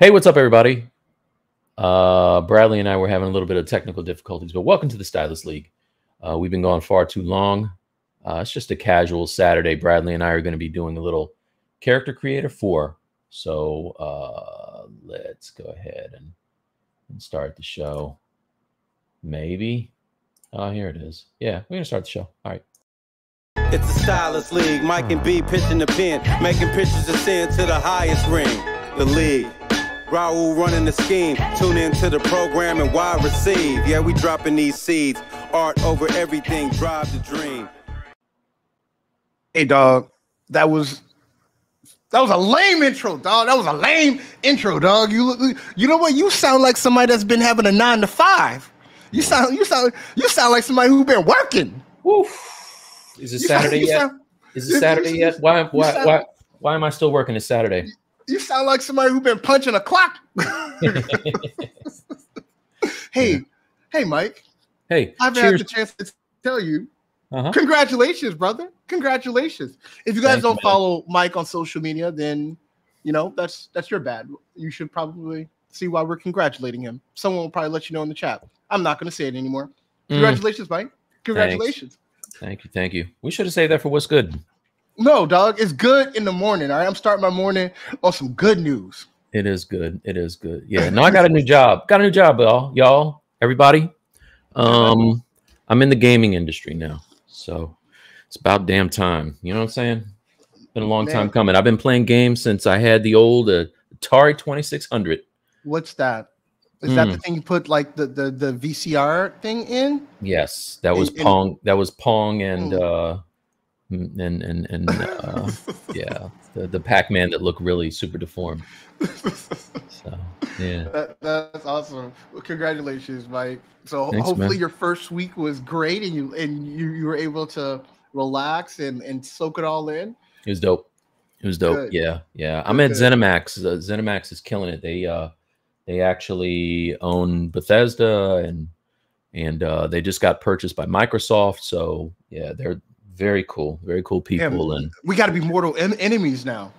Hey, what's up, everybody? Uh, Bradley and I were having a little bit of technical difficulties, but welcome to the Stylus League. Uh, we've been going far too long. Uh, it's just a casual Saturday. Bradley and I are going to be doing a little character creator four. So uh, let's go ahead and, and start the show. Maybe. Oh, here it is. Yeah, we're going to start the show. All right. It's the Stylus League. Mike and B pitching the pen, making pitches ascend to the highest ring. The league. Raul running the scheme. Tune into the program and why receive. Yeah, we dropping these seeds. Art over everything. Drive the dream. Hey, dog. That was that was a lame intro, dog. That was a lame intro, dog. You look, you know what? You sound like somebody that's been having a nine to five. You sound, you sound, you sound like somebody who's been working. Woof. Is it You Saturday sound- yet? sound- Is it Saturday you- yet? Why, why, sound- why, why am I still working? It's Saturday. You sound like somebody who's been punching a clock. hey, hey, Mike. hey, I've had the chance to tell you, Uh-huh. congratulations, brother. Congratulations. If you guys Thank don't man. follow Mike on social media, then you know that's that's your bad. You should probably see why we're congratulating him. Someone will probably let you know in the chat. I'm not going to say it anymore. Mm, Congratulations, Mike. Congratulations. thank you, thank you. We should have saved that for what's good. No, dog, it's good in the morning. All right, I'm starting my morning on some good news. It is good. It is good. Yeah. No, I got a new job. Got a new job, y'all. Y'all, everybody. Um, I'm in the gaming industry now. So it's about damn time. You know what I'm saying? Been a long time coming. I've been playing games since I had the old uh, Atari 2600. What's that? Is that Mm. the thing you put like the the, the VCR thing in? Yes, that was And- and- Pong. That was Pong and Mm. uh and and and uh yeah, the, the Pac-Man that looked really super deformed. So yeah. That, that's awesome. Well, congratulations, Mike. So Thanks, hopefully man. your first week was great and you and you, you were able to relax and, and soak it all in. It was dope. It was dope. Good. Yeah, yeah. I'm Good, at. ZeniMax. Uh, ZeniMax is killing it. They uh they actually own Bethesda and and uh they just got purchased by Microsoft. So yeah, they're very cool, very cool people. And We got to be mortal en- enemies now.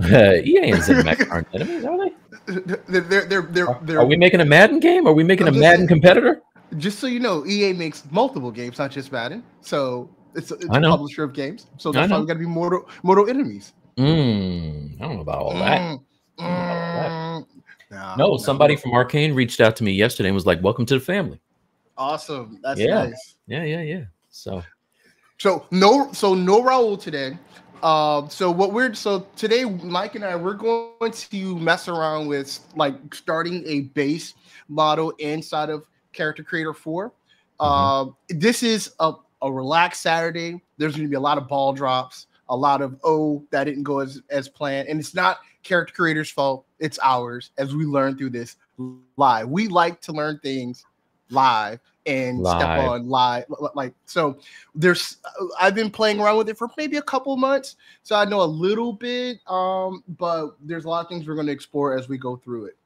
EA and ZeniMax aren't enemies, are they? They're they're they're, they're, Are, we making a Madden game? Are we making I'm a Madden saying- competitor? just so you know, EA makes multiple games, not just Madden. So it's, it's I a publisher of games. So that's why we got to be mortal mortal enemies. Mm, I don't know about all that. Mm, I don't know about that. Nah, No, nah, somebody no. from Arkane reached out to me yesterday and was like, "Welcome to the family." awesome. That's Yeah. nice. Yeah, yeah, yeah. So So no, so no Raul today. Um, so what we're so today, Mike and I, we're going to mess around with like starting a base model inside of Character Creator 4. Um, this is a, a relaxed Saturday. There's going to be a lot of ball drops, a lot of oh that didn't go as as planned, and it's not Character Creator's fault. It's ours as we learn through this live. We like to learn things live and step on live like so there's uh, i've been playing around with it for maybe a couple months so i know a little bit um but there's a lot of things we're going to explore as we go through it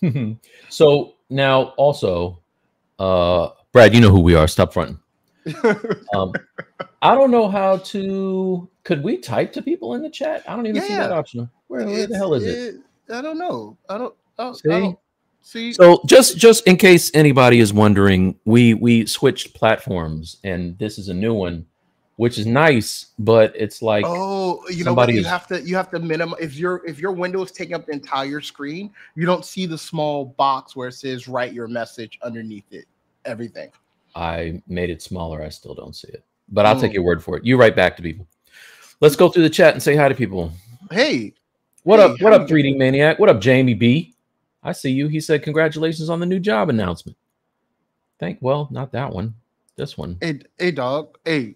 so now also, uh, Brad, you know who we are. Stop fronting. Um, I don't know how to. Could we type to people in the chat? I don't even see that option. Where, where the hell is it? i don't know i don't oh, See? I don't see So just just in case anybody is wondering, we we switched platforms and this is a new one, which is nice, but it's like oh you know you is- have to you have to minimize if your if your window is taking up the entire screen you don't see the small box where it says write your message underneath it everything I made it smaller. I still don't see it, but I'll take Mm. your word for it. You write back to people. Let's go through the chat and say hi to people. hey What Hey, up? What up, 3D Maniac? What up, Jamie B? I see you. He said, Congratulations on the new job announcement. Thank well, not that one. This one. Hey, hey, dog. Hey,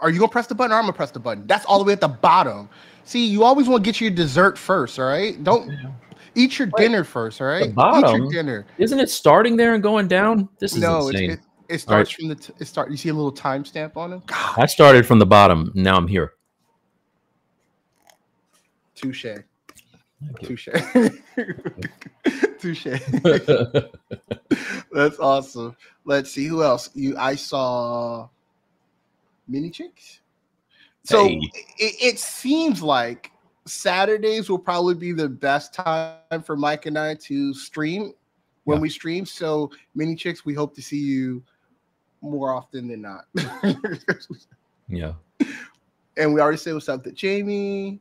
are you gonna press the button or I'm gonna press the button? That's all the way at the bottom. See, you always want to get your dessert first, all right? Don't eat your Wait, dinner first, all right? Eat bottom? your dinner. Isn't it starting there and going down? This is No, insane. it, it starts from the. T- it start. You see a little timestamp on it. God, I started from the bottom. Now I'm here. touche, touche, touche. That's awesome. Let's see who else. You, I saw mini chicks. So Hey. it, it seems like Saturdays will probably be the best time for Mike and I to stream when Yeah. we stream. So, mini chicks, we hope to see you more often than not. Yeah. and we already said what's up to Jamie.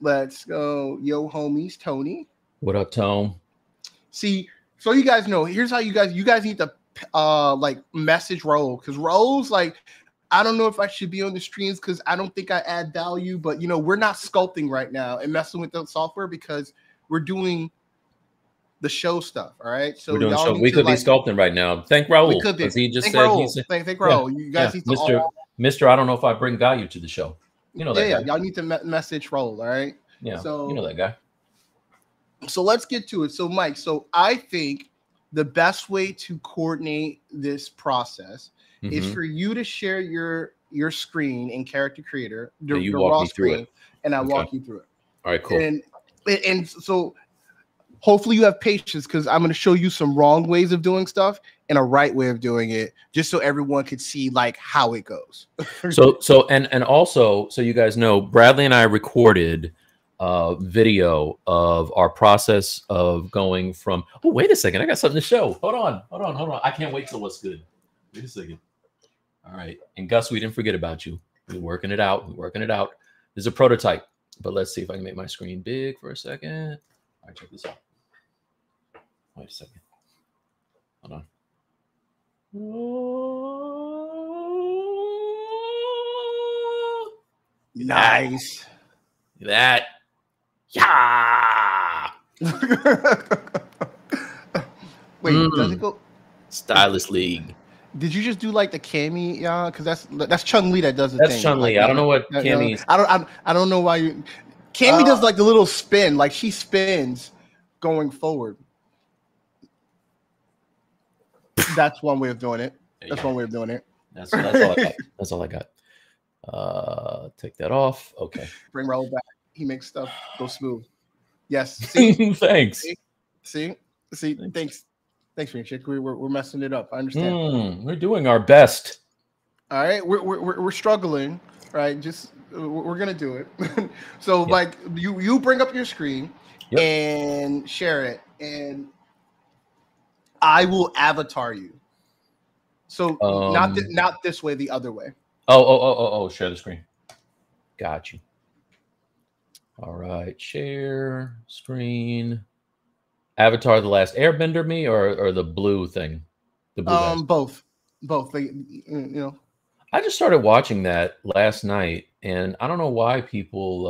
Let's go, yo, homies, Tony. What up, Tone? See, so you guys know, here's how you guys you guys need to uh like message Raul because Raul's like, I don't know if I should be on the streams because I don't think I add value, but you know, we're not sculpting right now and messing with the software because we're doing the show stuff. All right. So We're doing show. need We could like- be sculpting right now. Thank Raul. We could be. 'cause He just Thank said Raul. he's Thank, thank yeah, You guys yeah, need to Mr. all- Mister. I don't know if I bring value to the show. You know yeah, that. yeah. guy. Y'all need to me- message Raul. All right. Yeah. so- you know that guy. So let's get to it. So, Mike, so I think the best way to coordinate this process is Mhm. for you to share your your screen in Character Creator, the, the walk raw me through it. screen, and I Okay. walk you through it. All right. Cool. And and so hopefully you have patience because I'm going to show you some wrong ways of doing stuff and a right way of doing it, just so everyone could see like how it goes. so so and and also so you guys know bradley and i recorded uh video of our process of going from oh wait a second i got something to show. Hold on hold on hold on. I can't wait till what's good. Wait a second. All right. And gus we didn't forget about you. We're working it out. We're working it out. There's a prototype but let's see if i can make my screen big for a second. All right check this out. Wait a second. Hold on. Nice. that yeah Wait, does Mm. it go? stylus league Did you just do like the Cammy? Yeah, because that's that's Chun-Li that does the That's thing. Chun-Li. Like, I don't know what no, Cammy is. I don't. I, I don't know why you. Cammy does Uh, like the little spin, like she spins going forward. That's one way of doing it. That's one way of doing it. That's, that's all I got. That's all I got. Uh, take that off. Okay. Bring Raul back. He makes stuff go smooth. Yes. See, Thanks. see, see. Thanks, thanks, Green Chick. We, we're we're messing it up. I understand. Mm, we're doing our best. All right, we're we're, we're, struggling, right? Just we're, we're gonna do it. so like you you bring up your screen Yep. and share it, and I will avatar you. So not th- Um, not this way, the other way. Oh, oh, oh, oh, oh, share the screen. Got you. All right. Share screen. Avatar the last airbender me or or the blue thing? The blue guys? Um, both, both. They, you know, I just started watching that last night, and I don't know why people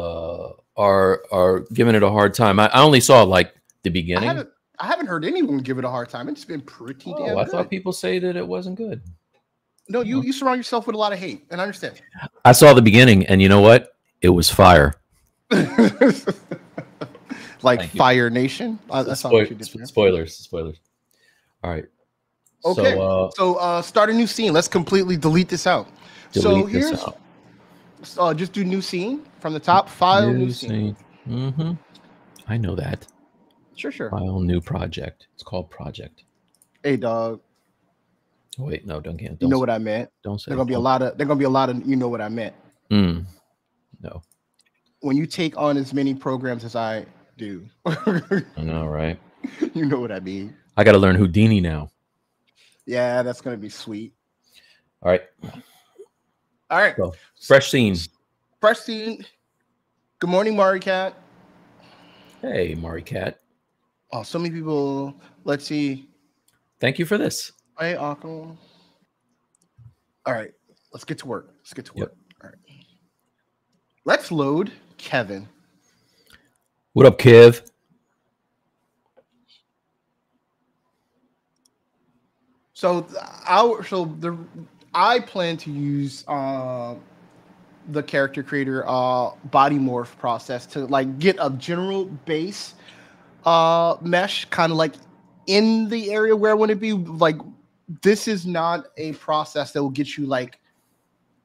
uh, are are giving it a hard time. I, I only saw like the I beginning. haven't I haven't heard anyone give it a hard time. It's been pretty Oh, damn I good. thought people say that it wasn't good. no, you you surround yourself with a lot of hate, and I understand. I saw the beginning, and you know what? It was fire. like Thank you. Fire Nation. Uh, that's not what you did. there. spoilers, spoilers. All right. Okay. So, uh, So uh start a new scene. Let's completely delete this out. so delete this here's out. uh just do new scene from the top. File new, scene. Mm-hmm. I know that. Sure, sure. File new project. It's called project. Hey dog, wait, no, don't can't. you Don't, know say- what I meant. don't say. There's gonna be a lot of there's gonna be a lot of you know what I meant. Mm. No, When you take on as many programs as I do, I know, right? you know what I mean. I got to learn Houdini now. Yeah, that's gonna be sweet. All right, All right. Go. fresh scene. Fresh scene. Good morning, Mari Cat. Hey, Mari Cat. Oh, so many people. Let's see. Thank you for this. Hey, Uncle. All right, let's get to work. Let's get to Yep. work. All right. Let's load Kevin. What up, Kev? So our so the I plan to use uh, the character creator uh, body morph process to like get a general base uh, mesh, kind of like in the area where I want to be. Like this is not a process that will get you like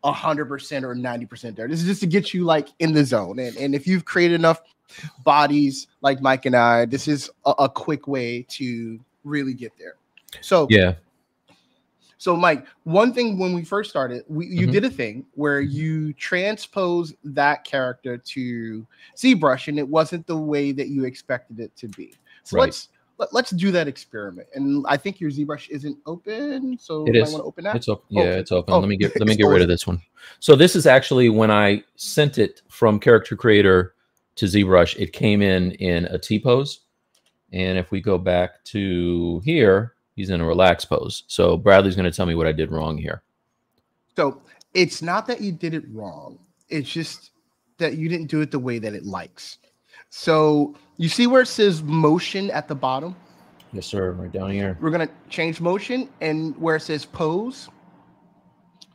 hundred percent or ninety percent there. This is just to get you like in the zone. And and if you've created enough bodies like Mike and I, this is a, a quick way to really get there. So Yeah. So, Mike, one thing when we first started, we, you Mhm. did a thing where you transposed that character to ZBrush, and it wasn't the way that you expected it to be. So Right. let's let, let's do that experiment. And I think your ZBrush isn't open, so It is. might want to open that. It's open. Oh, Yeah, it's open. oh, let me get let me get rid of this one. So this is actually when I sent it from Character Creator to ZBrush, it came in in a T pose. And if we go back to here, he's in a relaxed pose. So Bradley's going to tell me what I did wrong here. So it's not that you did it wrong. It's just that you didn't do it the way that it likes. So you see where it says motion at the bottom? Yes, sir. Right down here. We're gonna change motion, and where it says pose,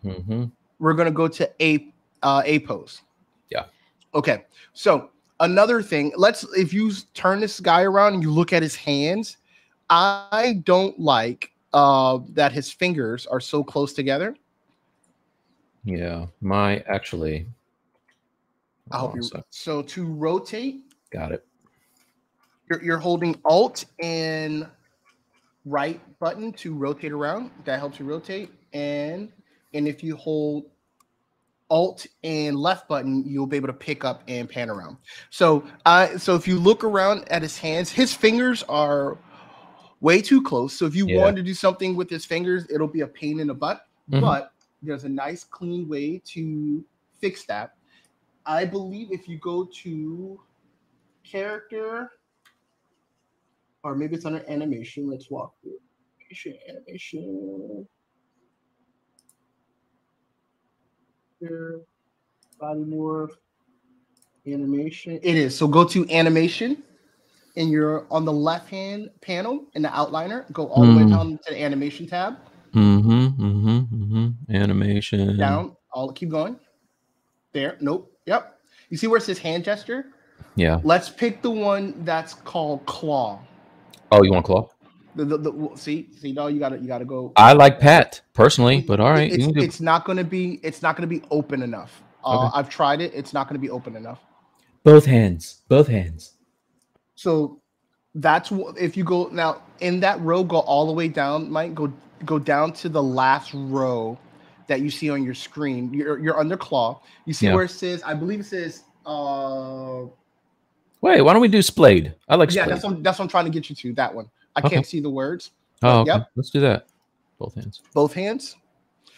hmm we're gonna go to a uh, a pose. Yeah. Okay. So another thing, let's if you turn this guy around and you look at his hands, I don't like uh, that his fingers are so close together. Yeah. My actually. I hope you. So to rotate, got it. You're, you're holding Alt and right button to rotate around. That helps you rotate. And and if you hold Alt and left button, you'll be able to pick up and pan around. So uh so if you look around at his hands, his fingers are way too close. So if you Yeah. wanted to do something with his fingers, it'll be a pain in the butt. Mhm. But there's a nice clean way to fix that. I believe if you go to character, or maybe it's under animation. Let's walk through animation. Animation. Here, body morph. Animation. It is. So go to animation, and you're on the left hand panel in the outliner. Go all the way Hmm. down to the animation tab. Mm-hmm. Mm-hmm. Mm-hmm. Animation. Down. All keep going. There. Nope. Yep. You see where it says hand gesture? Yeah. Let's pick the one that's called claw. Oh, you want claw? The, the, the see see no you gotta you gotta go. I like Pat personally, but all right. it's, it's not gonna be it's not gonna be open enough. Uh, Okay. I've tried it. It's not gonna be open enough. both hands. Both hands. So that's if you go now in that row, go all the way down. Mike, go go down to the last row that you see on your screen. You're you're under claw. You see Yeah. where it says I believe it says uh Wait, why don't we do splayed? I like yeah that's what that's what I'm trying to get you to that one. I Okay. can't see the words. oh, okay. yep. Let's do that. Both hands. Both hands.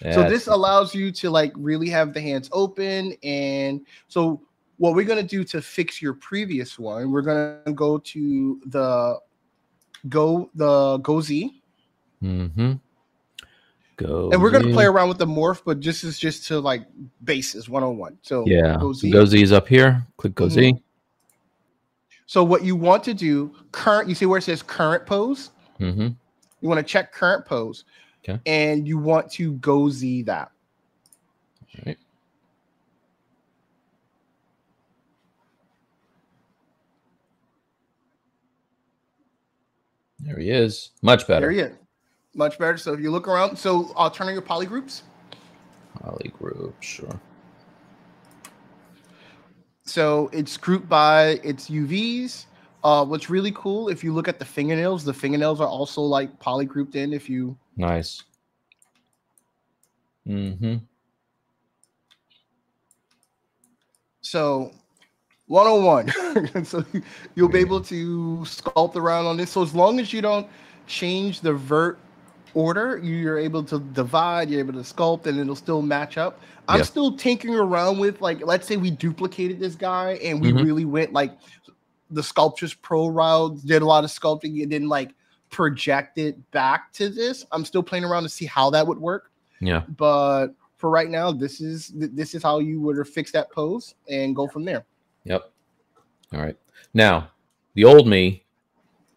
So That's- this allows you to like really have the hands open. And so what we're gonna do to fix your previous one, we're gonna go to the go the go Z, Mm-hmm. Go. and we're gonna play around with the morph, but this is just to like bases one on one. So Yeah. go Go Z. Z. is up here. Click Go Z. So what you want to do, current, you see where it says current pose. Mm-hmm. You want to check current pose, Okay. and you want to go Z that. All right. There he is. Much better. There he is. Much better. So if you look around, so uh, turn on your poly groups. Poly group, sure. So it's grouped by its UVs. Uh, what's really cool, if you look at the fingernails, the fingernails are also like poly grouped in. If you Nice. Mm-hmm. so 101. so you- you'll be able to sculpt around on this. So as long as you don't change the vert order, you're able to divide, you're able to sculpt, and it'll still match up. I'm Yeah. still tinkering around with like, let's say we duplicated this guy and we Mhm. really went like the Sculptris Pro route, did a lot of sculpting, and then like project it back to this. I'm still playing around to see how that would work. Yeah. But for right now, this is this is how you would have fixed that pose and go from there. Yep. All right. Now, the old me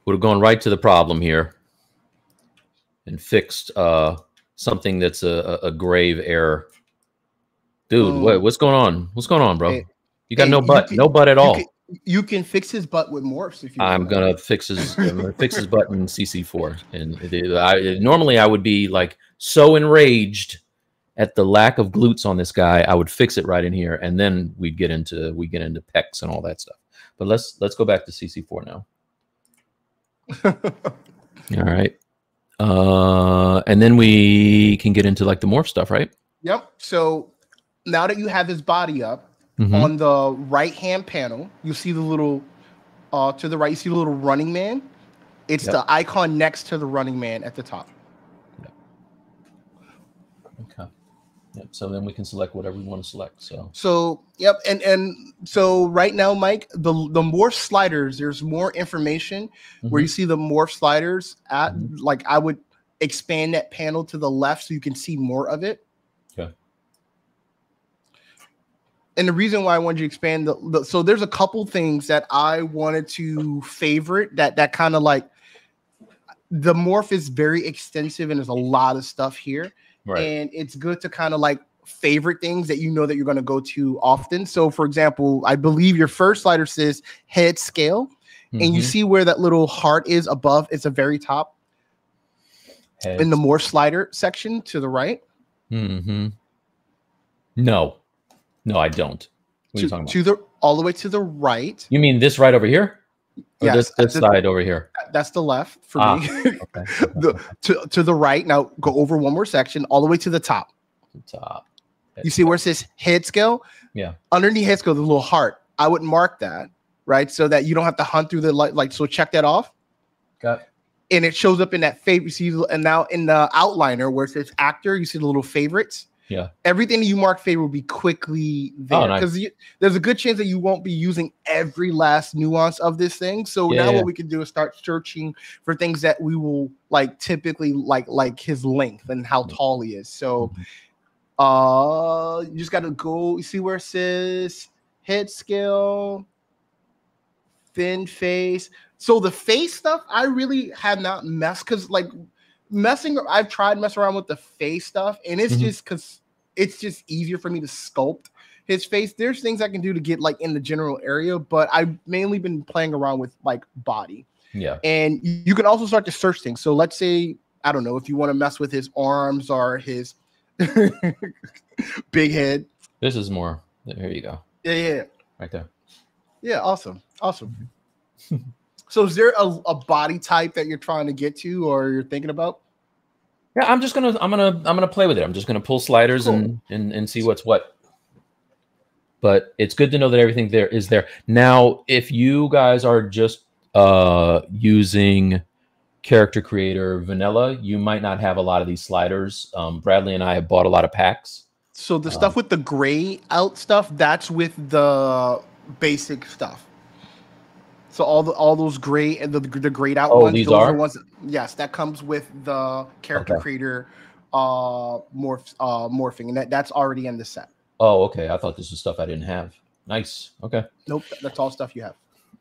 would have gone right to the problem here and fixed uh, something that's a, a grave error. Dude, what, what's going on? What's going on, bro? Hey, you got hey, no butt, can- no butt at all. can, you can fix his butt with morphs if you. I'm want. gonna fix his I'm gonna fix his button in CC4. And it- I, normally I would be like so enraged at the lack of glutes on this guy, I would fix it right in here, and then we'd get into we get into pecs and all that stuff. But let's let's go back to CC4 now. All right. Uh, and then we can get into like the morph stuff, right? Yep. So now that you have his body up Mhm. on the right hand panel, you see the little uh to the right, you see the little running man. It's Yep. the icon next to the running man at the top. Yep. Okay. Yep. So then we can select whatever we want to select. So So yep, and and so right now, Mike, the the morph sliders, there's more information where you see the morph sliders at Mhm. like I would expand that panel to the left so you can see more of it. Okay. And the reason why I wanted to expand the, the so there's a couple things that I wanted to favorite that that kind of like the morph is very extensive and there's a lot of stuff here right. and it's good to kind of like favorite things that you know that you're going to go to often. So, for example, I believe your first slider says head scale, and you Mhm. see where that little heart is above. It's the very top in the more slider section to the right. Mm-hmm. No, no, I don't. What are you To, talking about? to the all the way to the right. You mean this right over here? Yes, this, this the- side over here? That's the left for Ah. me. Okay. the to, to the right. Now go over one more section, all the way to the top. The top. You see where it says head scale? Yeah. Underneath head scale, the little heart. I would mark that, right? So that you don't have to hunt through the light. like so check that off. Got And it shows up in that favorite. You see, and now in the outliner where it says actor, you see the little favorites. Yeah. Everything that you mark favorite will be quickly there Oh, nice. because there's a good chance that you won't be using every last nuance of this thing. So Yeah, now yeah. what we can do is start searching for things that we will like typically like like his length and how Mhm. tall he is. So Mhm. uh you just gotta go you see where it says head scale, thin face. So the face stuff, I really have not messed because like messing I've tried messing around with the face stuff, and it's Mhm. just because it's just easier for me to sculpt his face. There's things I can do to get like in the general area, but I've mainly been playing around with like body. yeah. And you can also start to search things. So let's say, I don't know, if you want to mess with his arms or his big head. This is more. Here you go. Yeah, yeah, Right there. yeah. Awesome. Awesome. Mm-hmm. so is there a, a body type that you're trying to get to or you're thinking about? Yeah, I'm just gonna I'm gonna I'm gonna play with it. I'm just gonna pull sliders Cool. and, and and see what's what. But it's good to know that everything there is there. Now, if you guys are just uh using character creator vanilla, you might not have a lot of these sliders. Um, Bradley and I have bought a lot of packs. So the Um, stuff with the gray out stuff, that's with the basic stuff. So all the all those gray and the the grayed out Oh, ones, these those are? ones. Yes, that comes with the character Okay. creator uh morph uh morphing, and that, that's already in the set. Oh, okay. I thought this was stuff I didn't have. Nice. Okay. Nope, that's all stuff you have.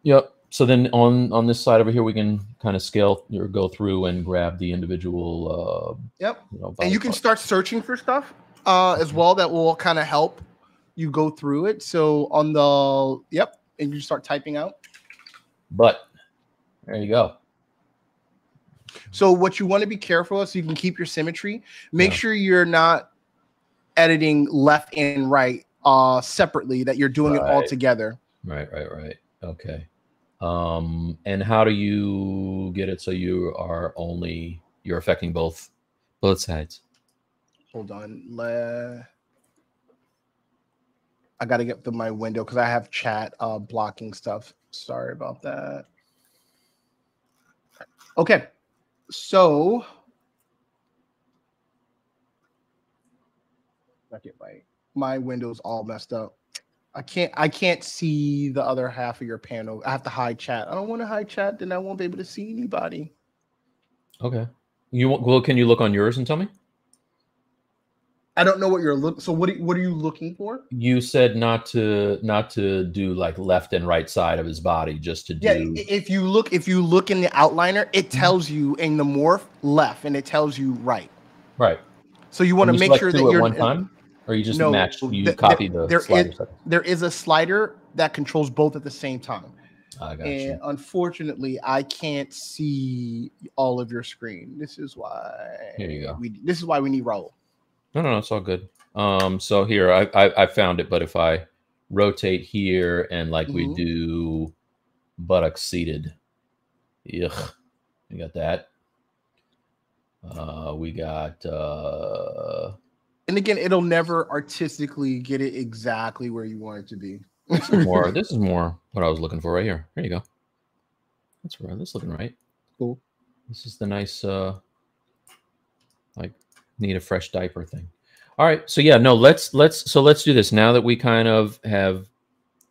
Yep. So then on on this side over here, we can kind of scale or go through and grab the individual. Uh, Yep. you know, And you can parts. start searching for stuff uh as well that will kind of help you go through it. So on the yep, and you start typing out. But there you go. So what you want to be careful of so you can keep your symmetry. Make Yeah. sure you're not editing left and right uh separately, that you're doing it all together. Right, right, right. Okay. Um, and how do you get it so you are only you're affecting both both sides? Hold on. Le- I gotta get to my window because I have chat uh blocking stuff. Sorry about that. Okay. So I get my my window's all messed up. I can't I can't see the other half of your panel. I have to hide chat. I don't want to hide chat, then I won't be able to see anybody. Okay. You well, can you look on yours and tell me? I don't know what you're looking. So what are, what are you looking for? You said not to not to do like left and right side of his body, just to Yeah, do. if you look if you look in the outliner, it Mm-hmm. tells you in the morph left and it tells you right. right. So you want to make sure that you're one time, or you just No, match. You th- copy the there slider. Is, there is a slider that controls both at the same time. I got And you. unfortunately, I can't see all of your screen. This is why Here you go. we this is why we need Raul. No, no, no, it's all good. Um, so here I, I I found it, but if I rotate here and like we Mhm. do buttock seated, ugh, you got that. Uh, we got uh, And again, it'll never artistically get it exactly where you want it to be. this is more. this is more what I was looking for right here. There you go. That's right. That's looking right. Cool. This is the nice, uh, like need a fresh diaper thing. All right. So yeah, no. Let's let's so let's do this now that we kind of have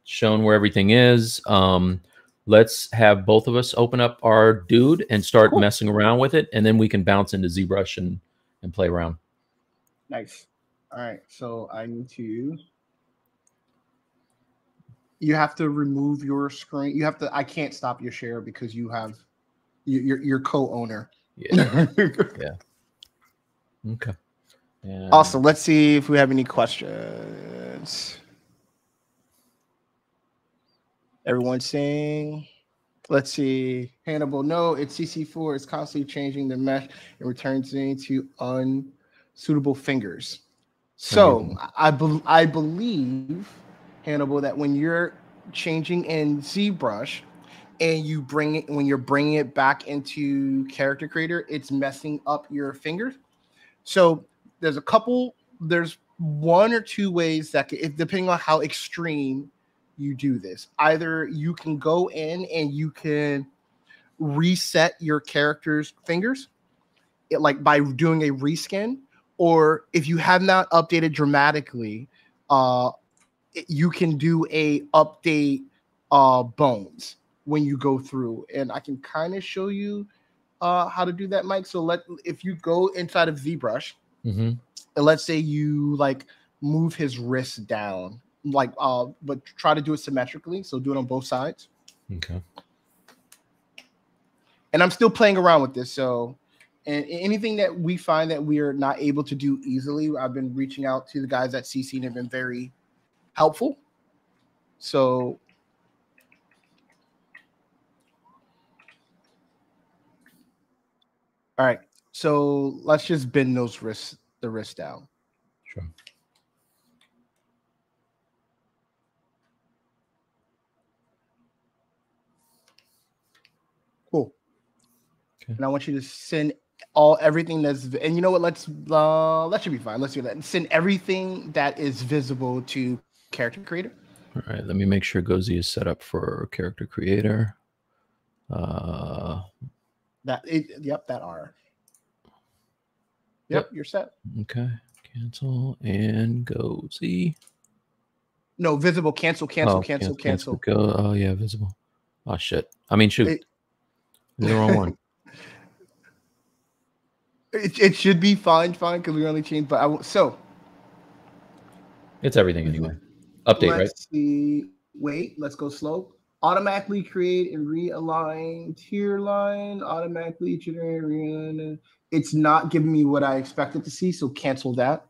shown where everything is. Um, let's have both of us open up our dude and start Cool. messing around with it, and then we can bounce into ZBrush and and play around. Nice. All right. So I need to. You have to remove your screen. You have to. I can't stop your share because you have. you- You're you're co-owner. Yeah. okay. And awesome. Let's see if we have any questions. Everyone's saying. Let's see. Hannibal, no, it's CC4. It's constantly changing the mesh and returns to unsuitable fingers. So. I bel I believe, Hannibal, that when you're changing in ZBrush and you bring it when you're bringing it back into Character Creator, it's messing up your fingers. So there's a couple. There's one or two ways that, if, depending on how extreme you do this, either you can go in and you can reset your character's fingers, it, like by doing a reskin, or if you have not updated dramatically, uh, you can do a update uh, bones when you go through, and I can kind of show you uh, how to do that, Mike. So let if you go inside of ZBrush Mhm. and let's say you like move his wrist down, like uh, but try to do it symmetrically. So do it on both sides. Okay. And I'm still playing around with this. So and anything that we find that we are not able to do easily, I've been reaching out to the guys at CC and have been very helpful. So all right. So let's just bend those wrists, the wrist down. Sure. Cool. Okay. And I want you to send all everything that's and you know what? Let's uh that should be fine. Let's do that. Send everything that is visible to character creator. All right. Let me make sure GoZ is set up for character creator. Uh, That it, yep, that R. Yep, Yep. you're set. okay. Cancel and go Z. No, visible, cancel, cancel, Oh, cancel, cancel, cancel. Go. Oh yeah, visible. Oh shit. I mean, shoot. It- the wrong one. It, it should be fine, fine, because we only changed, but I will so It's everything anyway. Update, right? let's see. Wait, let's go slow. Automatically create and realign tier line. Automatically generate. realign. It's not giving me what I expected to see, so cancel that.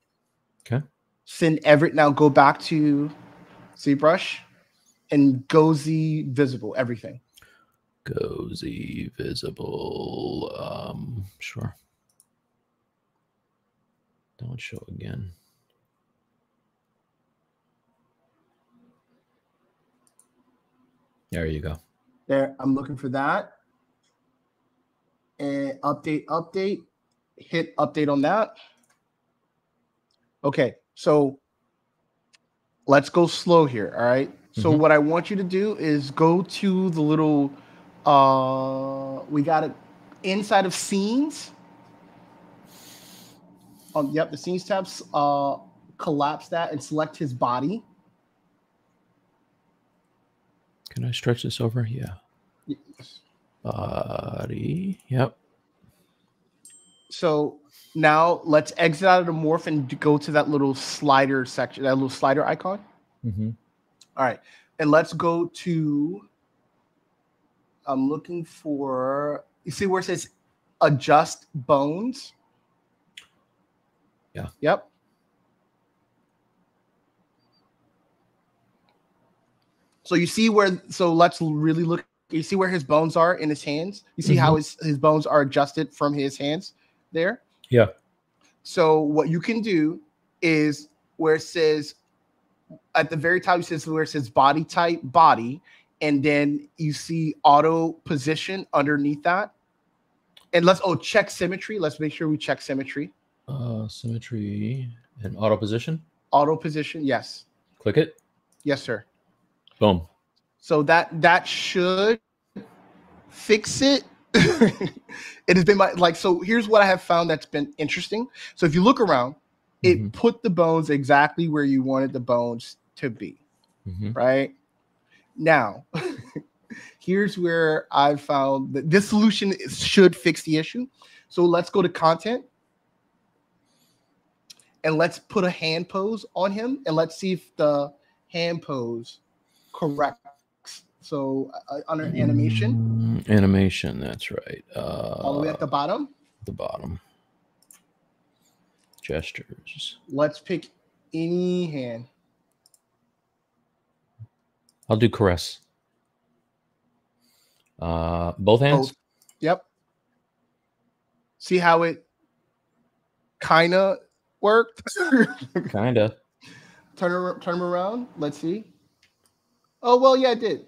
Okay. Send Everett now. Go back to ZBrush and go Z visible everything. Go Z visible. Um, sure. Don't show again. There you go. There, I'm looking for that. And update, update, hit update on that. Okay, so let's go slow here. All right. So Mhm. what I want you to do is go to the little uh we got it inside of scenes. Um, yep, the scenes tabs, uh collapse that and select his body. Can I stretch this over? Yeah. Body. Yep. So now let's exit out of the morph and go to that little slider section, that little slider icon. Mm-hmm. All right. And let's go to, I'm looking for, you see where it says adjust bones? Yeah. Yep. So you see where, so let's really look. You see where his bones are in his hands? You see how his, his bones are adjusted from his hands there? Yeah. So what you can do is where it says at the very top, it says where it says body type, body, and then you see auto position underneath that. And let's oh check symmetry. Let's make sure we check symmetry. Uh, symmetry and auto position. Auto position. Yes. Click it. Yes, sir. Boom. So that that should fix it. it has been my like so here's what I have found that's been interesting. So if you look around, it Mhm. put the bones exactly where you wanted the bones to be, Mhm. right? Now, here's where I found that this solution is- should fix the issue. So let's go to content and let's put a hand pose on him and let's see if the hand pose corrects. So uh, under animation, Mm, animation. That's right. Uh, all the way at the bottom, the bottom. Gestures. let's pick any hand. I'll do caress. Uh, both hands. Both. Yep. See how it kind of worked? Kinda. turn ar- turn him around. Let's see. Oh well, yeah, it did.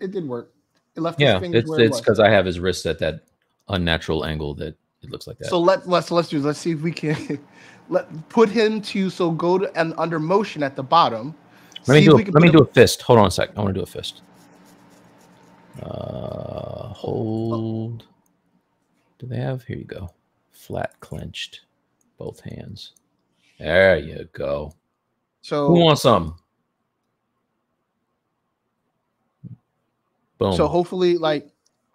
It didn't work. It left his Yeah, fingers it's where it it's because I have his wrist at that unnatural angle that it looks like that. So let let's let's do. Let's see if we can let put him to. So go to and under motion at the bottom. let me do a, let me do a fist. Hold on a sec. I want to do a fist. Uh, hold. Do they have? Here you go. Flat clenched, both hands. There you go. So Who wants some? Boom. So hopefully, like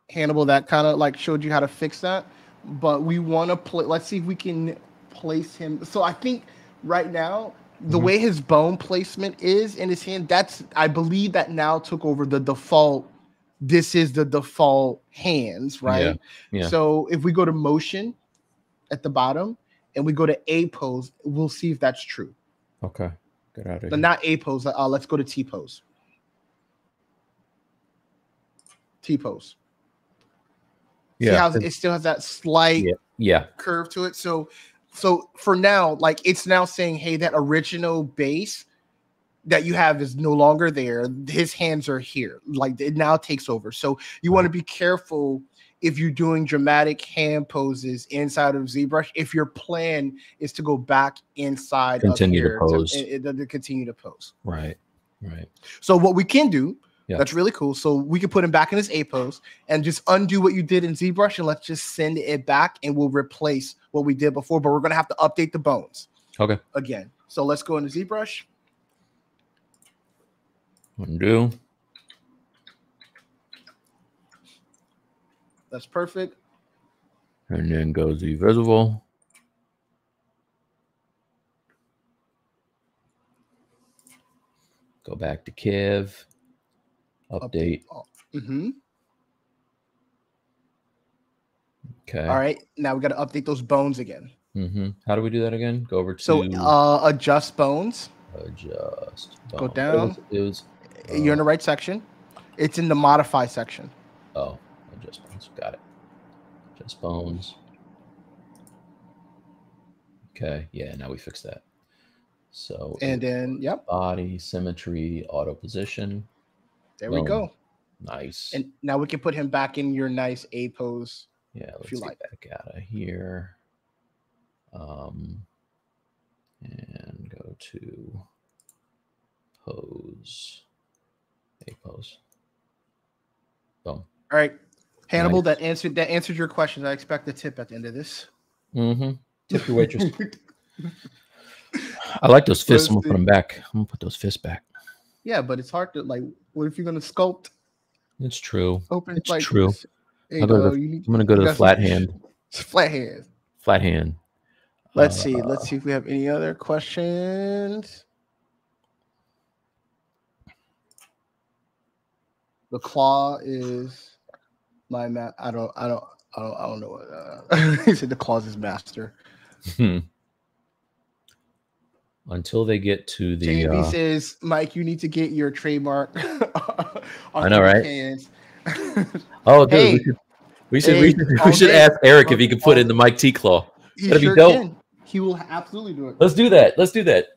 Hannibal, that kind of like showed you how to fix that. But we want to play. Let's see if we can place him. So I think right now, the Mhm. way his bone placement is in his hand, that's I believe that now took over the default. This is the default hands, right? yeah. So if we go to motion at the bottom and we go to A pose, we'll see if that's true. okay. Get out of But not A pose. Uh, let's go to T pose. T pose. See Yeah. how it still has that slight Yeah. Yeah. curve to it. So, so for now, like it's now saying, hey, that original base that you have is no longer there. His hands are here. Like it now takes over. So you want to be careful if you're doing dramatic hand poses inside of ZBrush. If your plan is to go back inside, Continue to of here pose. to- to continue to pose. Right. Right. So what we can do, Yeah. that's really cool. So we can put him back in his A pose and just undo what you did in ZBrush and let's just send it back and we'll replace what we did before. But we're gonna have to update the bones Okay. again. So let's go into ZBrush. Undo. That's perfect. And then go the visible. Go back to Kiv. Update. hmm Okay. All right. Now we got to update those bones again. hmm How do we do that again? Go over to So uh, adjust bones. adjust. go down. It was, it was You're in the right section. It's in the modify section. oh, adjust bones. Got it. Adjust bones. Okay. Yeah. Now we fix that. So And then, yep, body symmetry, auto position. There we go. Nice. And now we can put him back in your nice A pose. Yeah, let's you get like. back out of here. Um, and go to pose. A pose. Boom. All right. Hannibal, Nice. that answered that answered your question. I expect a tip at the end of this. Mm-hmm. Tip your waitress. I like those fists. I'm gonna put them back. I'm gonna put those fists back. Yeah, but it's hard to like. What if you're gonna sculpt? It's true. Open It's like true. go to go. the- You need, I'm gonna go to the flat some- hand. Flat hand. Flat hand. Let's see. Uh, Let's see if we have any other questions. The claw is my ma- I don't. I don't. I don't. I don't know what. Uh, he said the claw is master. Hmm. Until they get to the. JB Uh, says, Mike, you need to get your trademark. on I know, right? cans." oh, dude, Hey. we should. We should. Hey, we should, we should ask Eric if he could put in the Mike T claw. he be sure dope. can. He will absolutely do it. Let's do that. Let's do that.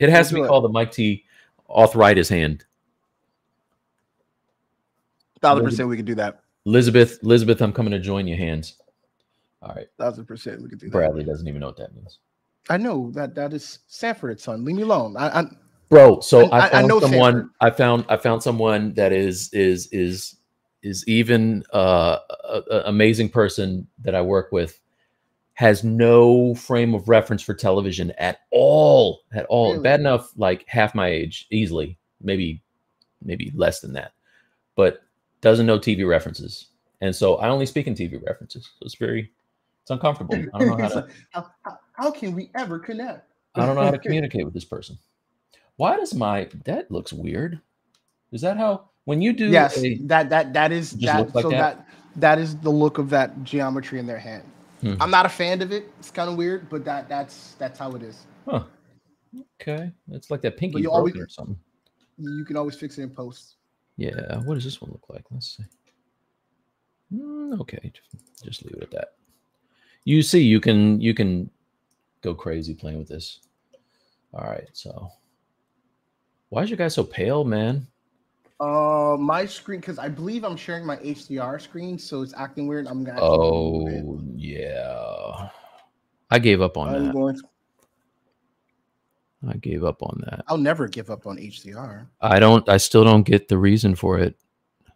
It has Let's to be do it. called the Mike T arthritis hand. Thousand percent, we can do that. Elizabeth, Elizabeth, I'm coming to join your hands. All right. Thousand percent. We could do that. Bradley doesn't even know what that means. I know that that is Sanford, son. Leave me alone. I, I Bro, so I- I, I found know someone Sanford. I found I found someone that is is is is even uh a, a amazing person that I work with has no frame of reference for television at all at all Really? bad enough like half my age easily maybe maybe less than that but doesn't know tv references and so i only speak in tv references so it's very it's uncomfortable i don't know how to how, how, how can we ever connect? I don't know how to communicate with this person. Why does my that looks weird? Is that how when you do yes, a- that that that is that like so that? that? that is the look of that geometry in their hand. Hmm. I'm not a fan of it. It's kind of weird, but that that's that's how it is. huh. Okay. It's like that pinky you broken always- or something. You can always fix it in post. Yeah. What does this one look like? Let's see. Mm, okay. just- Just leave it at that. You see, you can you can go crazy playing with this. All right. So why is your guy so pale, man? Uh, my screen because I believe I'm sharing my HDR screen, so it's acting weird. I'm gonna. actually move it. Oh yeah. I gave up on I'm that. going. I gave up on that. I'll never give up on HDR. I don't. I still don't get the reason for it.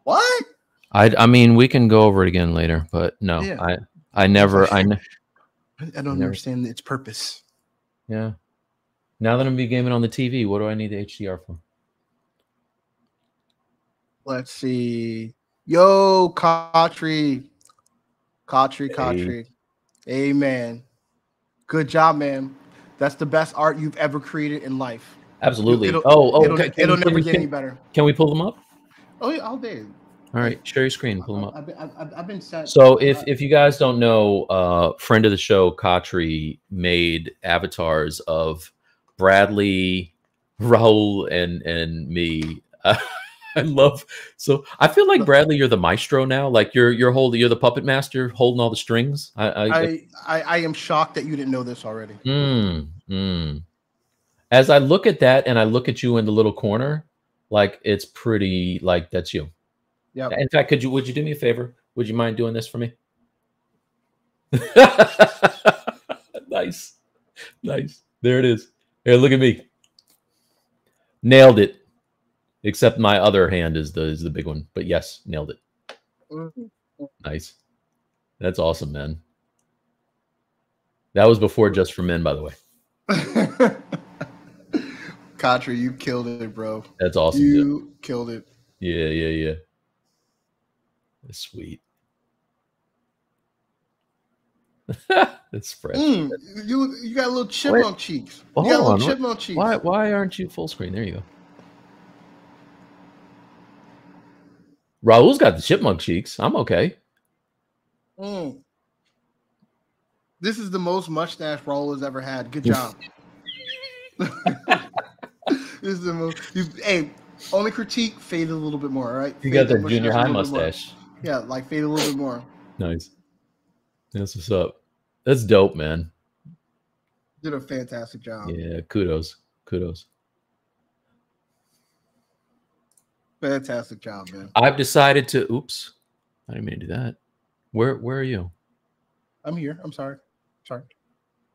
What? I. I mean, we can go over it again later, but no, Yeah. I. I never. I. I I don't Never- understand its purpose. yeah. Now that I'm be gaming on the TV, what do I need the HDR for? Let's see. Yo, Kotri. Kotri, Hey. Amen. Good job, man. That's the best art you've ever created in life. Absolutely. It'll- oh, oh, it'll, okay. It'll never we- get any better. can we pull them up? Oh, yeah, all day. All right, share your screen. Pull them up. I've I've, I've- been set. So if if you guys don't know, uh friend of the show, Kotri made avatars of Bradley, Raul, and and me. I love so I feel like Bradley, you're the maestro now. Like you're you're holding you're the puppet master holding all the strings. I, I, I, I, I am shocked that you didn't know this already. Mm, mm. As I look at that and I look at you in the little corner, like it's pretty like that's you. Yep. In fact, could you would you do me a favor? Would you mind doing this for me? nice. Nice. There it is. Here, look at me. Nailed it. Except my other hand is the is the big one. But yes, nailed it. Mm-hmm. Nice. That's awesome, man. That was before just for men, by the way. Kotri, you killed it, bro. That's awesome. dude. You killed it. Yeah, yeah, yeah. That's sweet. it's fresh. Mm, you you got little chipmunk cheeks. Well, you got hold little on. chipmunk cheeks. Why why aren't you full screen? There you go. Raul's got the chipmunk cheeks. I'm okay. Mm. This is the most mustache Raul has ever had. Good job. this is the most. You, hey, only critique fade a little bit more. All right. You Fade got the that junior high little more. mustache. Yeah, like fade a little bit more. Nice. That's what's up. That's dope, man. Did a fantastic job. Yeah, kudos. Kudos. Fantastic job, man. I've decided to oops. I didn't mean to do that. Where where are you? I'm here. I'm sorry. Sorry.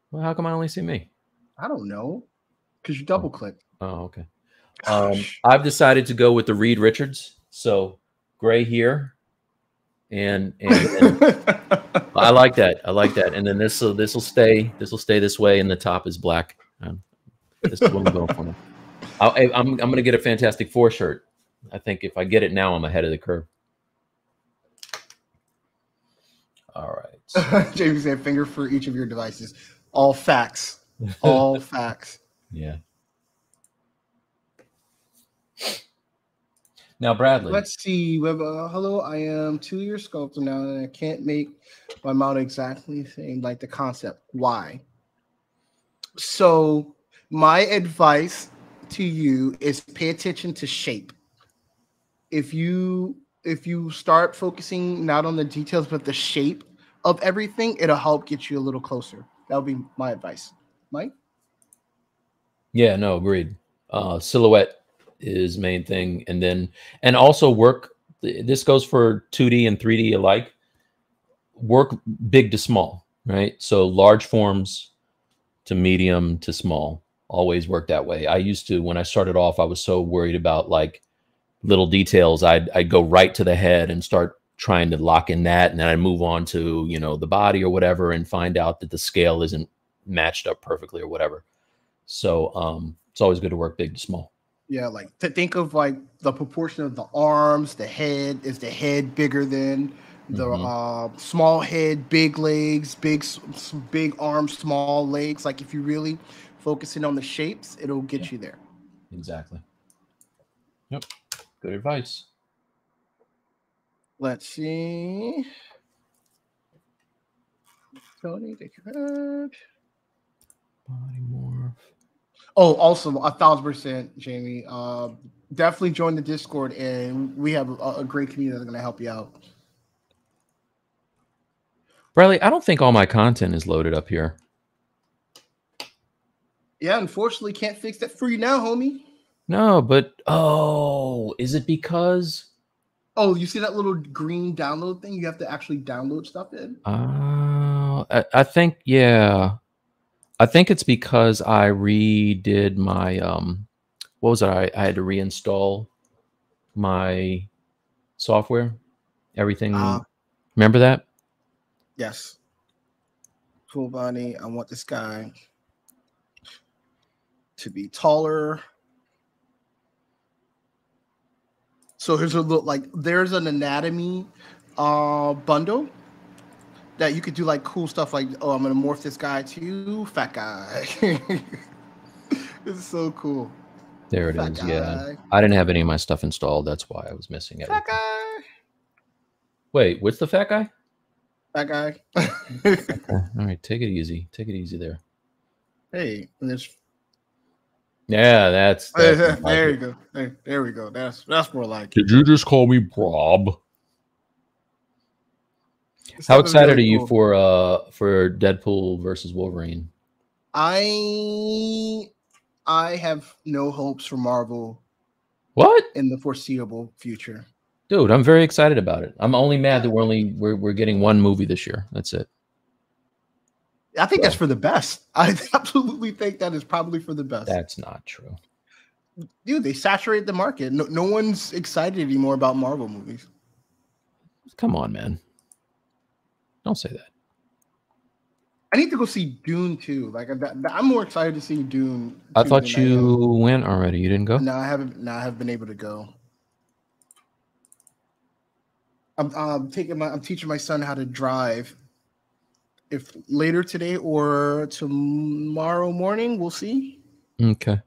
Well, how come I only see me? I don't know. Because you double clicked. Oh, okay. Um, I've decided to go with the Reed Richards. So gray here, and and, and I like that. I like that. And then this will this will stay this will stay this way, and the top is black. Um, this is what I'm going for now. I, I'm I'm gonna get a Fantastic Four shirt. I think if I get it now, I'm ahead of the curve. All right. James said finger for each of your devices. All facts. All facts. Yeah. Now, Bradley. Let's see. We have a, hello, I am two year sculptor now, and I can't make my mount exactly the same like the concept. Why? So, my advice to you is pay attention to shape. If you if you start focusing not on the details but the shape of everything, it'll help get you a little closer. That would be my advice. Mike? Yeah, no, agreed. Uh, silhouette is main thing, and then and also work. This goes for 2D and 3D alike. Work big to small. right? So large forms to medium to small always work that way. I used to when I started off, I was so worried about like little details. I'd I'd go right to the head and start trying to lock in that, and then I move on to you know the body or whatever, and find out that the scale isn't matched up perfectly or whatever. So um, it's always good to work big to small. Yeah, like to think of like the proportion of the arms, the head. Is the head bigger than the Mhm. uh, small head, big legs, big s- s- big arms, small legs? Like if you really focusing on the shapes, it'll get Yeah. you there. Exactly. Yep. Good advice. Let's see. Tony, thank you very much. Body morph. Oh, also a thousand percent, Jamie. Uh, definitely join the Discord, and we have a, a great community that's going to help you out. Bradley, I don't think all my content is loaded up here. Yeah, unfortunately, can't fix that for you now, homie. No, but oh, is it because Oh, you see that little green download thing? You have to actually download stuff in. uh, I, I think yeah. I think it's because I redid my um what was it? I, I had to reinstall my software. Everything Ah. remember that? Yes. Cool body. I want this guy to be taller. So here's a look like there's an anatomy uh bundle that you could do like cool stuff like oh I'm gonna morph this guy to fat guy. it's so cool. There it Fat is. Yeah. I didn't have any of my stuff installed. That's why I was missing it. Fat guy. Wait, what's the fat guy? Fat guy. Okay, All right, take it easy. Take it easy there. hey, and there's Yeah, that's, that's there you go. There, there we go. That's that's more like it. Did you just call me Rob? How excited really are you cool. for uh for Deadpool versus Wolverine? I I have no hopes for Marvel What? in the foreseeable future. Dude, I'm very excited about it. I'm only mad that we're only we're we're getting one movie this year. That's it. I think that's for the best. I absolutely think that is probably for the best. That's not true. Dude, they saturate the market. No, no one's excited anymore about Marvel movies. Come on, man. Don't say that. I need to go see Dune too. Like I'm more excited to see Dune. I thought you went already. You didn't go? No, I haven't. No, I haven't been able to go. I'm, I'm taking my. I'm teaching my son how to drive. If later today or tomorrow morning, we'll see. Okay.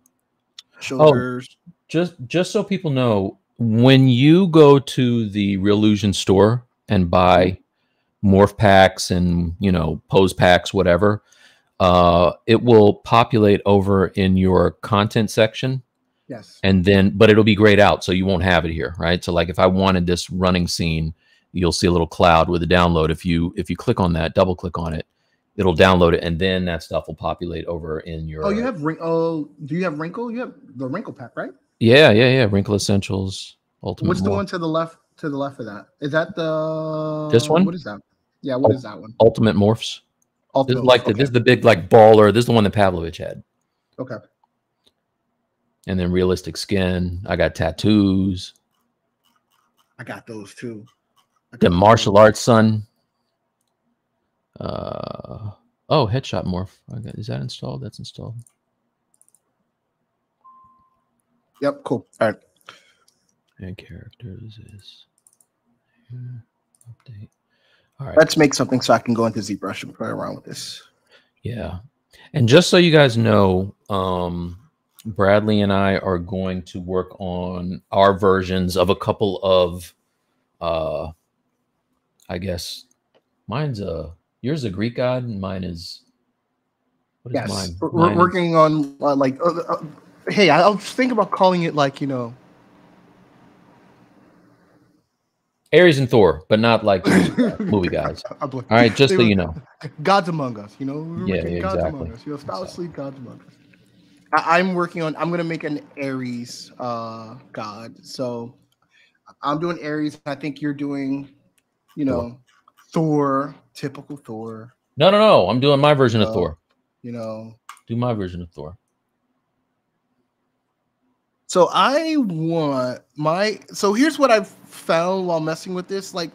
Shoulders. Oh, just just so people know when you go to the Reallusion store and buy morph packs and you know pose packs whatever uh it will populate over in your content section Yes. and then but it'll be grayed out so you won't have it here right so like if i wanted this running scene you'll see a little cloud with a download if you if you click on that double click on it it'll download it and then that stuff will populate over in your Oh, you have wrinkle. Oh, do you have wrinkle? You have the wrinkle pack, right? yeah yeah yeah wrinkle essentials ultimate What's the Morph. one to the left? To the left of that is that the This one? What is that? Yeah, what Oh. is that one? ultimate morphs All This is like the, okay. this is the big like baller. This is the one that Pavlovich had. Okay. And then realistic skin. I got tattoos. I got those too. I The martial arts son. Uh oh, headshot morph. I got, is that installed? That's installed. Yep. Cool. All right. And characters is here. Update. All right. Let's make something so I can go into ZBrush and play around with this. Yeah. And just so you guys know, um, Bradley and I are going to work on our versions of a couple of uh I guess mine's a yours a Greek god and mine is what is Yes. mine? We're, Mine we're is- working on uh, like. Uh, uh, hey, I, I was thinking about calling it like you know. Ares and Thor, but not like movie guys. All right, just they so were- you know. Gods Among Us, you know? We're Yeah, yeah, Gods exactly. Among Us, you know, Style So- Sleep Gods Among Us. I, I'm working on, I'm going to make an Ares uh, God. So I'm doing Ares. I think you're doing, you know, Thor, typical Thor. No, no, no. I'm doing my version of Oh. Thor. You know. Do my version of Thor. So I want my so here's what I've found while messing with this. Like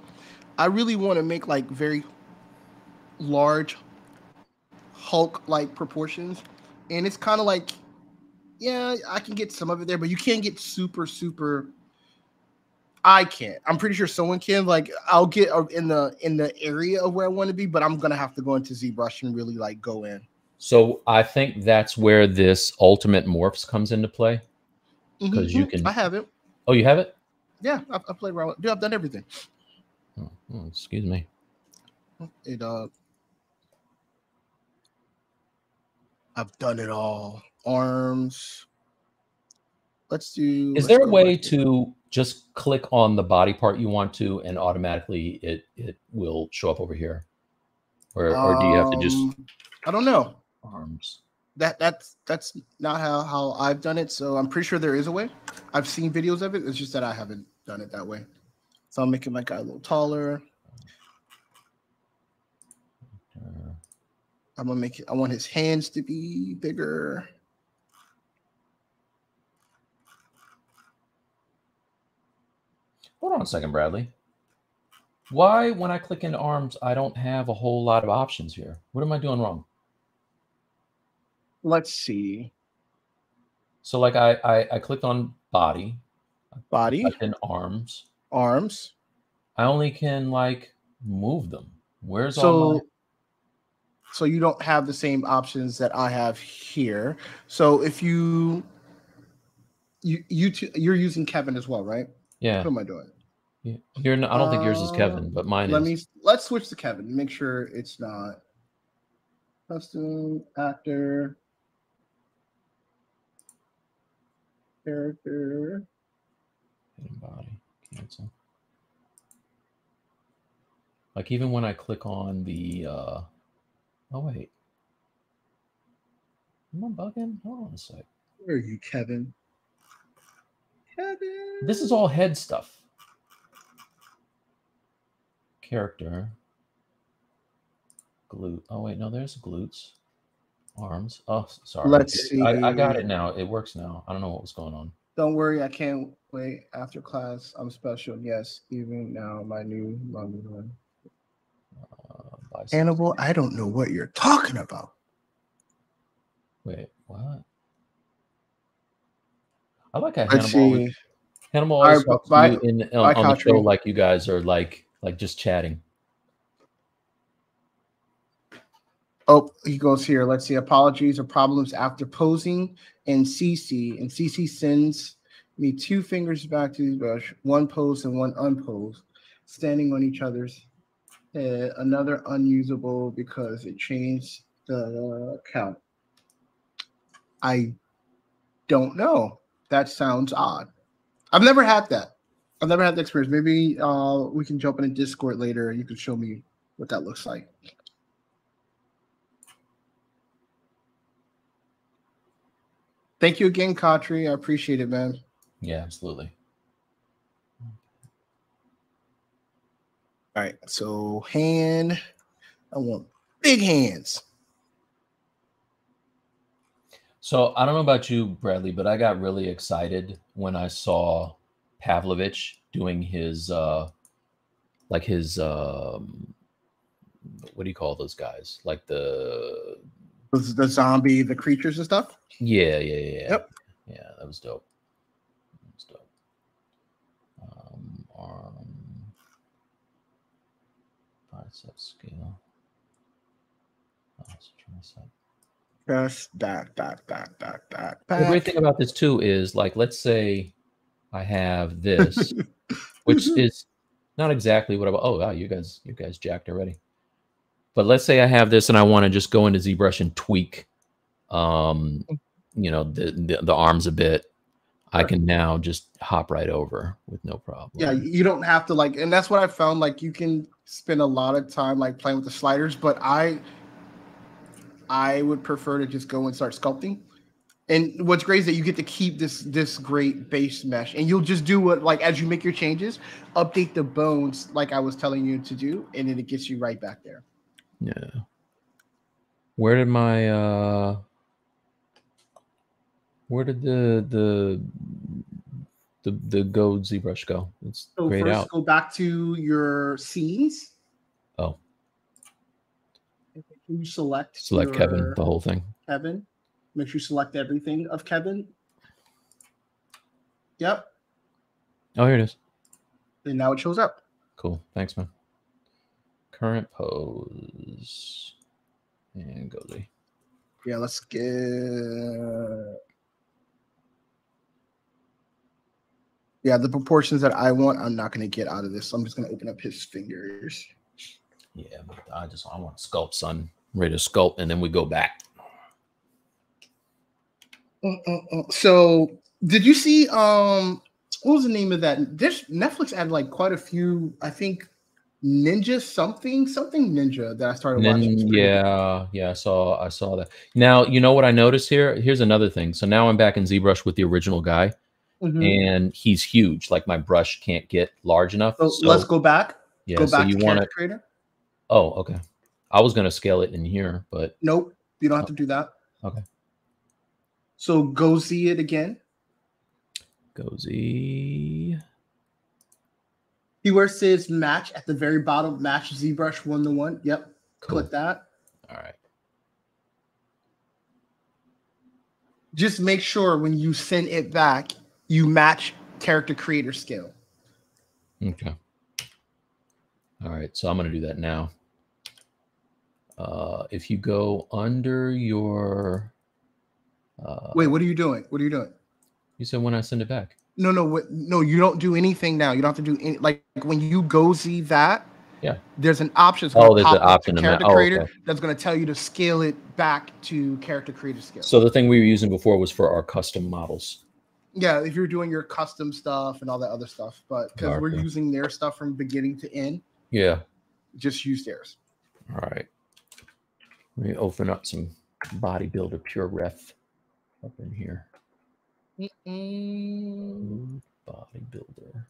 I really want to make like very large Hulk like proportions. And it's kind of like, yeah, I can get some of it there, but you can't get super, super I can't. I'm pretty sure someone can. Like, I'll get in the in the area of where I want to be, but I'm gonna have to go into ZBrush and really like go in. So I think that's where this ultimate morphs comes into play. 'Cause you Mhm. can- I have it. Oh, you have it? Yeah, I, I played around. Dude, I've done everything. Oh, oh, excuse me. It uh I've done it all. Arms. Let's do Is let's there a way back to- to just click on the body part you want to, and automatically it it will show up over here, or or do you have to just Um, I don't know. arms? That that's that's not how how I've done it. So I'm pretty sure there is a way. I've seen videos of it. It's just that I haven't done it that way. So I'm making my guy a little taller. I'm gonna make it. I want his hands to be bigger. Hold on a second, Bradley. Why, when I click into arms, I don't have a whole lot of options here? What am I doing wrong? Let's see. So, like, I I, I clicked on body, Body, and arms. arms. I only can like move them. Where's all my So, so you don't have the same options that I have here. So if you you you two, you're using Kevin as well, right? yeah? What am I doing? y- You're not, I don't think yours is Kevin, Um, but mine Let is. me let's switch to Kevin. Make sure it's not custom actor character. Hidden body cancel. Like even when I click on the uh oh wait. Am I bugging? Hold on a sec. Where are you, Kevin? Kevin. This is all head stuff. Character. Glute. Oh wait, no, there's glutes. Arms. Oh, sorry. Let's see. I, I got it now. It works now. I don't know what was going on. Don't worry, I can't wait. After class, I'm special. Yes, even now, my new mommy one. Uh. Hannibal, I don't know what you're talking about. Wait, what? I like how Let's Hannibal. see. Hannibal always bu- talks to bye- in on, on the show like you guys are like like just chatting. Oh, he goes here. Let's see. Apologies or problems after posing and CC. And CC sends me two fingers back to the brush, one pose and one unpose, standing on each other's head. Another unusable because it changed the count. I don't know. That sounds odd. I've never had that. I've never had the experience. Maybe uh, we can jump in a Discord later. And you can show me what that looks like. Thank you again, Katri. I appreciate it, man. Yeah, absolutely. All right. So hand. I want big hands. So I don't know about you, Bradley, but I got really excited when I saw Pavlovich doing his uh like his um what do you call those guys? Like the The, zombie, the creatures and stuff. yeah, yeah, yeah. yeah. Yep. Yeah, that was dope. That was dope. Um arm bicep scale. Tricep. Press that, that, that, that, that. The great thing about this too is like let's say I have this, which is not exactly what I oh wow, you guys you guys jacked already. But let's say I have this and I want to just go into ZBrush and tweak um you know the, the the arms a bit. I can now just hop right over with no problem. Yeah, you don't have to like, and that's what I found. Like, you can spend a lot of time like playing with the sliders, but I, I would prefer to just go and start sculpting. And what's great is that you get to keep this this great base mesh, and you'll just do what like as you make your changes, update the bones like I was telling you to do, and then it gets you right back there. Yeah. Where did my uh where did the the the the gold ZBrush go? It's So grayed first, out. go back to your scenes. Oh. And make sure You select Select Kevin, the whole thing. Kevin. Make sure you select everything of Kevin. Yep. Oh, here it is. And now it shows up. Cool. Thanks, man. Current pose. And go Z. Yeah, let's get. Yeah, the proportions that I want, I'm not going to get out of this. So I'm just going to open up his fingers. Yeah, but I just I want to sculpt, son. I'm ready to sculpt, and then we go back. So, did you see? Um, what was the name of that? This Netflix had like quite a few. I think Ninja something something Ninja that I started watching. Yeah, yeah, I saw I saw that. Now you know what I noticed here. Here's another thing. So now I'm back in ZBrush with the original guy, Mhm. and he's huge. Like my brush can't get large enough. So, So, let's go back. Yeah, go so back you to want to? creator. Oh, okay. I was gonna scale it in here, but Nope, you don't have to do that. Okay. So GoZ it again. go. See where it says match at the very bottom, match ZBrush one to one. Yep. Cool. Click that. All right. Just make sure when you send it back, you match character creator scale. Okay. All right. So I'm going to do that now. Uh, if you go under your, uh, Wait, what are you doing? What are you doing? you said when I send it back. No, no, what, no. You don't do anything now. You don't have to do any. Like when you go see that. Yeah. There's an option. Oh, there's an option to to oh, character oh, creator okay. that's going to tell you to scale it back to character creator scale. So the thing we were using before was for our custom models. Yeah, if you're doing your custom stuff and all that other stuff, but because we're using their stuff from beginning to end, Yeah. just use theirs. All right. Let me open up some bodybuilder PureRef up in here. Ooh, Bodybuilder.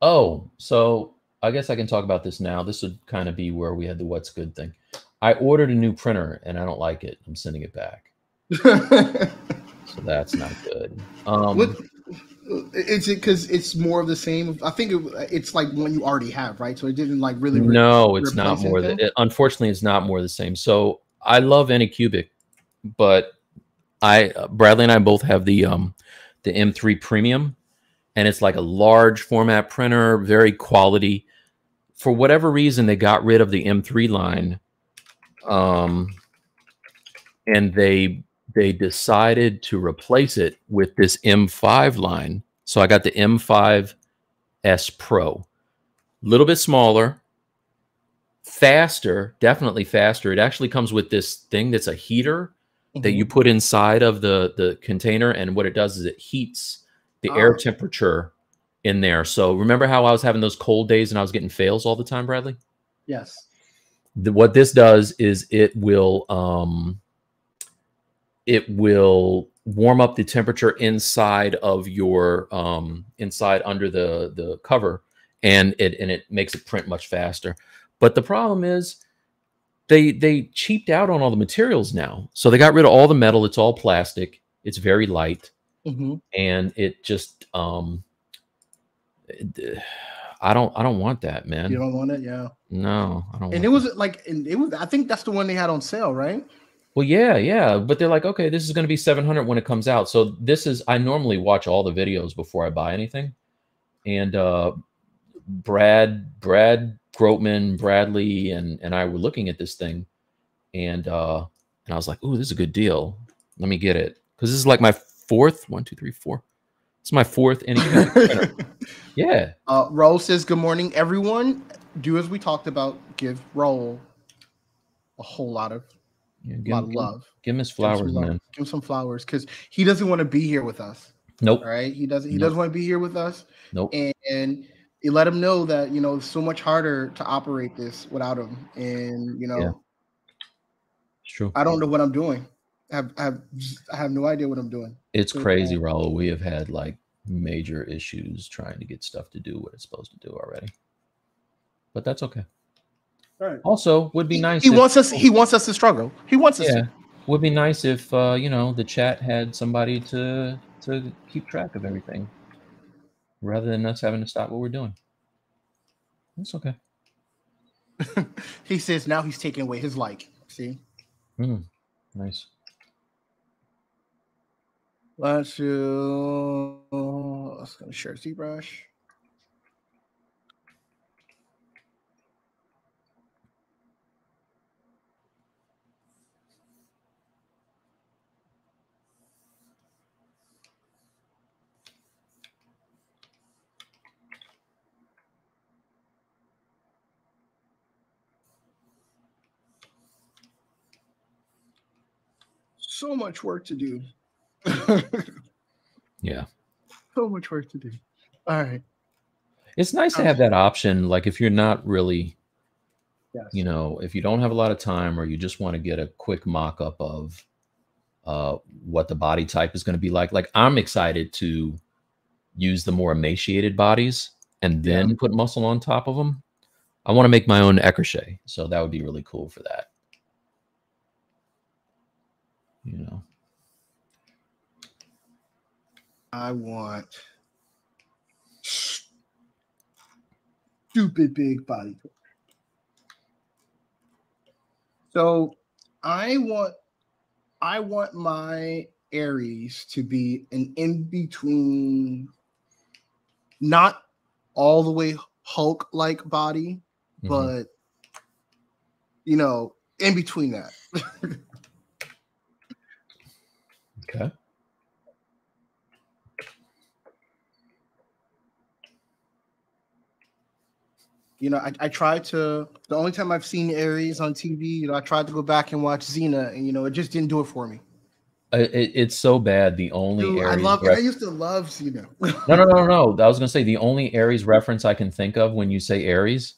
Oh, so I guess I can talk about this now. This would kind of be where we had the what's good thing. I ordered a new printer and I don't like it. I'm sending it back. So that's not good. Um, what? It's because it's more of the same. I think it, it's like one you already have, right? So it didn't like really. re- no, it's not more than it, unfortunately it's not more the same. So I love Anycubic, but I Bradley and I both have the um the M3 Premium, and it's like a large format printer, very quality. For whatever reason, they got rid of the M3 line, um, and they they decided to replace it with this M5 line. So I got the M5 S Pro, a little bit smaller, faster, definitely faster. It actually comes with this thing that's a heater that you put inside of the the container and what it does is it heats the air Oh. temperature in there so remember how i was having those cold days and i was getting fails all the time bradley Yes. the, what this does is it will um it will warm up the temperature inside of your um inside under the the cover and it and it makes it print much faster but the problem is they they cheaped out on all the materials now so they got rid of all the metal it's all plastic it's very light hmm and it just um it- i don't i don't want that man You don't want it, yeah. no i don't And want it was like, and it was. I think that's the one they had on sale, right? Well, yeah, yeah, but they're like, okay, this is going to be 700 when it comes out. So this is I normally watch all the videos before I buy anything. And uh Brad Brad Grotman, Bradley and and I were looking at this thing and uh and I was like, "Ooh, this is a good deal. Let me get it." Cuz this is like my fourth, one, two, three, four. It's my fourth. Yeah. Uh, Raul says, "Good morning, everyone. Do as we talked about. Give Raul a whole lot of, yeah lot give, of give- love. give him his Give him flowers, love. man. Give him some flowers because he doesn't want to be here with us. Nope. All right, he doesn't. He Nope. doesn't want to be here with us, Nope. and, and you let him know that you know it's so much harder to operate this without him. And you know, Yeah. It's true. I don't know what I'm doing. I have, I have, I have no idea what I'm doing. It's So, crazy, uh, Raul. We have had like major issues trying to get stuff to do what it's supposed to do already. But that's okay. Right. Also, would be nice. He if- wants us. He wants us to struggle. He wants us. Yeah, To. would be nice if uh, you know the chat had somebody to to keep track of everything, rather than us having to stop what we're doing. It's okay. He says now he's taking away his like. See. Hmm. Nice. Let's do. Let's go share ZBrush. So much work to do. Yeah. so much work to do. All right. It's nice to Um, have that option. Like if you're not really, Yes. you know, if you don't have a lot of time or you just want to get a quick mock up of uh, what the body type is going to be like. Like I'm excited to use the more emaciated bodies and then put muscle on top of them. I want to make my own écorché, so that would be really cool for that. You know, I want stupid big body. So I want I want my Ares to be an in between, not all the way Hulk like body, Mhm. but you know, in between that. okay. you know, I, I tried to the only time I've seen Ares on TV, you know, I tried to go back and watch Xena, and you know, it just didn't do it for me. It, it's so bad. The only Dude, I love ref- I used to love Xena. no, no, no, no. I was gonna say the only Ares reference I can think of when you say Ares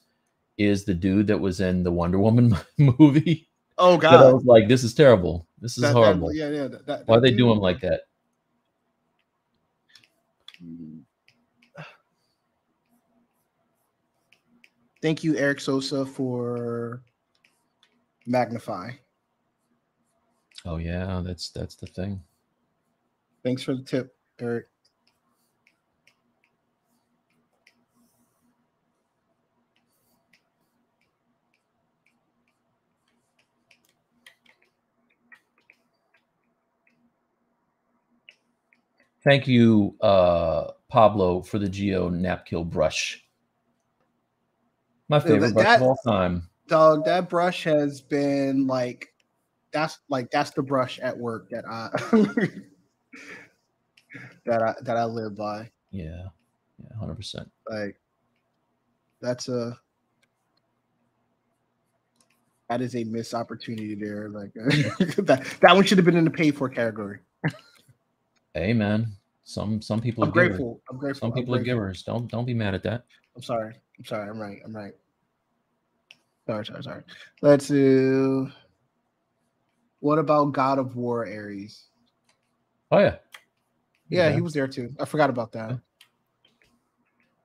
is the dude that was in the Wonder Woman movie. oh That I god. was like, this is terrible. This is That- that- horrible. yeah, yeah. That, that, Why that they do dude- like that? Thank you, Eric Sosa, for Magnify. Oh yeah, that's that's the thing. Thanks for the tip, Eric. Thank you, uh, Pablo, for the Geo Napkill brush. My favorite that- brush of all time. Dog, that brush has been like that's like that's the brush at work that I that I that I live by. Yeah, yeah, hundred percent. Like that's a that is a missed opportunity there. Like that that one should have been in the paid for category. Man, some some people I'm are givers. grateful. I'm grateful. Some people are givers. Don't don't be mad at that. I'm sorry. I'm sorry. I'm right. I'm right. Sorry, sorry, sorry. Let's do. What about God of War Ares? Oh yeah, Yeah, Okay. he was there too. I forgot about that.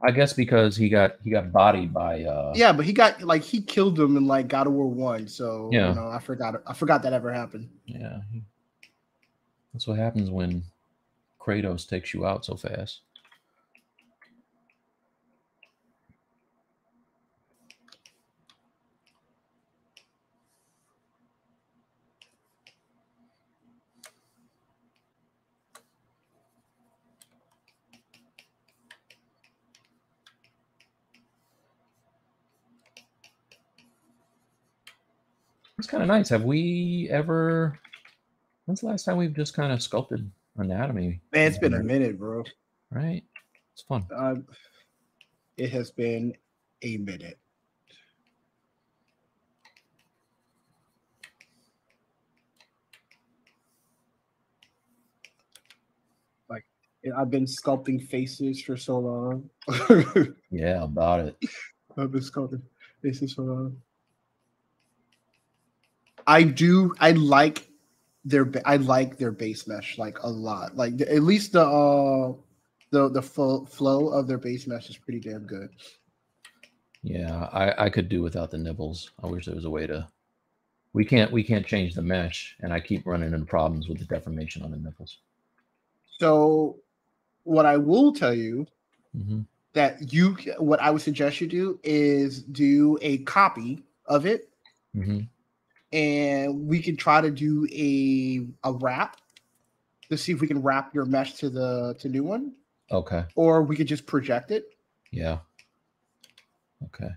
I guess because he got he got bodied by uh Yeah, but he got like he killed him in like God of War One. So Yeah. you know, I forgot. I forgot that ever happened. yeah. That's what happens when Kratos takes you out so fast. It's kind of nice. Have we ever? When's the last time we've just kind of sculpted anatomy? Man, it's been a minute, bro. Right? It's fun. Uh, it has been a minute. Like I've been sculpting faces for so long. Yeah, about it. I've been sculpting faces for long. I do. I like their. I like their base mesh like a lot. Like at least the uh the the full flow of their base mesh is pretty damn good. Yeah, I, I could do without the nibbles. I wish there was a way to. We can't we can't change the mesh, and I keep running into problems with the deformation on the nipples. So, what I will tell you hmm that you what I would suggest you do is do a copy of it, hmm and we can try to do a a wrap to see if we can wrap your mesh to the to new one, Okay. or we could just project it. Yeah. Okay.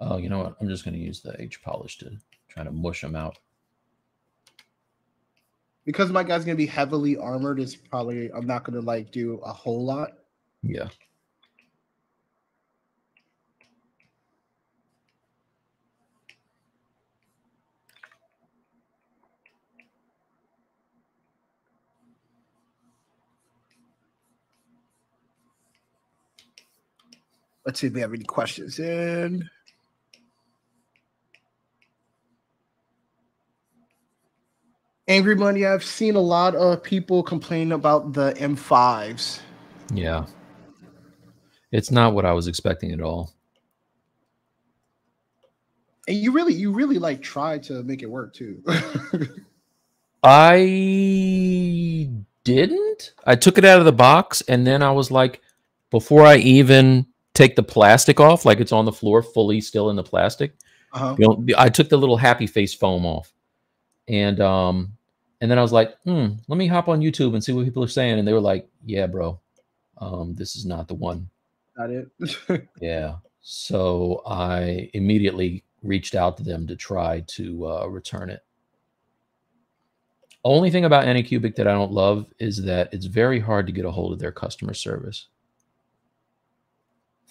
Oh, you know what? I'm just going to use the hPolish to try to mush them out. Because my guy's gonna be heavily armored, is probably I'm not gonna like do a whole lot. Yeah. Let's see if we have any questions in. Angry Money, I've seen a lot of people complain about the M5s. Yeah. It's not what I was expecting at all. And you really, you really like tried to make it work too. I didn't. I took it out of the box and then I was like, before I even take the plastic off, like it's on the floor, fully still in the plastic. uh-huh. You know, I took the little happy face foam off, and um, and then I was like, hmm, let me hop on YouTube and see what people are saying, and they were like, yeah, bro, um, this is not the one. Got it. Yeah. So I immediately reached out to them to try to uh, return it. Only thing about Anycubic that I don't love is that it's very hard to get a hold of their customer service.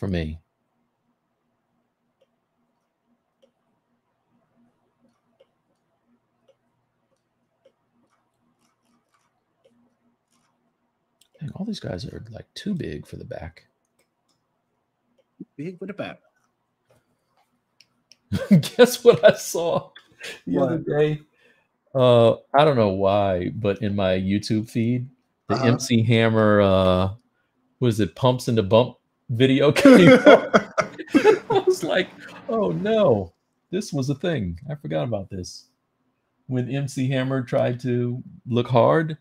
For me. All these guys are like too big for the back. Big with a bat. Guess what I saw the What? other day? Uh, I don't know why, but in my YouTube feed, the Uh-huh. MC Hammer, uh, was it pumps the bump video came. I was like, oh no, this was a thing. I forgot about this. When MC Hammer tried to look hard,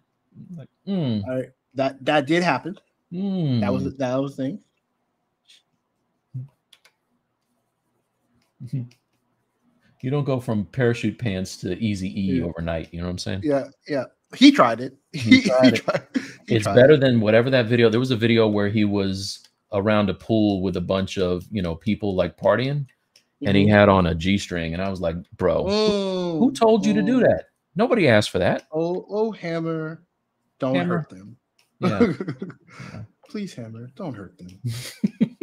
like, mm, right. That that did happen. mm. That was that was the thing. you don't go from parachute pants to easy E Yeah. overnight. You know what I'm saying? Yeah, yeah. He tried it. He tried it. tried- he it's tried better it. than whatever that video. There was a video where he was around a pool with a bunch of you know people like partying, and he Mhm. had on a g string, and I was like, bro, who- who Mm, told you to do mm. that? Nobody asked for that. Oh, oh, Hammer, don't Hammer. hurt them. Yeah. Please, Hammer, don't hurt them.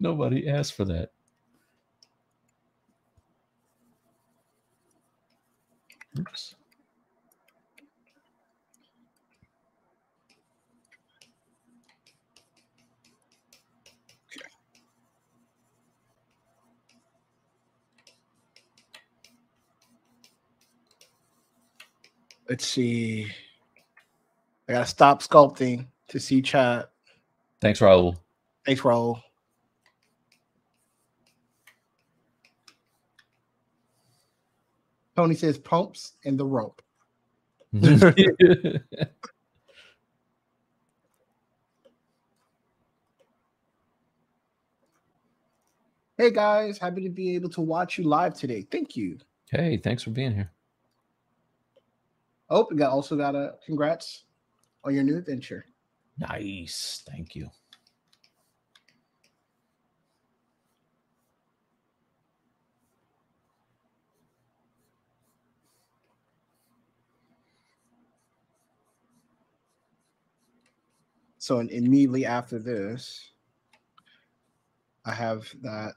Nobody asked for that. Oops. Let's see. I gotta stop sculpting to see chat. Thanks, Raul. Thanks, Raul. Tony says pumps and the rope. Hey guys, happy to be able to watch you live today. Thank you. hey, thanks for being here. Oh, we got also got a congrats on your new adventure. Nice. Thank you. So and immediately after this, I have that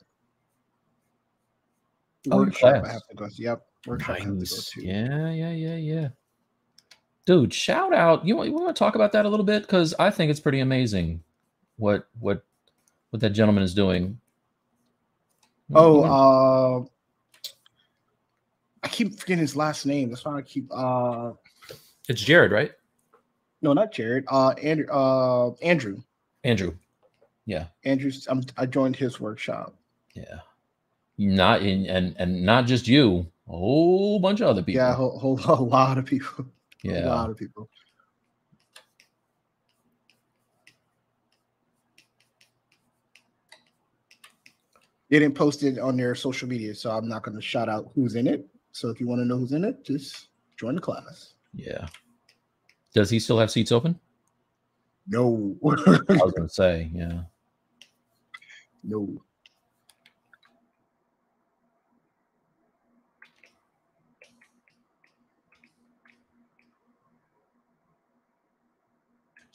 Oh, workshop I have to go to. Yep, workshop I have to go to. Yeah, yeah, yeah, yeah. Dude, shout out. You want, you want to talk about that a little bit? Because I think it's pretty amazing what what what that gentleman is doing. Oh, uh, I keep forgetting his last name. That's why I keep. Uh, it's Jared, right? no, not Jared. Uh, Andrew. Uh, Andrew. Andrew. Yeah. Andrew's. I'm, I joined his workshop. Yeah. Not in and and not just you, a whole bunch of other people. Yeah, a whole, whole a lot of people. A lot of people. They didn't post it on their social media, so I'm not going to shout out who's in it. So if you want to know who's in it, just join the class. Yeah. Does he still have seats open? No, I was gonna say, yeah. no.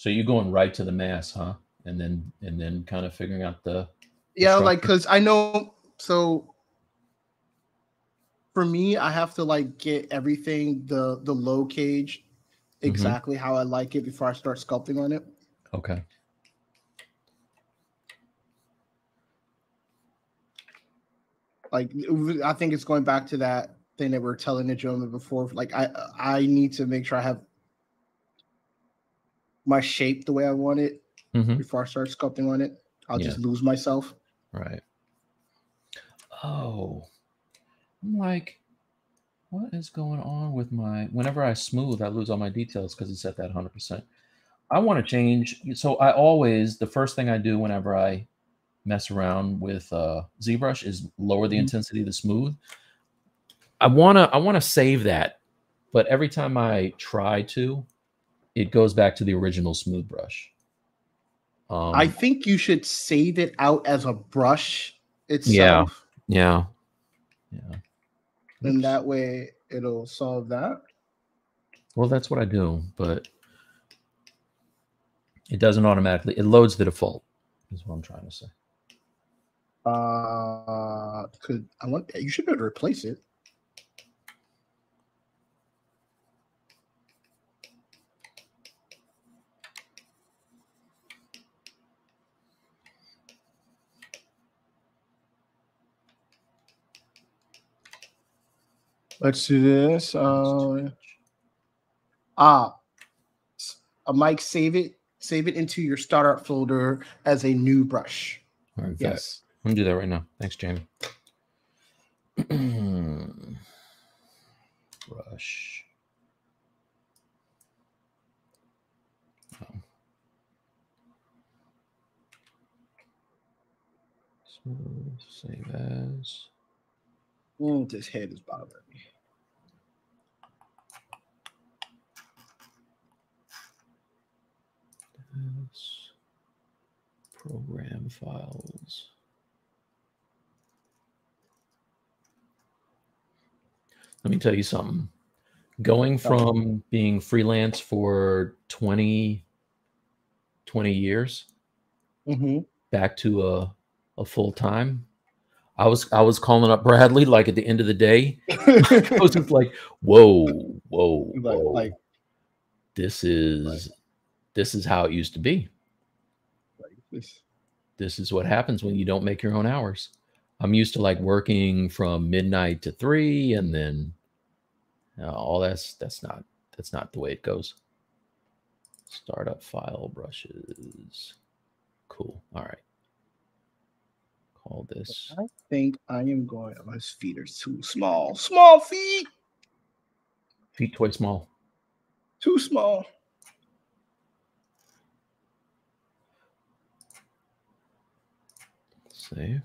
So you're going right to the mass, huh? And then and then kind of figuring out the Yeah, like because I know. So for me, I have to like get everything the the low cage mm-hmm. exactly how I like it before I start sculpting on it. okay. like I think it's going back to that thing that we are telling the gentleman before. Like I I need to make sure I have my shape the way I want it hmm before I start sculpting on it. I'll Yeah. just lose myself. Right. Oh, I'm like, what is going on with my? Whenever I smooth, I lose all my details because it's at that hundred percent. I want to change. So I always the first thing I do whenever I mess around with uh, ZBrush is lower the Mhm. intensity of the smooth. I wanna I wanna save that, but every time I try to, it goes back to the original smooth brush. Um, I think you should save it out as a brush itself. yeah, yeah. And Oops. that way it'll solve that. Well, that's what I do, but it doesn't automatically. It loads the default. Is what I'm trying to say. Uh could I want you should be able to replace it. Let's do this. Uh, ah, uh, Mike, save it. Save it into your startup folder as a new brush. Right. Yes. I'm gonna do that right now. Thanks, Jamie. Brush. Oh. Smooth, save as. Mm, this head is bothering me. Program files. Let me tell you something. Going from being freelance for 20, 20 years Mm-hmm. back to a, a full time, I was I was calling up Bradley like at the end of the day. I was just like, whoa, whoa, whoa. like, this is this is how it used to be. this. this is what happens when you don't make your own hours. I'm used to like working from midnight to three, and then uh, all that's that's not that's not the way it goes. Startup file brushes. Cool. All right. Call this. I think I am going. My feet are too small. Small feet. Feet toy small. Too small. Save.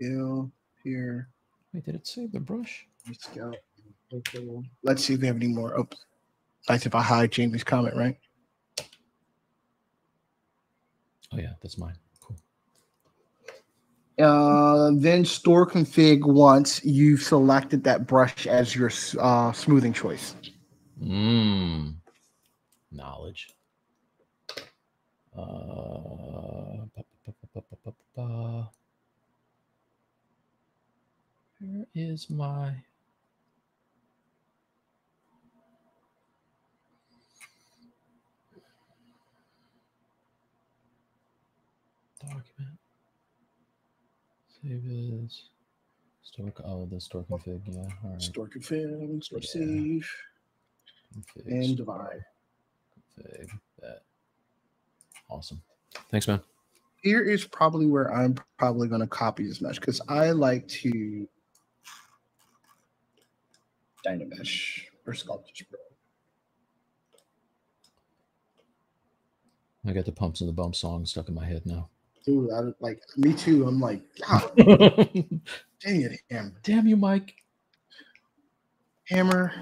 Ill here. Wait, did it save the brush? Let's go. Let's see if we have any more. Oh, nice if I hide Jamie's comment, right? Oh yeah, that's mine. Cool. Uh, then store config once you've selected that brush as your uh, smoothing choice. Mmm. Knowledge. Uh. Where is my document? Save as store. Oh, the store config. Yeah. All right. Store config, store Yeah. save, Config, and divide. config. That. Awesome. Thanks, man. here is probably where I'm probably going to copy this mesh because I like to Dynamesh or Sculptris Pro. I got the pumps and the bump song stuck in my head now. Dude, I like me too. I'm like, God, dang it, Hammer. Damn you, Mike. Hammer,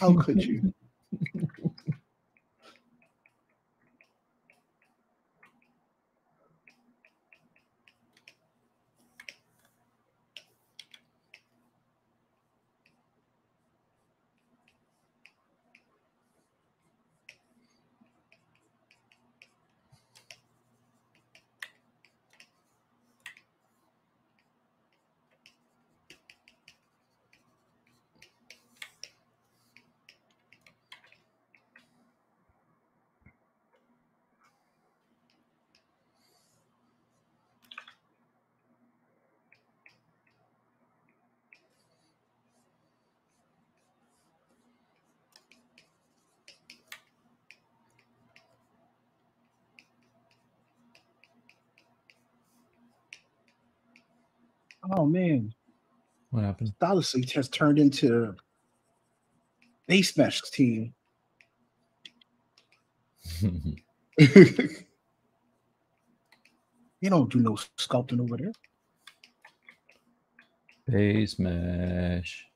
how could you? Oh man, What happened? League has turned into base mesh team. you don't do no sculpting over there. Base mesh.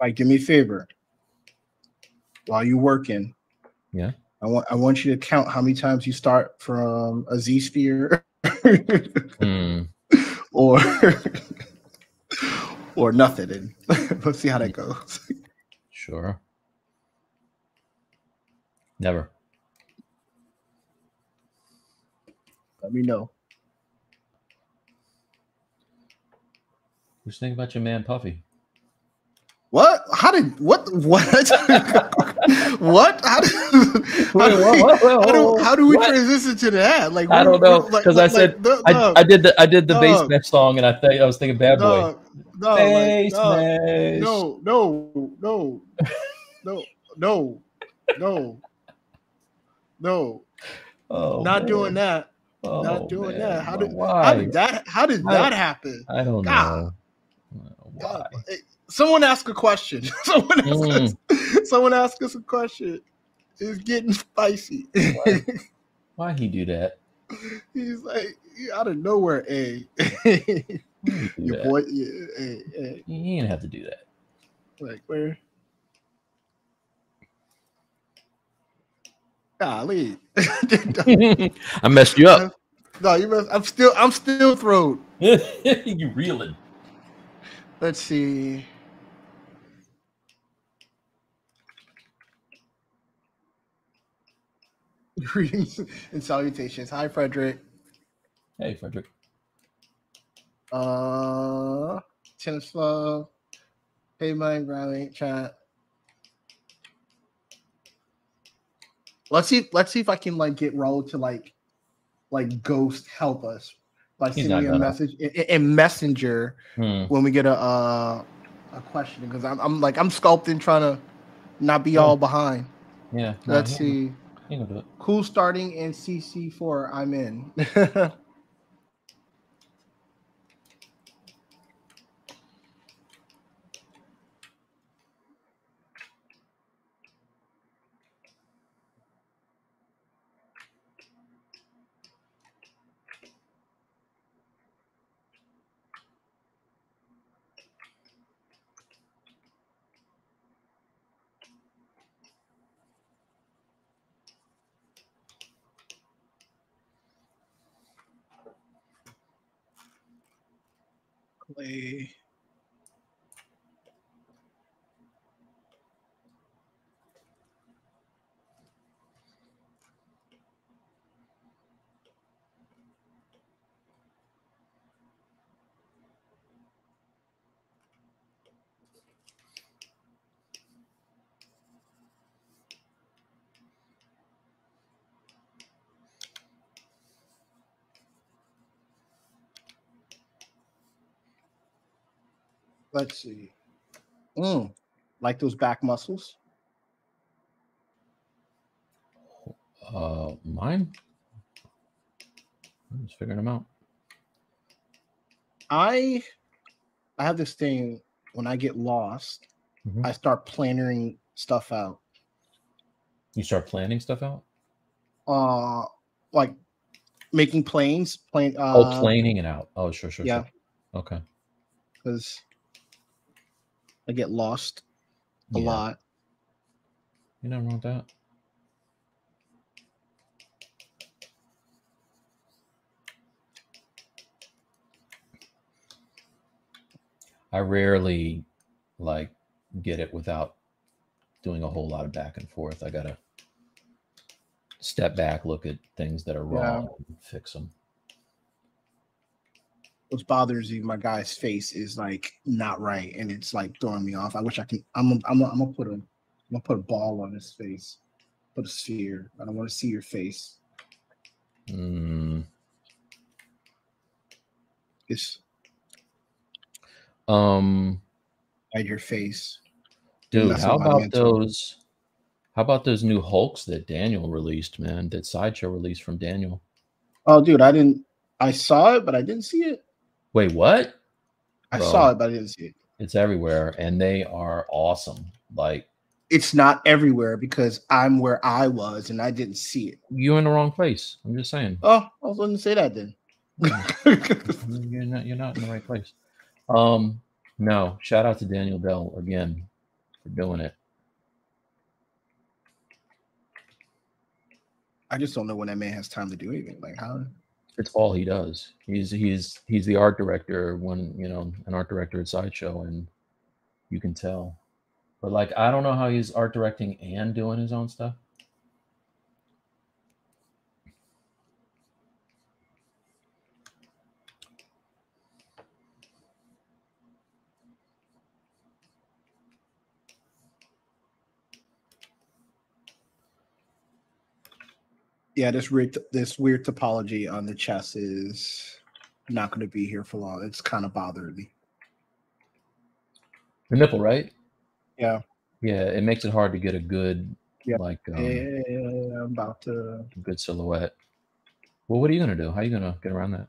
Like, do me a favor. While you're working, Yeah. I want I want you to count how many times you start from a ZSphere Hmm. or or nothing, and let's see how that goes. Sure. Never. Let me know. Who's thinking about your man Puffy? What? How did what what what? How do we, what, what, what, how, do, how do we transition to that? Like I don't know like- because I said like, I, I did the I did the base mesh song and I think I was thinking Bad Boy. dog, dog, like. No, no, no, no, no, no, no. Oh, not man. doing that. Oh, not doing man. that. How did Why? how did that how did I- that happen? I don't God. know. Why? God, hey, Someone ask a question. Someone ask, Mm. us, someone ask us a question. It's getting spicy. Why? Why he do that? He's like out of nowhere. A Why he do your that? boy. Yeah, hey, hey, He didn't have to do that. like where? Golly. I messed you up. no, you must, I'm still I'm still thrown. you reeling. Let's see. Greetings and salutations. Hi, Frederick. Hey, Frederick. Uh, tennis love. Hey, Mike, Riley, chat. Let's see. Let's see if I can like get Raul to like, like ghost help us by He's sending a message in, in Messenger Hmm. when we get a uh, a question because I'm I'm like I'm sculpting trying to not be Yeah. all behind. Yeah. Let's see. It. Cool starting in CC4. I'm in. Play. Let's see. Mm, like those back muscles. Uh, mine. I'm just figuring them out. I I have this thing when I get lost, Mhm. I start planning stuff out. You start planning stuff out. Uh like making planes, Plan. uh oh, planning it out. Oh, sure, sure, yeah. sure. Okay. because I get lost a Yeah. lot. You nothing wrong with that. I rarely like get it without doing a whole lot of back and forth. I gotta step back, look at things that are Yeah. wrong, and fix them. What bothers you, my guy's face is like not right, and it's like throwing me off. I wish I can. I'm. I'm. I'm gonna put a. I'm gonna put a ball on his face. Put a sphere. I don't want to see your face. Mm, It's um, at your face. dude, That's how about those? How about those new Hulks that Daniel released, man? That sideshow released from Daniel. Oh, dude, I didn't. I saw it, but I didn't see it. Wait, what? I Bro. saw it, but I didn't see it. It's everywhere, and they are awesome. Like It's not everywhere because I'm where I was and I didn't see it. you're in the wrong place. I'm just saying. Oh, I was going to say that then. You're not. You're not in the right place. Um, no. Shout out to Daniel Bell again for doing it. I just don't know when that man has time to do anything. Like how? It's all he does. He's he's he's the art director when you know an art director at Sideshow, and you can tell. But like, I don't know how he's art directing and doing his own stuff. Yeah, this weird this weird topology on the chest is not going to be here for long. It's kind of bothering me. The nipple, right? Yeah. Yeah, it makes it hard to get a good Yeah. like um, yeah, I'm about to. good silhouette. Well, what are you gonna do? How are you gonna get around that?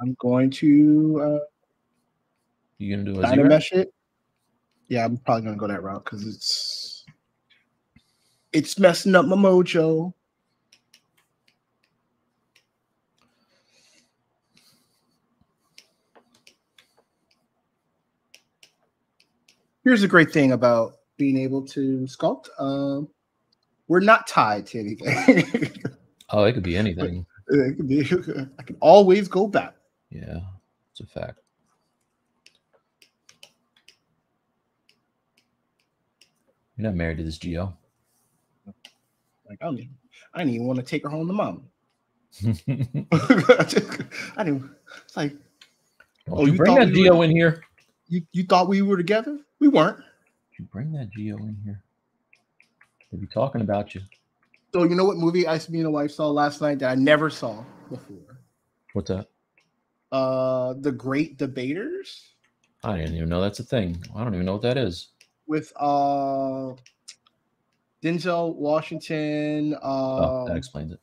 I'm going to uh, You gonna do a zero? dynamesh it. Yeah, I'm probably going to go that route because it's it's messing up my mojo. Here's the great thing about being able to sculpt. Um, we're not tied to anything. Oh, it could be anything. It could be- I can always go back. Yeah, it's a fact. You're not married to this Geo. Like I don't even, I didn't even want to take her home to mom. I didn't. It's like Don't Oh, you you bring that Geo in here. You, you thought we were together? We weren't. Did You bring that Geo in here. They'll be talking about you. So you know what movie I me and the wife saw last night that I never saw before? What's that? Uh, The Great Debaters I didn't even know that's a thing. I don't even know what that is. with uh Denzel Washington. Oh, Um, that explains it.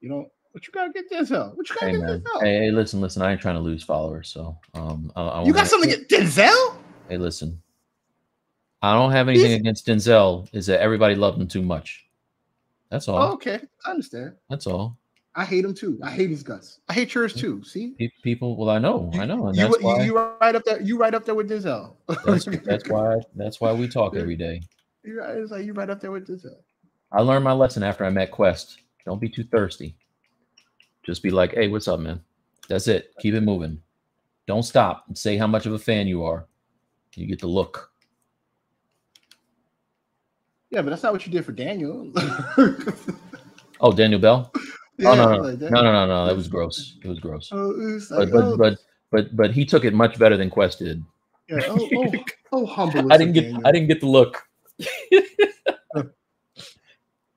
you know what you gotta get Denzel? What you gotta Hey get man. Denzel? Hey, hey, listen, listen. I ain't trying to lose followers, so um, I, I you got something to get Denzel? Hey, listen. I don't have anything He's- against Denzel. Is that everybody loved him too much? That's all. Oh, okay, I understand. That's all. I hate him too. I hate his guts. I hate yours too. See, People, well, I know, I know, and you, that's you, why. you right up there. You right up there with Denzel. That's, that's why. That's why we talk every day. You right, it's like you right up there with Denzel. I learned my lesson after I met Quest. Don't be too thirsty. Just be like, "Hey, what's up, man?" That's it. Keep it moving. Don't stop and say how much of a fan you are. You get the look. Yeah, but that's not what you did for Daniel. Oh, Daniel Bell. yeah, oh no, no, like that. no, no, no, no. That was gross. It was gross. Oh, it's like, But but oh, but but but he took it much better than Quest did. yeah, oh, oh, oh, oh humble. I didn't get Daniel? I didn't get the look.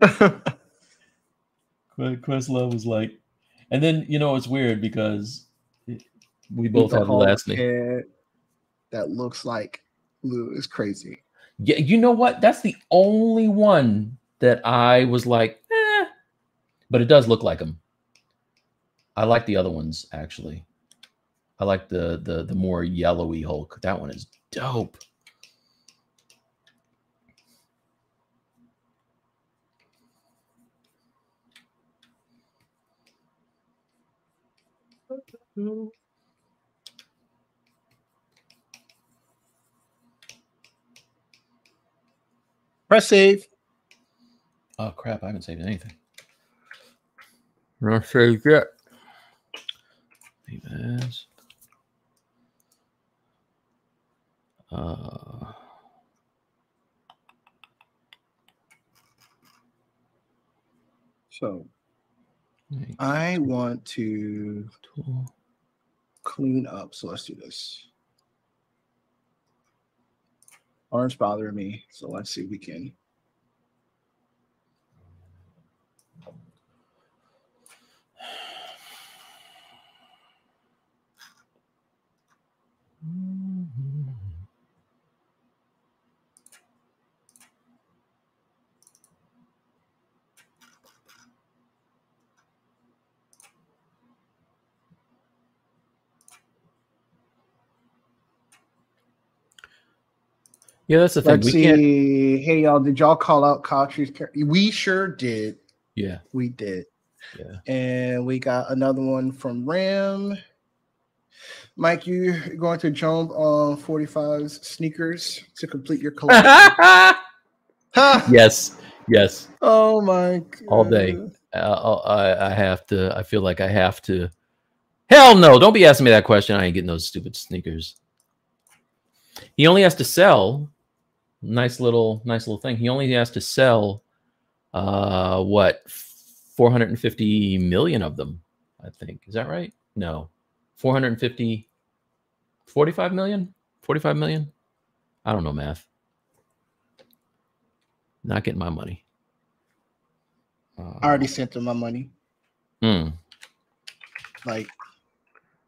Questlove was like, and then you know it's weird because we both have the last name. That looks like Lou is crazy. Yeah, you know what? That's the only one that I was like, eh, but it does look like them. I like the other ones actually. I like the the the more yellowy Hulk. That one is dope. Press save. Oh crap! I haven't saved anything. Not saved yet. Leave as. Uh, So I want to tool. Clean up. So let's do this. Arms bothering me. So let's see if we can. Yeah, that's the thing. Let's We can't. see. Hey y'all, did y'all call out Cautrey's character? We sure did. Yeah, We did. yeah. And we got another one from Ram. Mike, you going to jump on 45's sneakers to complete your collection. Yes, yes. oh my god. All day. Uh, I, I have to. I feel like I have to. Hell no! Don't be asking me that question. I ain't getting those stupid sneakers. He only has to sell. Nice little, nice little thing. He only has to sell. Uh, what? Four hundred and fifty million of them. I think is that right? No, 450. 45 million. 45 million. I don't know math. Not getting my money. Uh, I already sent them my money. hmm. Like,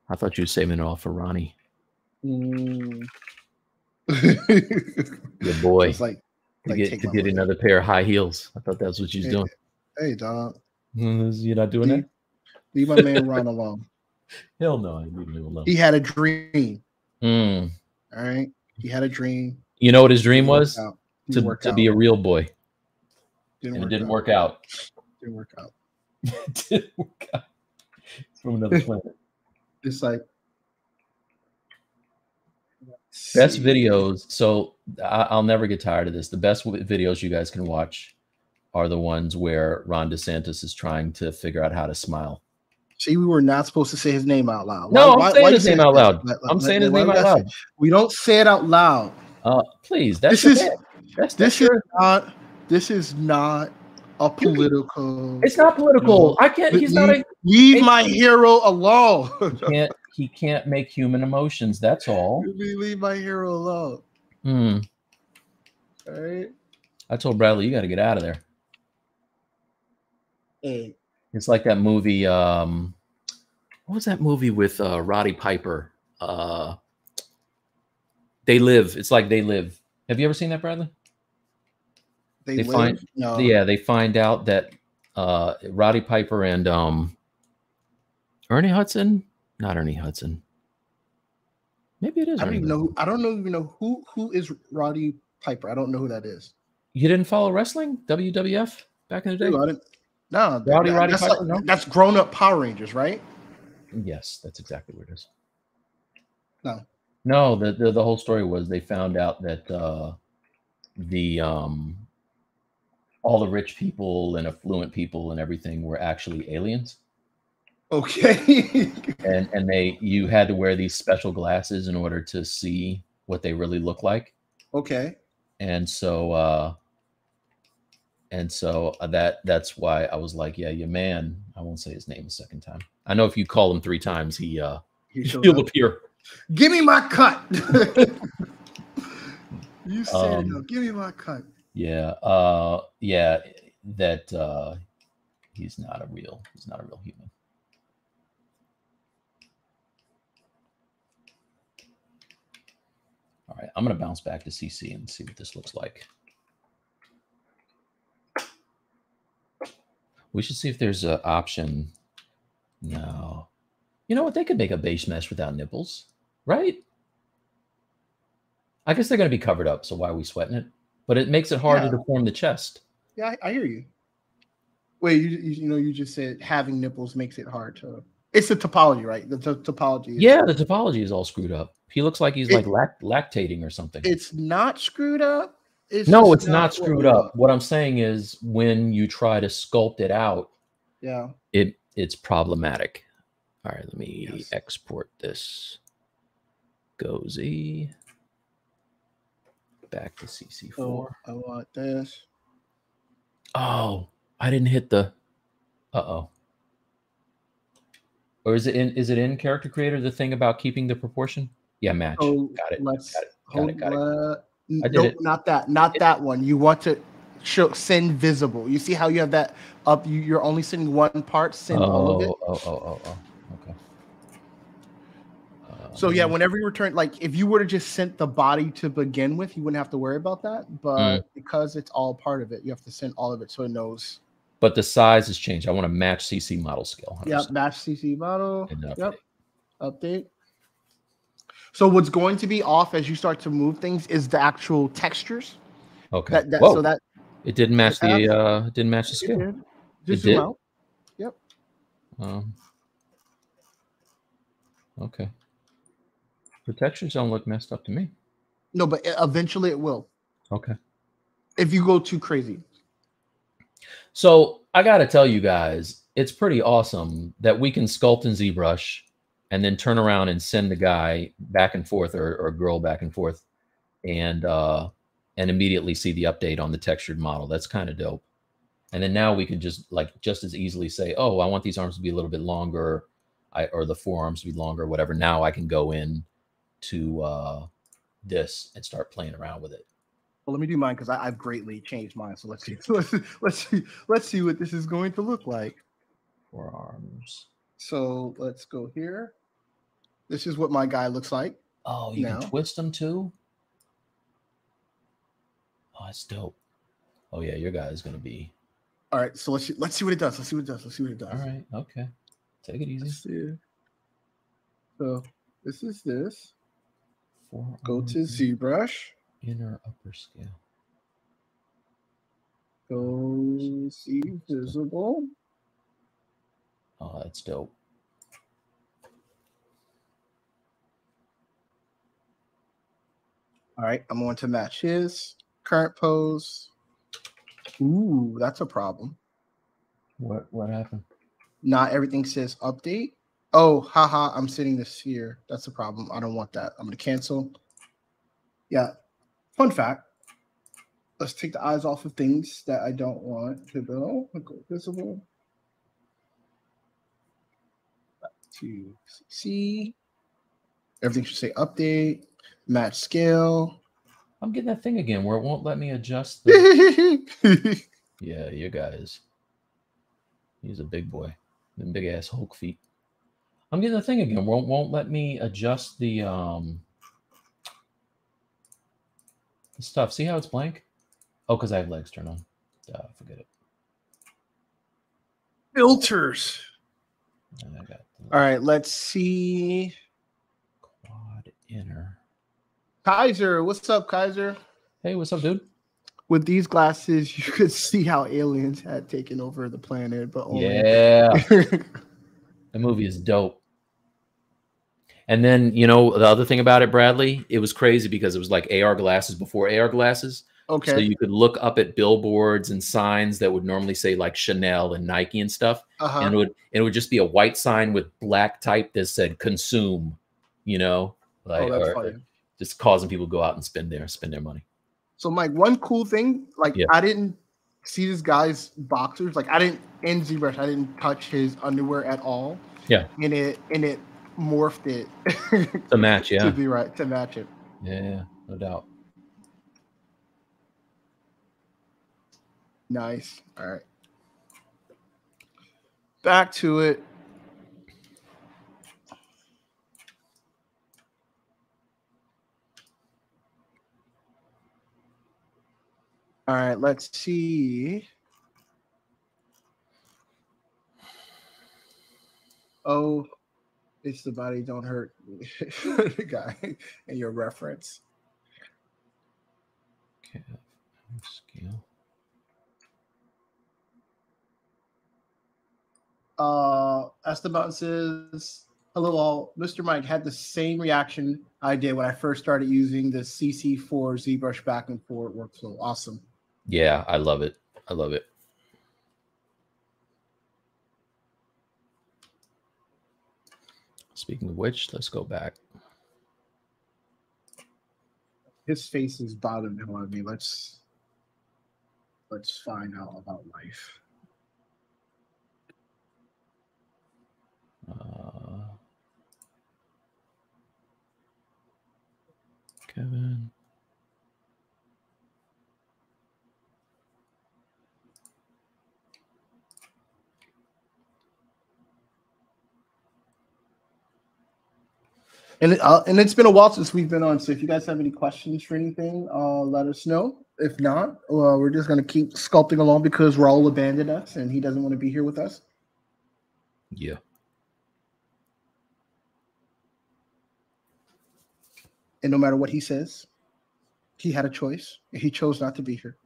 I thought you were saving it all for Ronnie, mm. Your boy, It's like, to like get take to get another pair of high heels. I thought that's what you was Hey, doing. Hey, dog. Mm, You're not doing Leave, that? leave my man Ron alone. Hell no, I leave him alone. He had a dream. Mm. All right. He had a dream. You know what his dream was? To, to be a real boy, Didn't and it didn't out. work out. Didn't work out. didn't work out. From another planet. It's like Best videos. So I, I'll never get tired of this. The best videos you guys can watch are the ones where Ron DeSantis is trying to figure out how to smile. See, we were not supposed to say his name out loud. No, Why- I'm why- saying why his name out loud. Let- I'm let- saying his name we out loud. We don't say it out loud. Uh, please. That's This your is-. That's, This is not. This is not a political. It's not political. I can't. He's not. A, Leave it's- my hero alone. can't. He can't make human emotions. That's all. Leave my hero alone. Hmm. All right. I told Bradley, you got to get out of there. Hey, It's like that movie. Um, what was that movie with uh, Roddy Piper? Uh, they live. It's like they live. Have you ever seen that, Bradley? they, They live. find- no. yeah, they find out that uh, Roddy Piper and um, Ernie Hudson, not Ernie Hudson. Maybe it is. I don't Ernie even Hudson. know. Who, I don't know even know who who is Roddy Piper. I don't know who that is. You didn't follow wrestling, WWF back in the day? Dude, I didn't. No, Rowdy Roddy that's, Piper, like- no? that's grown up Power Rangers, right? Yes, that's exactly what it is. No. No, the, the the whole story was they found out that uh the um all the rich people and affluent people and everything were actually aliens. Okay. And and they you had to wear these special glasses in order to see what they really look like. okay. And so uh and so uh, that that's why I was like, yeah, your man, I won't say his name a second time. I know if you call him 3 times, he uh he he'll up. appear. Give me my cut. you said. Um, though. Give me my cut. Yeah, uh, yeah, that uh, he's not a real, he's not a real human. All right, I'm gonna bounce back to CC and see what this looks like. We should see if there's an option. No. You know what? They could make a base mesh without nipples, right? I guess they're going to be covered up, so why are we sweating it? But it makes it hard Yeah. to deform the chest. Yeah, I, I hear you. Wait, you, you you know you just said having nipples makes it hard to. It's the topology, right? The, t- topology. is- Yeah, the topology is all screwed up. He looks like he's It- like lact- lactating or something. It's not screwed up. It's no, it's not what screwed we up. What I'm saying is when you try to sculpt it out, Yeah. it it's problematic. All right, let me Yes. export this. GoZ. Back to CC4. So I want this. Oh, I didn't hit the. Uh oh. Or is it in? Is it in Character Creator? The thing about keeping the proportion? Yeah, match. So got it. let's Got it. Got hold. it. Got it. uh, n- I did nope, it. not that. Not It- that one. You want to show send visible. You see how you have that up? You, you're only sending one part. Send all of it. Oh, oh, oh, oh, oh. Okay. So yeah, Um, whenever you return, like if you were to just send the body to begin with, you wouldn't have to worry about that. But Mm. because it's all part of it, you have to send all of it so it knows. but the size has changed. I want to match CC model scale. Yep, match CC model. Yep, update. So what's going to be off as you start to move things is the actual textures. Okay. That, that Whoa, so that it didn't match the uh didn't match the it scale. did. Just It zoom did? out. Um, okay. The textures don't look messed up to me. No, but eventually it will. Okay. If you go too crazy. So I got to tell you guys, it's pretty awesome that we can sculpt in ZBrush and then turn around and send the guy back and forth or, or girl back and forth and uh, and immediately see the update on the textured model. That's kind of dope. And then now we can just like just as easily say, oh, I want these arms to be a little bit longer, I, or the forearms to be longer, whatever. Now I can go in to uh, this and start playing around with it. Well, let me do mine because I've greatly changed mine. So let's see. Let's, let's see. Let's see what this is going to look like. Forearms. So let's go here. This is what my guy looks like. Oh, you now. can twist them too. Oh, that's dope. Oh yeah, your guy is gonna be All right. So let's see, let's see what it does. Let's see what it does. Let's see what it does. all right. Okay, take it easy. Let's see. So this is this. Forearm, Go to ZBrush. inner upper scale. GoZ visible. Oh, that's dope. All right. I'm going to match his current pose. Ooh, that's a problem. What what happened? Not everything says update. Oh, haha, I'm sitting this here. That's a problem. I don't want that. I'm gonna cancel. Yeah. Fun fact. Let's take the eyes off of things that I don't want to go. Go visible. Back to see. Everything should say update, match scale. I'm getting that thing again where it won't let me adjust. The... yeah, you guys. He's a big boy. Them big ass Hulk feet. I'm getting the thing again. Won't won't let me adjust the um the stuff. See how it's blank? Oh, because I have legs turned on. Duh, forget it. Filters. And I got the All right, let's see. quad inner. Kaiser, what's up, Kaiser? Hey, what's up, dude? With these glasses, you could see how aliens had taken over the planet, but only Yeah, the movie is dope. And then you know the other thing about it, Bradley, it was crazy because it was like AR glasses before AR glasses. Okay. So you could look up at billboards and signs that would normally say like Chanel and Nike and stuff, uh-huh. and it would it would just be a white sign with black type that said "consume," you know, like oh, or- funny. just causing people to go out and spend their spend their money. So, Mike, one cool thing, like Yeah. I didn't see this guy's boxers. Like I didn't in ZBrush, I didn't touch his underwear at all. Yeah. And it and it morphed it to match, yeah, to be right to match it. yeah, yeah, no doubt. Nice. All right. Back to it. All right, let's see. Oh, it's the body don't hurt the guy and your reference. Okay. Scale. Uh, Esteban says, "Hello all. Mr. Mike had the same reaction I did when I first started using the CC4 ZBrush back and forth workflow. Awesome. Yeah, I love it. I love it. Speaking of which, let's go back. His face is bothering on me. Let's let's find out about life. Uh, Kevin. And it, uh, and it's been a while since we've been on. So if you guys have any questions for anything, uh, let us know. If not, uh, we're just gonna keep sculpting along because Raul abandoned us and he doesn't want to be here with us. Yeah. And no matter what he says, he had a choice. He chose not to be here.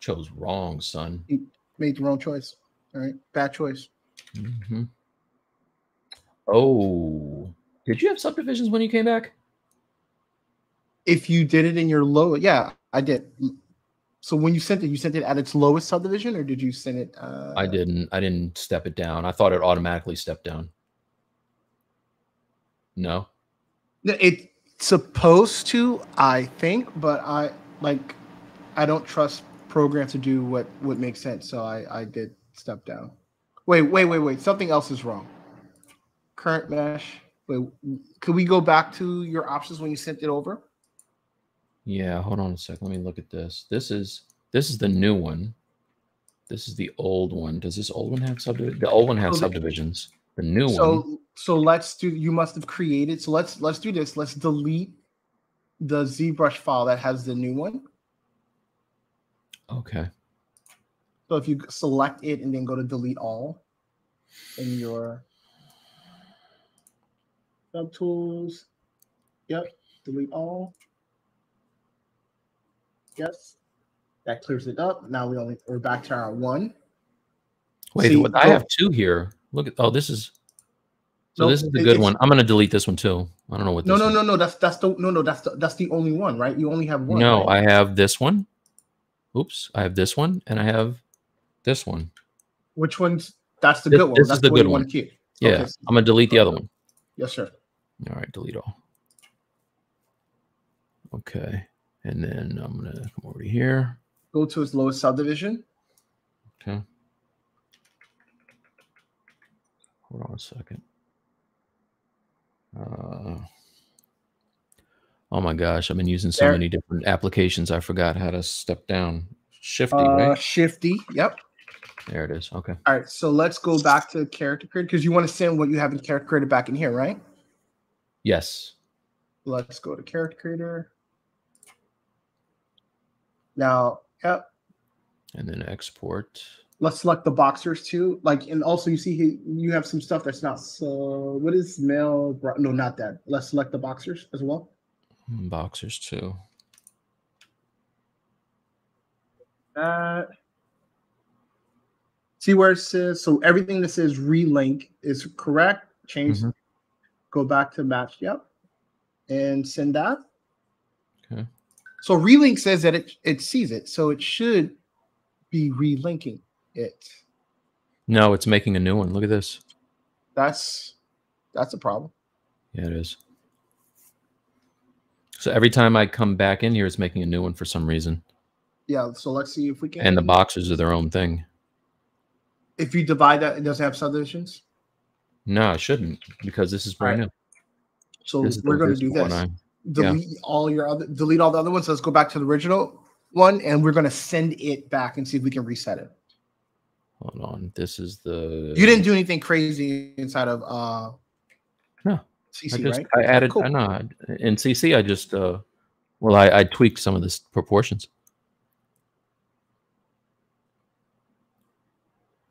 Chose wrong, son. He made the wrong choice. All right, bad choice. Mhm. Oh, did you have subdivisions when you came back? If you did it in your low, yeah, I did. So when you sent it, you sent it at its lowest subdivision, or did you send it? Uh, I didn't. I didn't step it down. I thought it automatically stepped down. No. No, It's supposed to, I think, but I like, I don't trust programs to do what would make sense. So I I did step down. Wait, wait, wait, wait. Something else is wrong. Current mesh. Wait, could we go back to your options when you sent it over? Yeah. Hold on a sec. Let me look at this. This is this is the new one. This is the old one. Does this old one have subdivision? The old one has oh, the- subdivisions. The new one. So so let's do. You must have created. So let's let's do this. Let's delete the ZBrush file that has the new one. Okay. So if you select it and then go to delete all in your subtools, yep, delete all. Yes, that clears it up. Now we only we're back to our one. Wait. See, what, I have two here. Look at. Oh, this is. So No, this is the good one. I'm gonna delete this one too. I don't know what. No, this no, no, no. That's that's the no, no. That's the that's the only one, right? You only have one. No, right? I have this one. Oops, I have this one, and I have this one. Which one's that's the This- good one? this is That's the good one. keep. Yeah, Okay. I'm gonna delete the other one. Yes, sir. All right, delete all. Okay, and then I'm gonna come over to here. Go to its lowest subdivision. Okay. Hold on a second. Uh, oh my gosh, I've been using so There- many different applications. I forgot how to step down. Shifty, Uh, right? Shifty. Yep. There it is. Okay. All right, so let's go back to character creator because you want to send what you have in character creator back in here, right? Yes. Let's go to character creator. Now, yep. And then export. Let's select the boxers too. Like, and also you see he, you have some stuff that's not so. What is male? bro- No, not that. Let's select the boxers as well. Mm, Boxers too. That. See where it says so everything that says relink is correct. Change. Mhm. Go back to match. Yep. And send that. Okay. So relink says that it it sees it, so it should be relinking it. No, it's making a new one. Look at this. That's that's a problem. Yeah, it is. So every time I come back in here, it's making a new one for some reason. Yeah. So let's see if we can. And the boxers are their own thing. If you divide that, it doesn't have subdivisions. No, it shouldn't because this is brand Alright. new. So This we're going to do is the one this. I- delete all your other delete all the other ones. Let's go back to the original one and we're going to send it back and see if we can reset it. Hold on. This is the. You didn't do anything crazy inside of uh No, CC, I just right? I added. Cool. I know in CC. I just uh, well, I, I tweaked some of the proportions.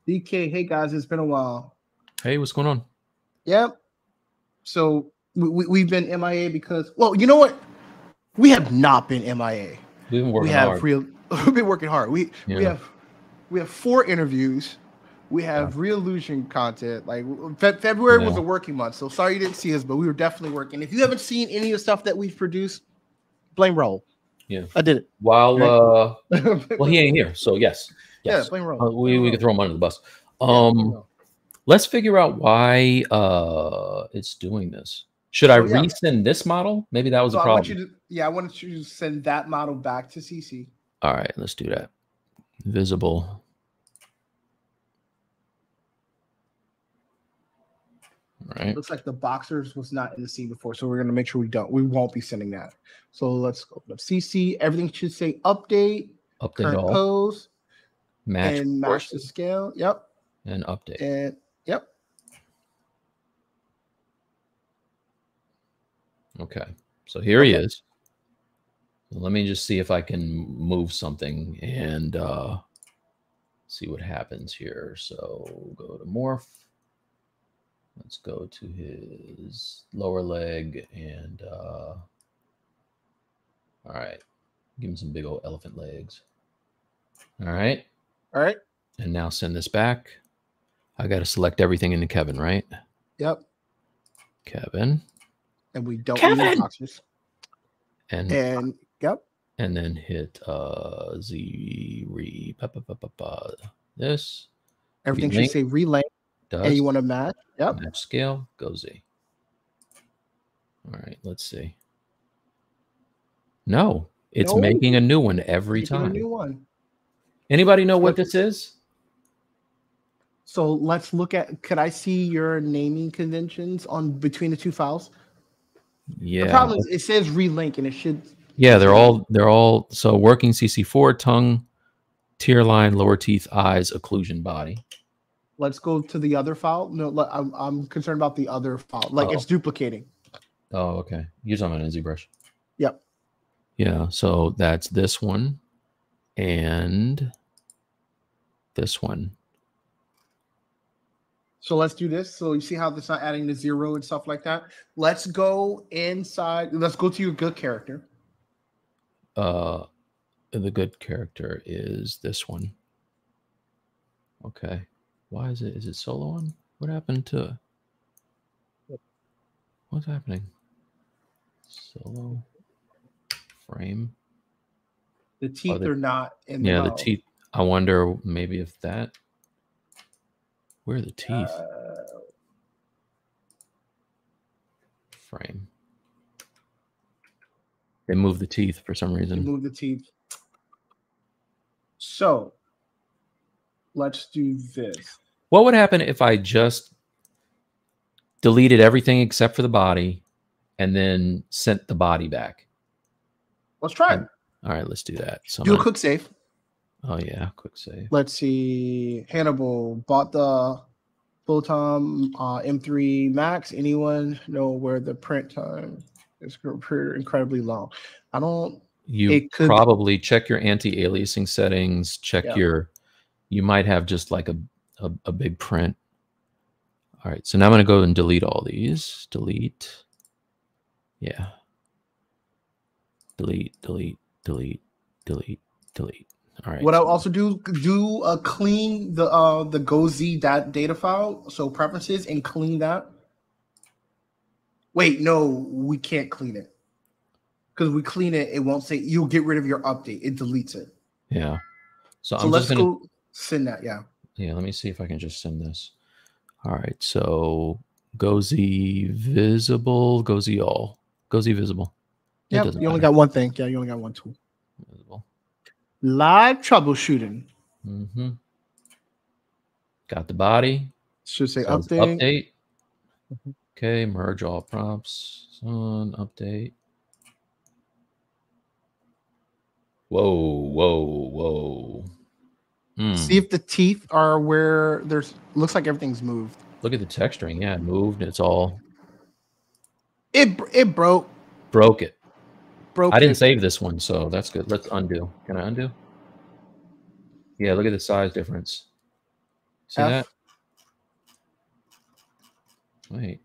DK, hey guys, it's been a while. Hey, what's going on? Yep. So we, we, we've been MIA because, well, you know what? We have not been MIA. We've been working we have hard. real. We've been working hard. We we have we have four interviews. We have Reallusion content. Like Fe- February was a working month, so sorry you didn't see us, but we were definitely working. If you haven't seen any of the stuff that we've produced, blame Raul. Yeah. I did it. While uh, well, he ain't here, so yes, yeah, yes, blame Raul. Uh, we we can throw him under the bus. Um, Raul. let's figure out why uh it's doing this. Should I yeah. resend this model? Maybe that was So a I problem. you to, yeah, I wanted you to send that model back to CC. All right, let's do that. Visible. All right. Looks like the boxers was not in the scene before, so we're gonna make sure we don't. We won't be sending that. So let's open up CC. Everything should say update, Update current all. pose, Match and match the scale. Yep, and update. and yep. Okay. So here he is. So let me just see if I can move something and uh see what happens here. So go to morph. Let's go to his lower leg and uh all right. Give him some big old elephant legs. All right. All right. And now send this back. I got to select everything into Kevin, right? Yep. Kevin. And we don't Kevin! need boxes. And And yep. and then hit uh z re pa, pa, pa. this Everything Relink. should say relay. does And you want to match. Yep. match scale go z all right let's see no it's No. making a new one every Making a time new one. anybody know what this is So let's look at. Could I see your naming conventions on between the two files? yeah The problem is it says relink and it should. Yeah they're all they're all so working cc4 tongue tear line lower teeth eyes occlusion body Let's go to the other file. No, I'm I'm concerned about the other file. Like Oh. it's duplicating. oh okay you're talking about an brush Yep. Yeah, so that's this one and this one. So let's do this. So you see how it's not adding the zero and stuff like that. Let's go inside. Let's go to your good character. Uh the good character is this one. Okay. Why is it is it solo on? What happened to what's happening? Solo frame. The teeth the- are not in. Yeah, the mouth. teeth. I wonder maybe if that where are the teeth Uh, frame. They move the teeth for some you reason. move the teeth. So let's do this. What would happen if I just deleted everything except for the body and then sent the body back? Let's try it. All right, let's do that. So I'm Do a gonna- quick save. oh yeah, quick save. Let's see. Hannibal bought the Photon uh, M3 Max. Anyone know where the print time pretty incredibly long? I don't. You could- probably check your anti-aliasing settings, check Yeah. your you might have just like a, a, a big print. All right, so now I'm gonna go and delete all these. Delete. Yeah. Delete, delete, delete, delete, delete. All right. What I'll also do do uh, clean the uh the GoZ dat data file. So preferences and clean that. Wait, no, we can't clean it because we clean it. It won't say you'll get rid of your update. It deletes it. Yeah. So, So I'm let's just gonna go send that. Yeah. yeah, let me see if I can just send this. All right, so GoZ visible, GoZ all, GoZ visible. Yeah. You only matter. got one thing. Yeah, you only got one tool. visible. Live troubleshooting. Mm-hmm. Got the body. Should say says update. update. Okay, merge all props. On update. Whoa, whoa, whoa. See if the teeth are where there's looks like everything's moved. Look at the texturing. Yeah, it moved. It's all It it broke broke it. broke. I didn't it. save this one, so that's good. Let's undo. Can I undo? Yeah, look at the size difference. See F. that? Wait.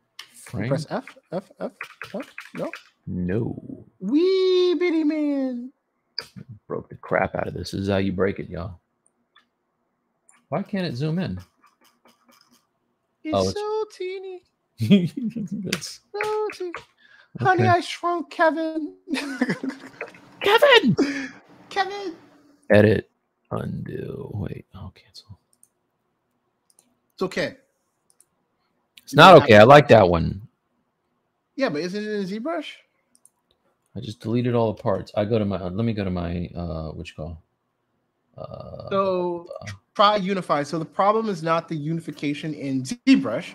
Frame? Press F, F, F, F. No. No. Wee bitty man. Broke the crap out of this. This is how you break it, y'all. Why can't it zoom in? It's Oh, it's- so teeny. That's So teeny. Honey. I shrunk Kevin. Kevin. Kevin. Edit. Undo. Wait. Oh, cancel. It's okay. It's not okay. I like that one. Yeah, but isn't it in ZBrush? I just deleted all the parts. I go to my. Let me go to my. Uh, what you call? Uh, So try unify. So the problem is not the unification in ZBrush.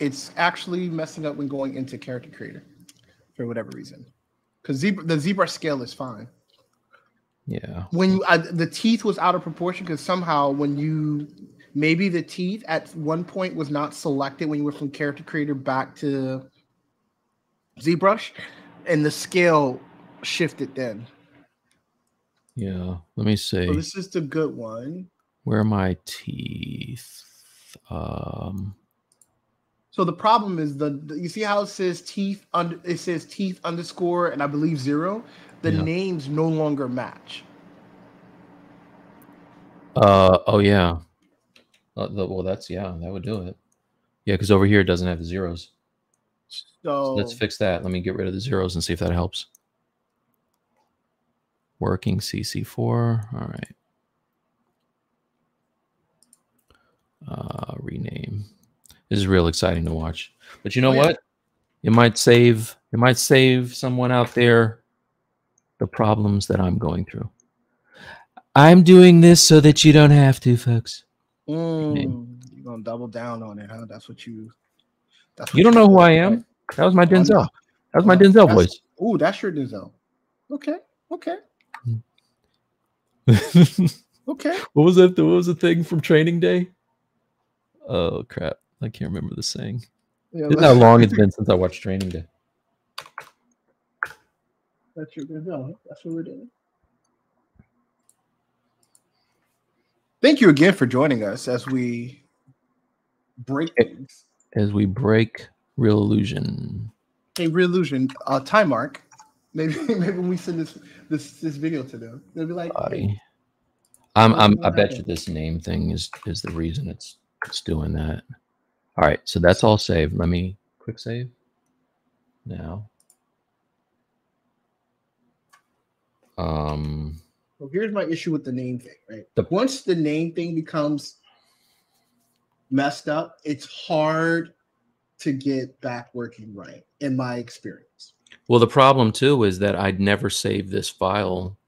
It's actually messing up when going into character creator for whatever reason. Because zebra, the ZBrush scale is fine. yeah. When you, I, the teeth was out of proportion because somehow when you maybe the teeth at one point was not selected when you went from character creator back to ZBrush, and the scale shifted then. Yeah. Let me see. So this is the good one. Where are my teeth? Um. So the problem is the, the- you see how it says teeth under it says teeth underscore and I believe zero. The Yeah. names no longer match. Uh. Oh yeah. Uh, the, well, that's yeah. That would do it. Yeah, because over here it doesn't have the zeros. So, So let's fix that. Let me get rid of the zeros and see if that helps. Working CC4. All right. Uh, rename. This is real exciting to watch. But you know Oh, yeah. what? It might save. It might save someone out there the problems that I'm going through. I'm doing this so that you don't have to, folks. Mm, you're gonna double down on it, huh? That's what you. That's You don't know who I am. That was my. Denzel. That was my Denzel that's- voice. Oh, that's your Denzel. Okay, okay, okay. What was that? What was the thing from Training Day? Oh crap! I can't remember the saying. Yeah, Isn't how long it's been since I watched Training Day? That's your Denzel. That's what we're doing. Thank you again for joining us as we break things. As we break Reallusion. Hey, Reallusion, uh, time mark. Maybe maybe when we send this this this video to them, they'll be like, hey, I'm, I'm, I bet you this name thing is is the reason it's it's doing that. All right, so that's all saved. Let me quick save now. Um, Well, here's my issue with the name thing, right? The- Once the name thing becomes messed up, it's hard to get back working right, in my experience. Well, the problem too is that I'd never save this file.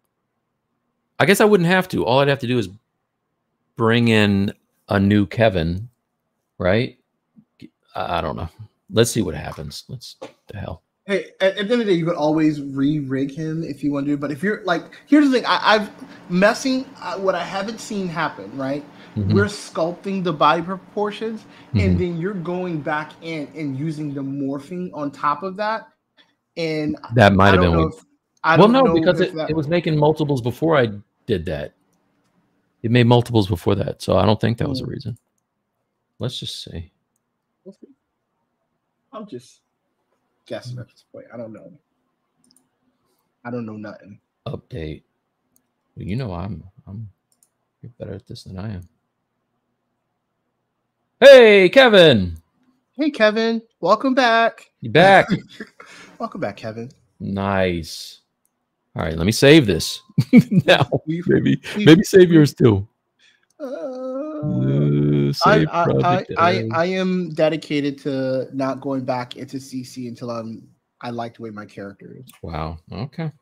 I guess I wouldn't have to. All I'd have to do is bring in a new Kevin, right? I I don't know. Let's see what happens. Let's the hell. Hey, at, at the end of the day, you could always re-rig him if you want to. But if you're like, here's the thing: I, I've messing. Uh, what I haven't seen happen, right? Mhm. We're sculpting the body proportions, Mhm. and then you're going back in and using the morphing on top of that. And That might have been. if, I well, no, know because it, it was making multiples before I did that. It made multiples before that, so I don't think that was a Mm. reason. Let's just see. I'm just guessing at this point. I don't know. I don't know nothing. Update. Well, you know I'm I'm you're better at this than I am. Hey, Kevin. Hey, Kevin, welcome back. You back? Welcome back, Kevin. nice. All right, let me save this now. Maybe maybe save yours too. Uh, I, I, I, I. I am dedicated to not going back into CC until I'm I like the way my character is. Wow. Okay.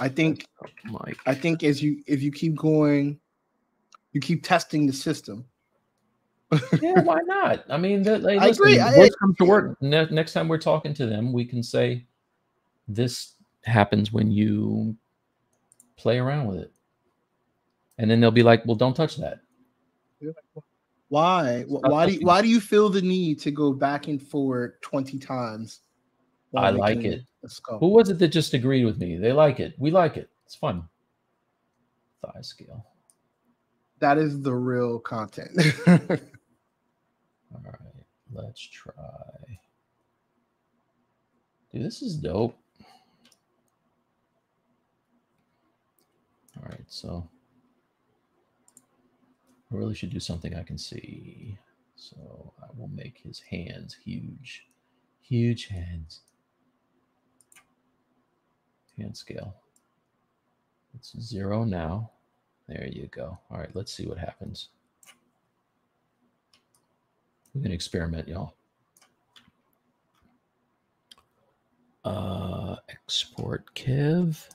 I think Mike. I think as you if you keep going, you keep testing the system. yeah, why not? I mean, that, hey, I listen, agree. I- worst comes to work. Ne- next time we're talking to them, we can say this happens when you play around with it, and then they'll be like, "Well, don't touch that." Why? Why do you, why do you feel the need to go back and forward twenty times? I like it. Who was it that just agreed with me? They like it. We like it. It's fun. Thigh scale. That is the real content. All right, let's try. Dude, this is dope. All right, so I really should do something I can see. So I will make his hands huge, huge hands. Hand scale. It's zero now. There you go. All right, let's see what happens. We can experiment, y'all. Uh, export Kev.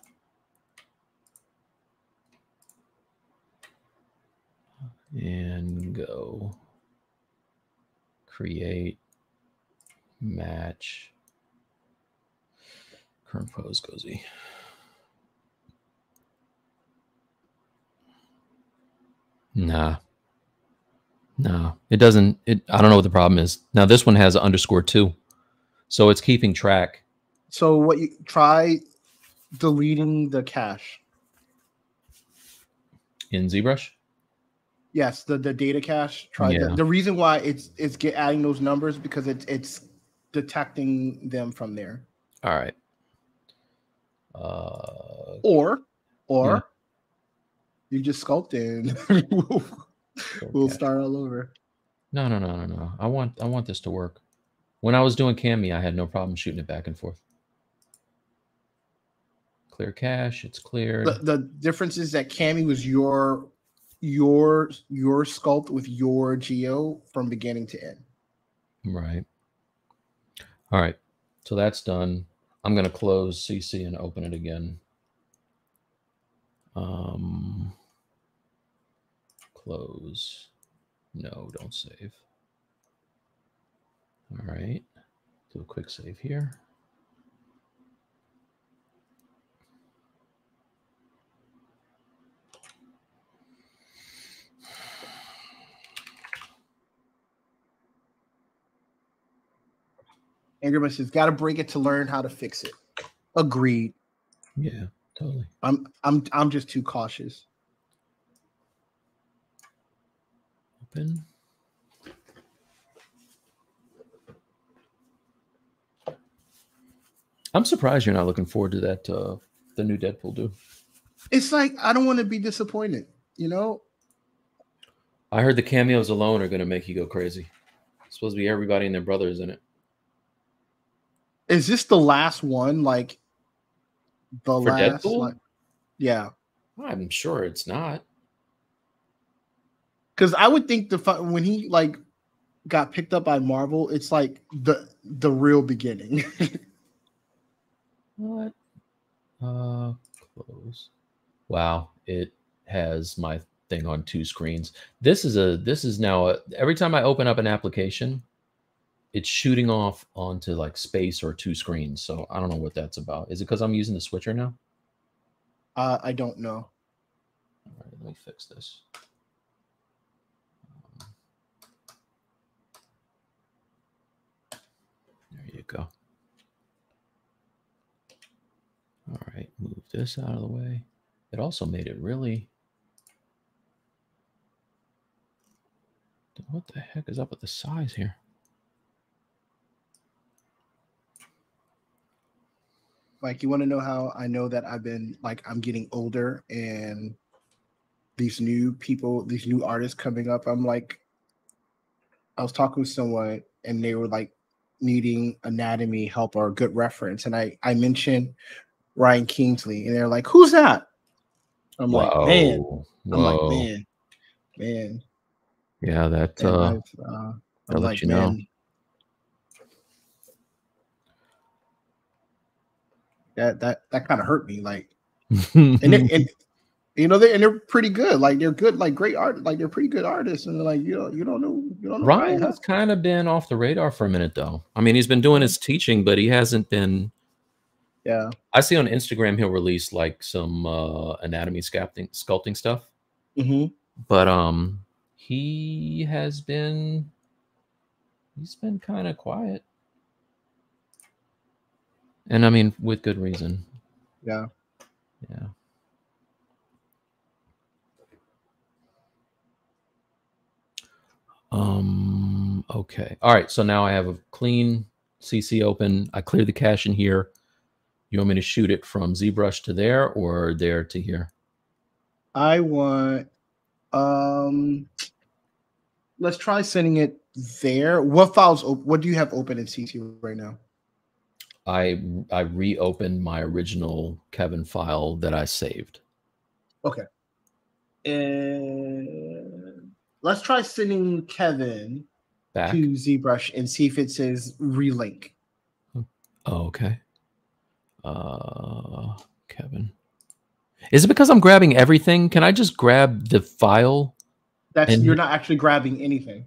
And go create match current pose cozy. Nah. No, it doesn't. It I don't know what the problem is. Now this one has an underscore two. So it's keeping track. So what you try deleting the cache. In ZBrush? Yes, the, the data cache. Try Yeah. the, the reason why it's it's get adding those numbers because it's it's detecting them from there. All right. Uh Or or Yeah. you just sculpt and we'll, start all over. No, no, no, no, no. I want I want this to work. When I was doing Cami, I had no problem shooting it back and forth. Clear cache, it's clear. The, the difference is that Cami was your your your sculpt with your geo from beginning to end. Right. All right. So that's done. I'm going to close CC and open it again. Um, close. No, don't save. All right. Do a quick save here. Angry says, "Got to break it to learn how to fix it." Agreed. Yeah, totally. I'm I'm I'm just too cautious. Open. I'm surprised you're not looking forward to that uh the new Deadpool do. It's like I don't want to be disappointed. You know, I heard the cameos alone are gonna make you go crazy. It's supposed to be everybody and their brothers in it. Is this the last one? Like the For last, Deadpool? like, yeah. I'm sure it's not. Because I would think the when he like got picked up by Marvel, it's like the the real beginning. What? Uh close. Wow, it has my thing on two screens. This is a this is now a, every time I open up an application, it's shooting off onto like space or two screens. So I don't know what that's about. Is it because I'm using the switcher now? uh, I don't know. All right, let me fix this. Um, there you go. All right, move this out of the way. It also made it really. What the heck is up with the size here? Like you want to know how I know that I've been like I'm getting older and these new people, these new artists coming up. I'm like, I was talking with someone and they were like needing anatomy help or a good reference, and I I mentioned Ryan Kingslien, and they're like, "Who's that?" I'm like, "Man." Whoa, I'm like, "Man, man." Yeah, that. Uh, I've, uh, I'll I'm let like, you know. man. That that that kind of hurt me. Like, and and you know they and they're pretty good. Like they're good, like great art. Like they're pretty good artists. And they're like, you know, you don't know, you don't know. Ryan has kind of been off the radar for a minute, though. I mean, he's been doing his teaching, but he hasn't been. Yeah, I see on Instagram he'll release like some uh, anatomy sculpting sculpting stuff, hmm but um, he has been he's been kind of quiet, and I mean with good reason. yeah. Yeah. Um, okay. All right. So now I have a clean CC open. I clear the cache in here. You want me to shoot it from ZBrush to there or there to here? I want um let's try sending it there. What files op- what do you have open in CC right now? I I reopened my original Kevin file that I saved. Okay. And let's try sending Kevin Back. to ZBrush and see if it says relink. Oh, okay. Uh, Kevin. Is it because I'm grabbing everything? Can I just grab the file? That's And- you're not actually grabbing anything.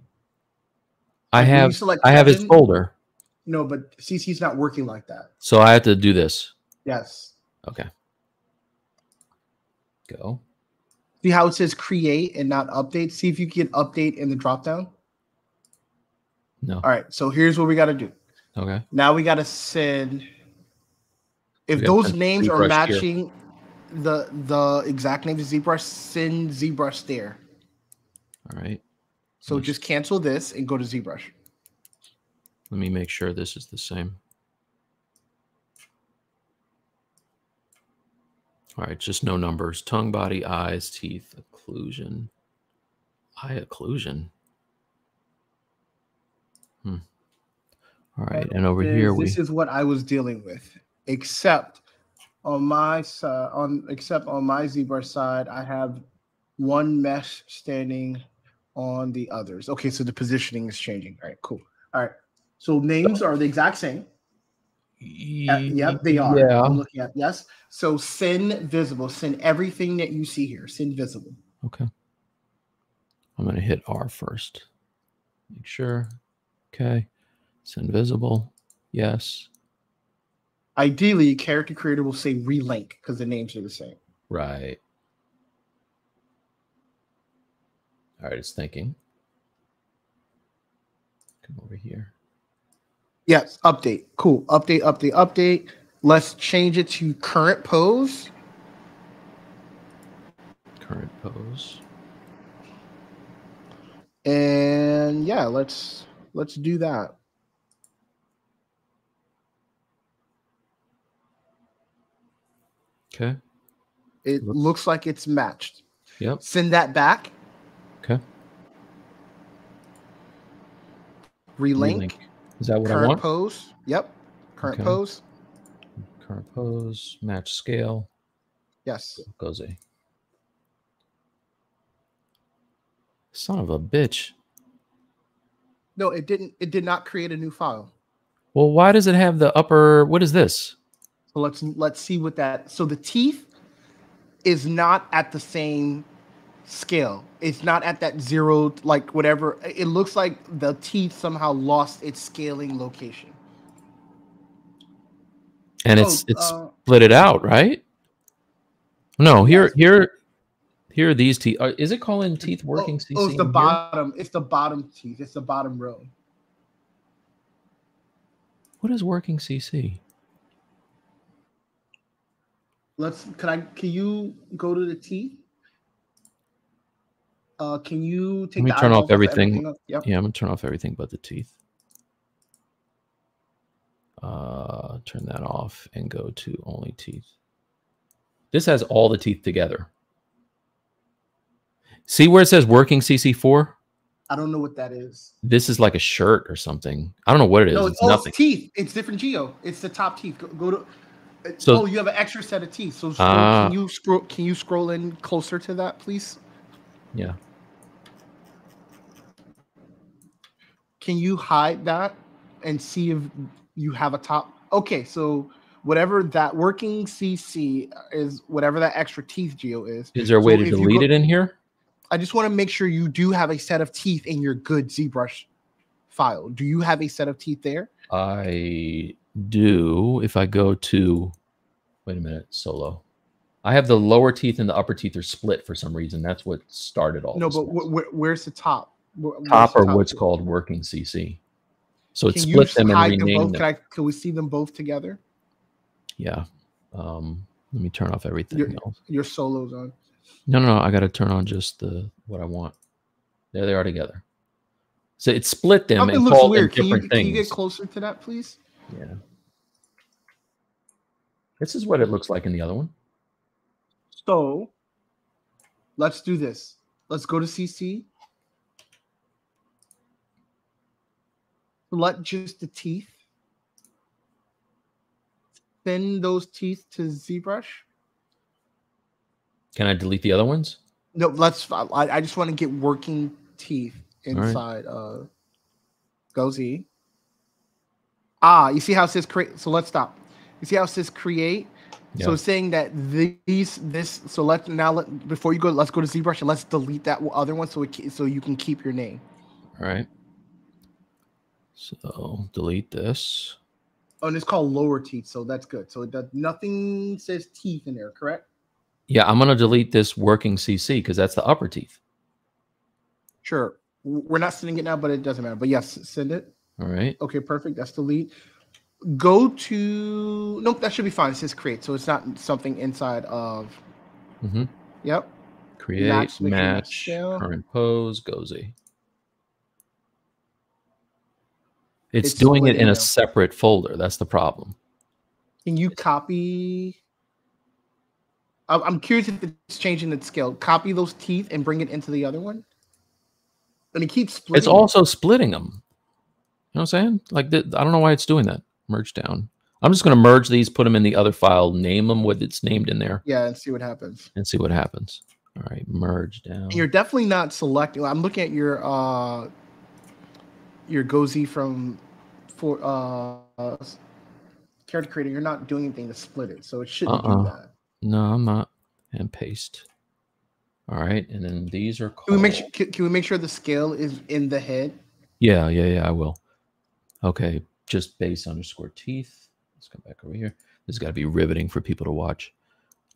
I Like, have I have his folder, No, but CC's not working like that. so I have to do this. Yes. Okay. Go. See how it says create and not update? See if you can update in the dropdown. No. All right. So here's what we got to do. Okay. Now we got to send. If those names are ZBrush here. matching the the exact name of ZBrush, send ZBrush there. All right. So just cancel this and go to ZBrush. Let me make sure this is the same. All right, just no numbers. Tongue, body, eyes, teeth, occlusion. Eye occlusion. Hmm. All right, and over Is- here we this is what I was dealing with, except on my side, on except on my ZBrush side, I have one mesh standing on the others. Okay, so the positioning is changing. All right, cool. All right, so names are the exact same. Uh, yep, they are. Yeah. I'm looking at yes. So send visible. Send everything that you see here. Send visible. Okay. I'm going to hit R first. Make sure. Okay. It's invisible. Yes. Ideally, character creator will say relink because the names are the same. Right. All right, it's thinking. Come over here. Yes, update. Cool. Update, update, update. Let's change it to current pose. Current pose. And yeah, let's let's do that. Okay. It Looks- looks like it's matched. Yep. Send that back. Okay. Relink. Relink. Is that what I Current want? pose. Yep. Current Okay. pose. Current pose. Match scale. Yes. Goes a. Son of a bitch. No, it didn't. It did not create a new file. Well, why does it have the upper? What is this? So let's let's see what that. So the teeth is not at the same scale. It's not at that zero, like whatever. It looks like the teeth somehow lost its scaling location. And Oh, it's it's uh, split it out, right? No, here here here are these teeth. Uh, is it calling teeth working? Oh, CC oh, it's the here? bottom. It's the bottom teeth. It's the bottom row. What is working CC? Let's. Can I? Can you go to the teeth? Uh, can you take? me turn off eyeballs everything. Yep. Yeah, I'm gonna turn off everything but the teeth. Uh, turn that off and go to only teeth. This has all the teeth together. See where it says working CC4? I don't know what that is. This is like a shirt or something. I don't know what it is. No, it's it's, oh, nothing. it's teeth. It's different geo. It's the top teeth. Go, go to. uh, So- oh, you have an extra set of teeth. So Ah. can you scroll? Can you scroll in closer to that, please? Yeah. Can you hide that and see if you have a top? Okay, so whatever that working CC is, whatever that extra teeth geo is. Is there a way So to delete go- it in here? I just want to make sure you do have a set of teeth in your good ZBrush file. Do you have a set of teeth there? I do. If I go to, wait a minute, solo. I have the lower teeth and the upper teeth are split for some reason. That's what started all no, but wh- wh- where's the top? Top or what's tooth? called working CC. So it split them and hide them them. Can I? Can we see them both together? Yeah. Um, let me turn off everything You're- else. Your solos on. No, no, no. I got to turn on just the what I want. There they are together. So it split them and called them weird. Can you, different can you get closer to that, please? yeah. This is what it looks like in the other one. So let's do this. Let's go to CC. Select just the teeth. Send those teeth to ZBrush. Can I delete the other ones? No, let's. I, I just want to get working teeth right. inside uh GoZ. Ah, you see how it says create? So let's stop. You see how it says create? So Yeah. it's saying that these this. So let's now let before you go. Let's go to ZBrush and let's delete that other one so it so you can keep your name. All right. So delete this. Oh, and it's called lower teeth, so that's good. So it does nothing says teeth in there, correct? Yeah, I'm gonna delete this working CC because that's the upper teeth. Sure. We're not sending it now, but it doesn't matter. But yes, send it. All right. Okay, perfect. That's delete. Go to nope, that should be fine. It says create, so it's not something inside of. Mm-hmm. Yep. Create, Match, match, current pose, GoZ. It's, It's doing it in a them. separate folder. That's the problem. Can you copy? I- I'm curious if it's changing the scale. Copy those teeth and bring it into the other one. And it keeps splitting. It's also splitting them. You know what I'm saying? Like, th- I don't know why it's doing that. Merge down. I'm just going to merge these, put them in the other file, name them what it's named in there, Yeah, and see what happens. and see what happens. All right, merge down. You're definitely not selecting. I'm looking at your uh your Gozi from for uh character creator. You're not doing anything to split it, so it shouldn't Uh-uh. do that. No, I'm not. And paste. All right, and then these are Can we make sure, can, can we make sure the scale is in the head? Yeah, yeah, yeah, I will. Okay, just base underscore teeth. Let's come back over here. This has got to be riveting for people to watch.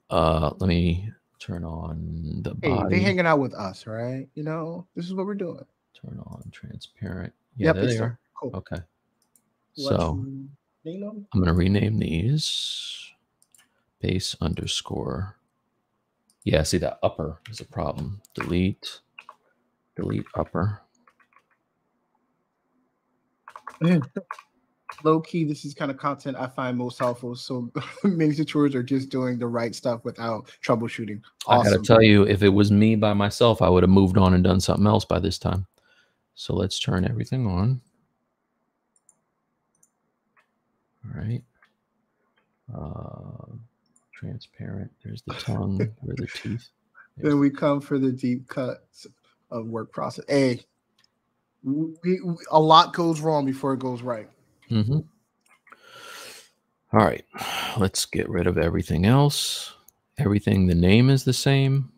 Uh, let me turn on the Hey, body. they hanging out with us, right? You know, this is what we're doing. turn on transparent. Yeah, Yep, there they are. Cool. Okay, Let's so name them. I'm gonna rename these base underscore. Yeah, see that upper is a problem. Delete, delete upper. Low key, this is kind of content I find most helpful. So many tutorials are just doing the right stuff without troubleshooting. I gotta tell you, if it was me by myself, I would have moved on and done something else by this time. So let's turn everything on. All right. Uh, transparent. There's the tongue. Where the teeth? then we come for the deep cuts of work process. Hey, we, we- a lot goes wrong before it goes right. Mm-hmm. All right. Let's get rid of everything else. Everything. The name is the same.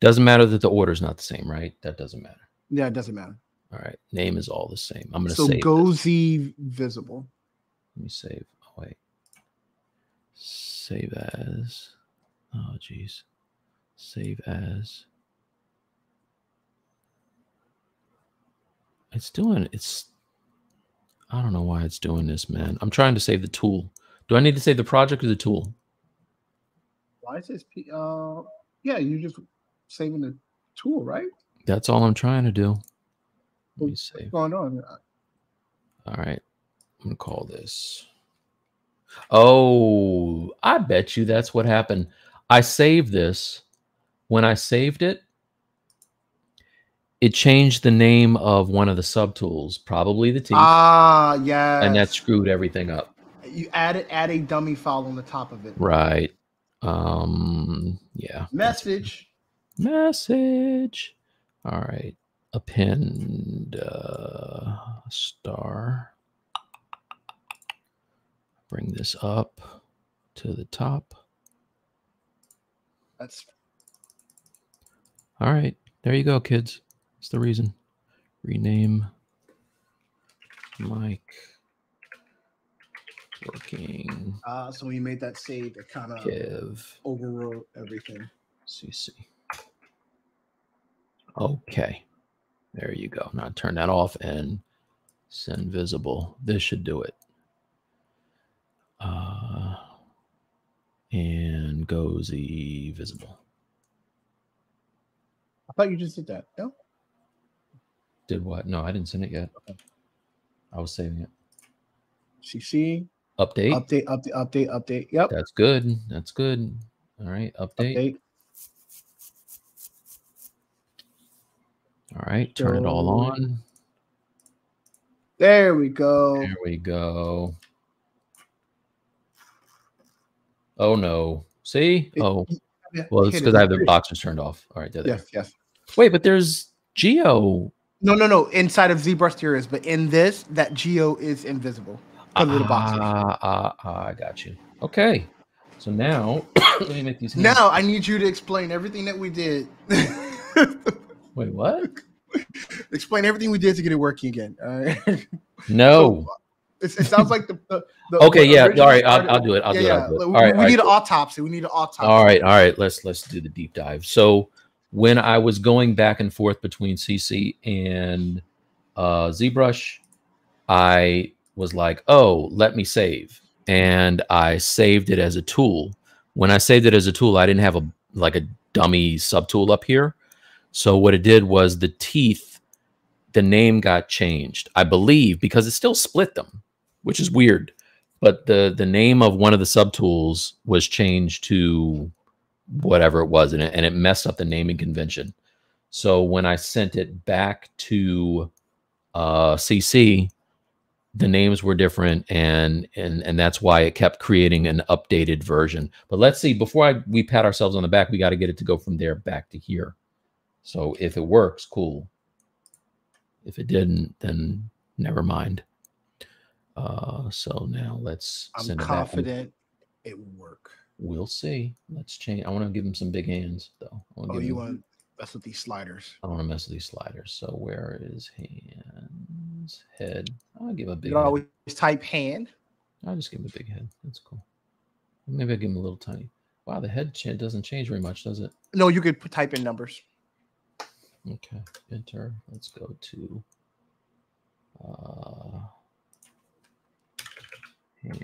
Doesn't matter that the order is not the same, right? That doesn't matter. Yeah, it doesn't matter. All right. Name is all the same. I'm gonna So save. go this. Z visible. Let me save. Oh, wait. Save as. Oh, geez. Save as. It's doing. It's. I don't know why it's doing this, man. I'm trying to save the tool. Do I need to save the project or the tool? Why is this? Uh, yeah, you're just saving the tool, right? That's all I'm trying to do. Let me What's save. going on? All right. I'm going to call this. Oh, I bet you that's what happened. I saved this. When I saved it, it changed the name of one of the subtools, probably the teeth, Ah, yeah. and that screwed everything up. you added add a dummy file on the top of it. Right. Um, yeah. Message. Message. All right. Append uh, star. Bring this up to the top. That's All right. There you go, kids. That's the reason. Rename Mike working uh so when you made that save, it kind of give overrode everything. CC. Okay. There you go. Now turn that off and send visible. This should do it. Uh, and GoZ visible. I thought you just did that. No. Did what? No, I didn't send it yet. I was saving it. CC Update. update update update update. Yep. That's good. That's good. All right. Update. Update. All right. Turn it all on. There we go. There we go. Oh no. See? It- Oh, well, it's because. I have the boxes turned off. All right. There they are. Yes, yes. Wait, but there's Geo. No, no, no. Inside of ZBrush there is, but in this, that geo is invisible. Because of the boxes. Ah, ah, ah, I got you. Okay. So now, let me make these. hands- Now I need you to explain everything that we did. Wait, what? explain everything we did to get it working again. Right. No. It's, it sounds like the, the, the Okay, the yeah, all right, I'll- I'll do it, I'll do it, I'll do it. We, All right, we all need right, an autopsy. We need an autopsy. All right, all right. Let's let's do the deep dive. So when I was going back and forth between CC and uh, ZBrush, I was like, "Oh, let me save," and I saved it as a tool. When I saved it as a tool, I didn't have a like a dummy subtool up here. So what it did was the teeth, the name got changed, I believe, because it still split them, which is weird. But the the name of one of the subtools was changed to whatever it was, and it, and it messed up the naming convention. So when I sent it back to uh, CC, the names were different, and and and that's why it kept creating an updated version. But let's see, before I we pat ourselves on the back, we got to get it to go from there back to here. So if it works, cool. If it didn't, then never mind. Uh, so now let's I'm send it confident it will work. We'll see. Let's change. I want to give him some big hands, though. Oh, give you him- want to mess with these sliders? I want to mess with these sliders. So where is hands, head? I'll give a big. You Head. always type hand. I'll just give him a big head. That's cool. Maybe I'll give him a little tiny. Wow, the head ch- doesn't change very much, does it? No, you could type in numbers. Okay, enter. Let's go to uh,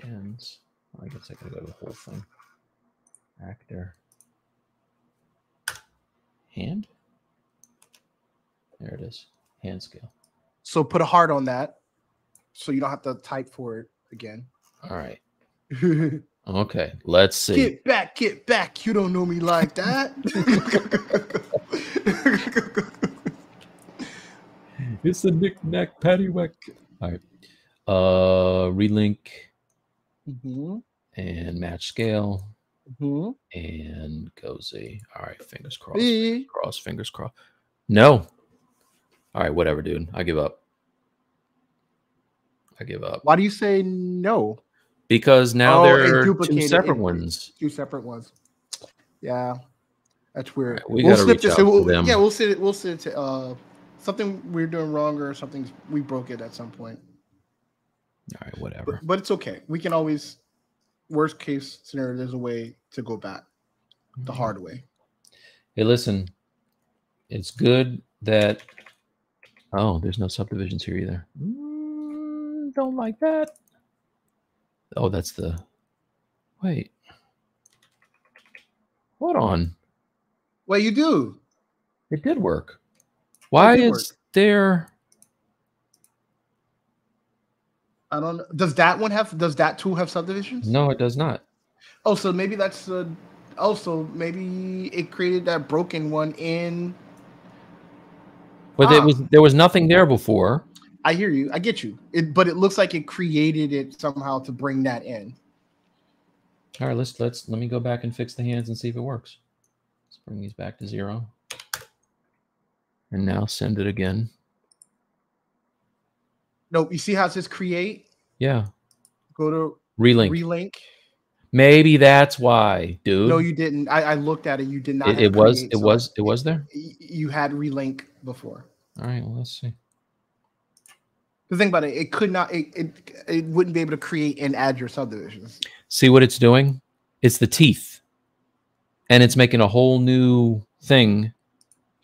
hands. I guess I gotta go to the whole thing. Actor. Hand. There it is. Hand scale. So put a heart on that, so you don't have to type for it again. All right. Okay. Let's see. Get back, get back. You don't know me like that. It's a knick-knack paddywhack. All right. Uh, relink hmm and match scale hmm and go Z. All right. Fingers crossed. See? cross fingers crossed no all right whatever dude i give up i give up Why do you say no? because now Oh, there are two separate ones Two separate ones. Yeah, that's weird. Alright, we slip reach this. out to We'll, them. yeah, we'll sit it. We'll sit it to uh, something we're doing wrong or something we broke it at some point. all right whatever But, but it's okay. We can always. Worst case scenario, there's a way to go back the hard way. hey listen it's good that oh there's no subdivisions here either Mm, don't like that oh that's the wait hold on Well, you do. it did work why is there I don't know. Does that one have? Does that tool have subdivisions? no it does not Oh, so maybe that's uh, also maybe it created that broken one in. But there Ah. was there was nothing there before. I hear you. I get you. It, but it looks like it created it somehow to bring that in. All right, let's let's let me go back and fix the hands and see if it works. Let's bring these back to zero. And now send it again. No, you see how it says create? Yeah. Go to Relink. relink. Maybe that's why, dude. No, you didn't. I, I looked at it. You did not. it, it was create, it so was it was there. You had relink before. All right, well let's see. The thing about it, it could not. It, it it wouldn't be able to create and add your subdivisions. See what it's doing? It's the teeth. And it's making a whole new thing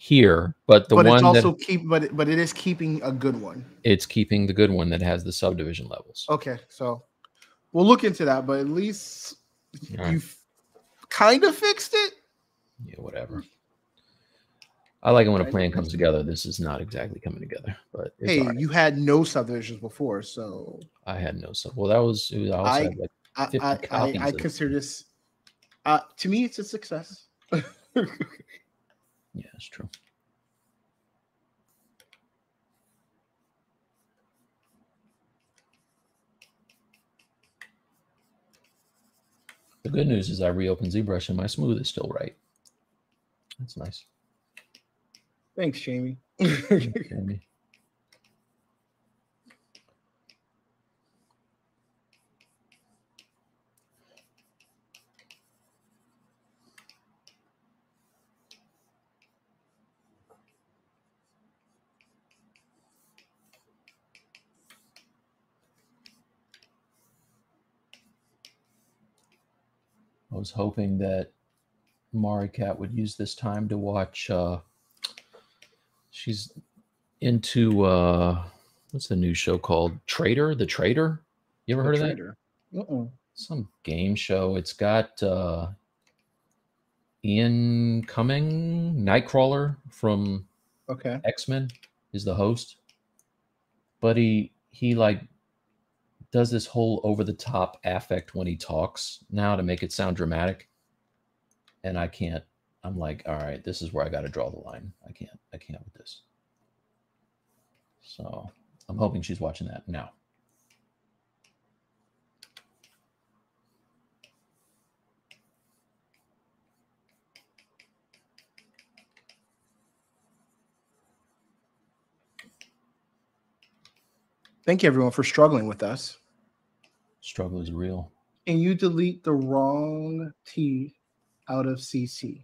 here, but the but one it's also that keep. But it, but it is keeping a good one. it's keeping the good one that has the subdivision levels. Okay, so we'll look into that. But at least right. you kind of fixed it. Yeah, whatever. I like it when a plan comes together. This is not exactly coming together, but Hey, right. you had no subdivisions before, so I had no so. Well, that was. it was- I also I- like I 50 I, I, I consider this. Uh, to me, it's a success. yeah, it's true. The good news is I reopened ZBrush and my smooth is still right. That's nice. Thanks, Jamie. Jamie. was hoping that Mari Cat would use this time to watch. Uh, she's into uh, what's the new show called? Traitor, the Traitor. You ever heard of that? Traitor. Uh-uh. Some game show. It's got uh, Ian Cumming, Nightcrawler from Okay. X Men, is the host. But he he like does this whole over the top affect when he talks now to make it sound dramatic. And I can't. I'm like, all right, this is where I got to draw the line. I can't. I can't with this. So I'm hoping she's watching that now. Thank you, everyone, for struggling with us. Struggle is real. And you delete the wrong T out of CC.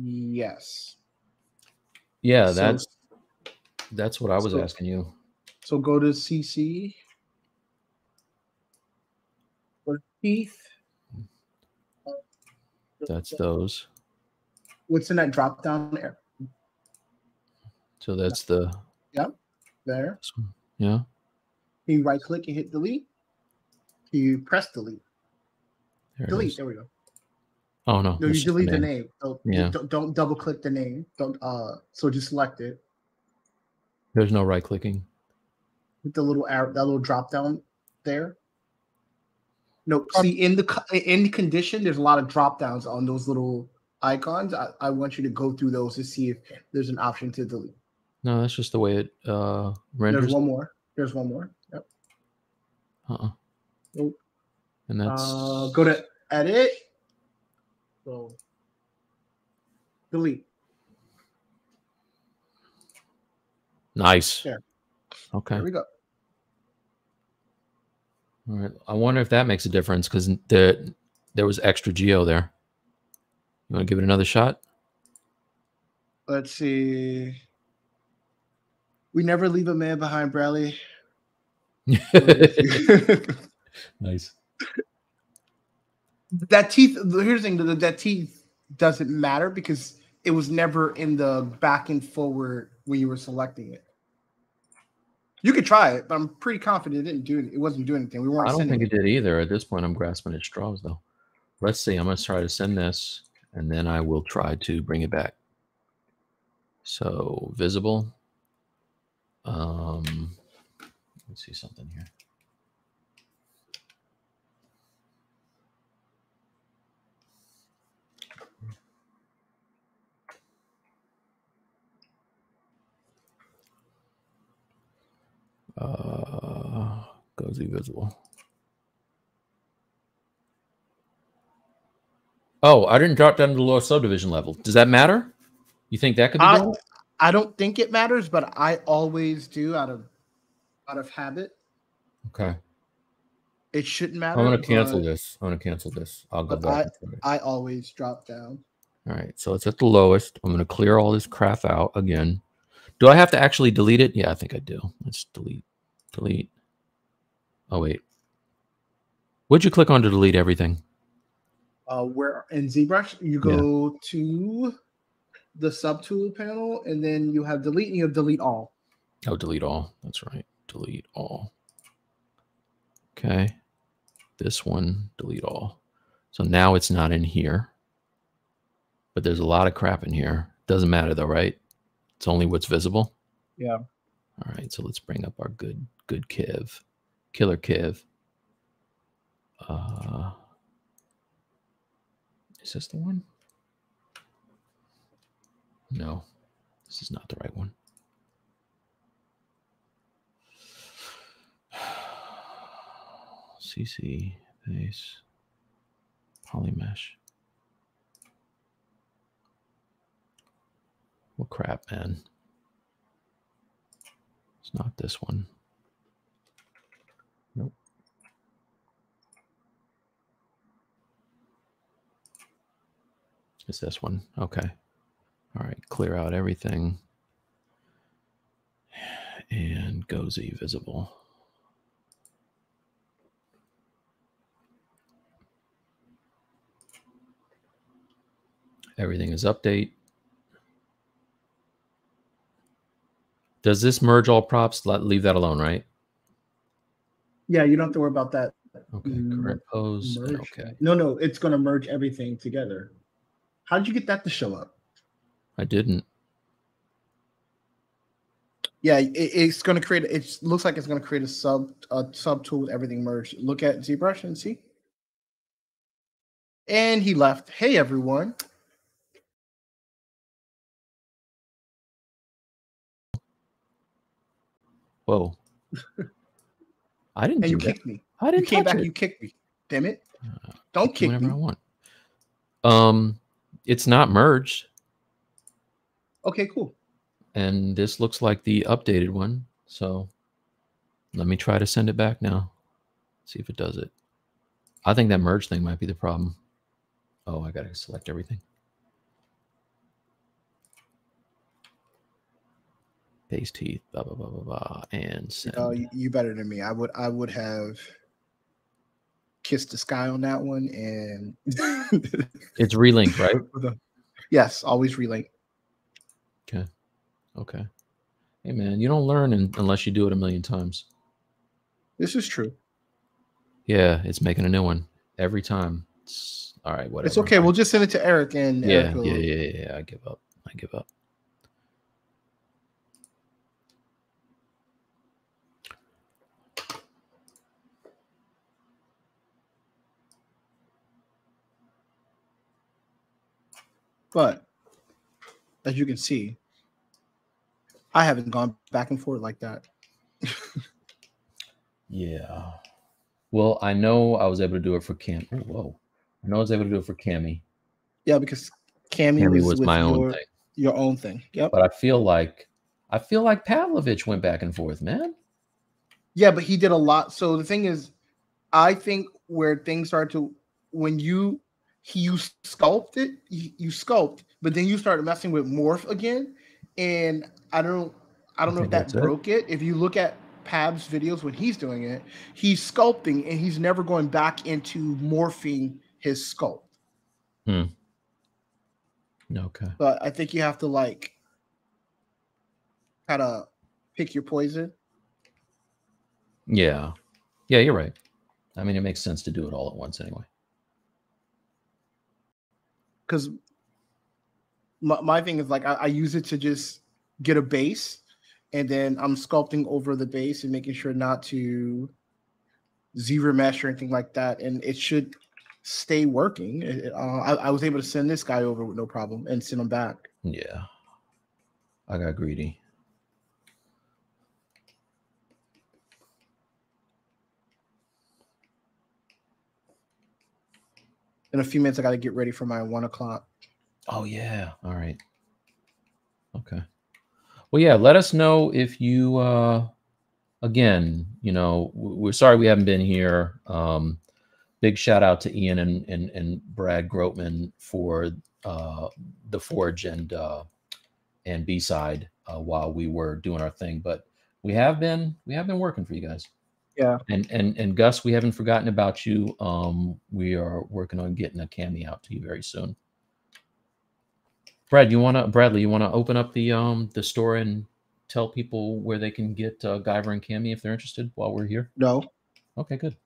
Yes. Yeah, So- that's that's what I was so- asking you. So go to CC. For teeth. That's those. What's in that drop down there? So that's the Yeah, There. yeah. You right click and hit delete. You press delete. There Delete. There we go. Oh no. No, that's you just the delete the name. name. Don't, Yeah. don't don't double click the name. Don't uh so just select it. There's no right clicking. Hit the little arrow, that little drop down there. No, see in the in the condition, there's a lot of drop downs on those little icons. I, I want you to go through those to see if there's an option to delete. No, that's just the way it uh renders. There's one more. There's one more. Yep. Uh-uh. Nope. And that's Uh, go to edit. So delete. nice. There. Okay. There we go. All right. I wonder if that makes a difference because there there was extra geo there. You want to give it another shot? Let's see. We never leave a man behind, Bradley. nice. that teeth here's the thing that, that teeth doesn't matter because it was never in the back and forward when you were selecting it you could try it but i'm pretty confident it didn't do it it wasn't doing anything we weren't I don't sending think it did either. At this point, I'm grasping at straws though. Let's see. I'm going to try to send this, and then I will try to bring it back. So visible. Um, let's see something here. Uh, GoZ visible. Oh, I didn't drop down to the lower subdivision level. Does that matter? You think that could be I, done? I don't think it matters but i always do out of out of habit Okay. it shouldn't matter I'm gonna cancel this. I'm gonna cancel this. I'll go back. it. i always drop down All right. So it's at the lowest. I'm gonna clear all this crap out again. Do I have to actually delete it? Yeah, I think I do. Let's delete. Delete. Oh wait. Would you click on to delete everything? uh where in ZBrush you Yeah. go to the subtool panel and then you have delete and you have delete all Oh, delete all. That's right. Delete all. Okay. This one, delete all. So now it's not in here. But there's a lot of crap in here Doesn't matter though, right? It's only what's visible. Yeah. All right, so let's bring up our good good Kiv, killer Kiv. Uh, is this the one? No, this is not the right one. CC base polymesh. Well, crap, man. It's not this one. Nope. It's this one. Okay. All right. Clear out everything. And GoZ visible. Everything is update. Does this merge all props? Let leave that alone, right? Yeah, you don't have to worry about that. Okay, Mm, current pose. Merge. Okay, No, no, it's gonna merge everything together. How did you get that to show up? I didn't. Yeah, it, it's gonna create. It looks like it's gonna create a sub a sub tool with everything merged. Look at ZBrush and see. And he left. Hey everyone. Whoa. I didn't And do you that. kicked me. I didn't came touch back. it. You kicked me. Damn it! Uh, Don't do kick whatever me. I want. Um, it's not merged, Okay, cool. and this looks like the updated one. So let me try to send it back now. See if it does it. I think that merge thing might be the problem. Oh, I gotta select everything. Base teeth, blah blah blah blah blah, and send. Oh, you, you better than me. I would. I would have kissed the sky on that one. And it's relink, right? yes, always relink. Okay. Okay. Hey man, you don't learn un- unless you do it a million times. This is true. Yeah, it's making a new one every time. It's all right. Whatever. It's okay. We'll just send it to Eric and Yeah, Eric will- yeah, yeah, yeah. I give up. I give up. But as you can see, I haven't gone back and forth like that. Yeah. Well, I know I was able to do it for Cam. Oh, whoa. I know I was able to do it for Cammy. Yeah, because Cammy, Cammy was, was with my your, own thing. your own thing. Yep. But I feel like I feel like Pavlovich went back and forth, man. Yeah, but he did a lot. So the thing is, I think where things start to when you he you sculpt it, you, you sculpt, but then you started messing with morph again, and I don't I don't know if that that's it. broke it. If you look at Pav's videos when he's doing it, he's sculpting and he's never going back into morphing his sculpt. Hmm. Okay. But I think you have to like kind of pick your poison. Yeah. Yeah, you're right. I mean, it makes sense to do it all at once anyway. Because my, my thing is like I, I use it to just get a base and then i'm sculpting over the base and making sure not to zero mesh or anything like that and it should stay working It- uh, I, I was able to send this guy over with no problem and send him back Yeah. I got greedy. In a few minutes i got to get ready for my one o'clock Oh yeah. All right. Okay. Well, yeah. Let us know if you. uh Again, you know, we're sorry we haven't been here. Um Big shout out to Ian and and, and Brad Grotman for uh the Forge and uh and B side uh, while we were doing our thing. But we have been we have been working for you guys. Yeah. And and and Gus, we haven't forgotten about you. Um, we are working on getting a Cammy out to you very soon. Brad, you want to Bradley, you want to open up the um the store and tell people where they can get uh, Guyver and Cammy if they're interested while we're here? no Okay, good.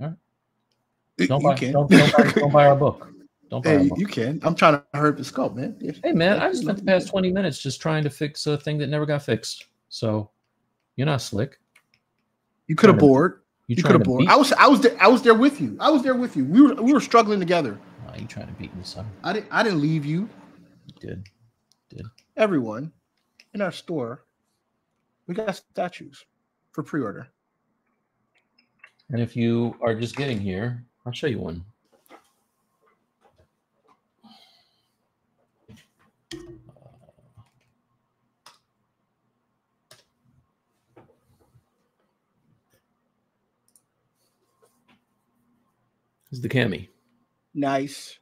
All right. Don't buy, don't, don't buy, don't buy our book. Don't buy Hey, you, can. I'm trying to up the scope, man. If- Hey man, I just spent the past 20 minutes just trying to fix a thing that never got fixed. So you're not slick. You could have bored. You, You could have bored. I was I was there, I was there with you. I was there with you. We were we were struggling together. Oh, you trying to beat me, son? I didn't I didn't leave you. You did. Everyone in our store, we got statues for pre-order. And if you are just getting here, I'll show you one. Is the Cammy. Nice.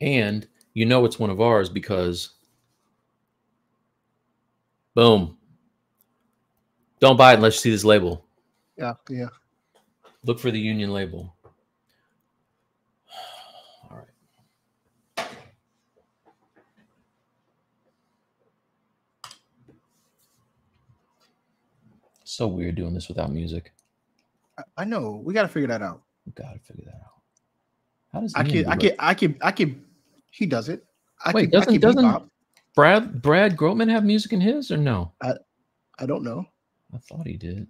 And you know it's one of ours because boom. Don't buy it unless you see this label. Yeah, yeah. Look for the union label. All right. So weird doing this without music. I, know. We got to figure that out. We gotta figure that out. How does I can do I can I can I can. He does it. I Wait, can, doesn't can doesn't. Brad Brad Grotman have music in his or no? I I don't know. I thought he did.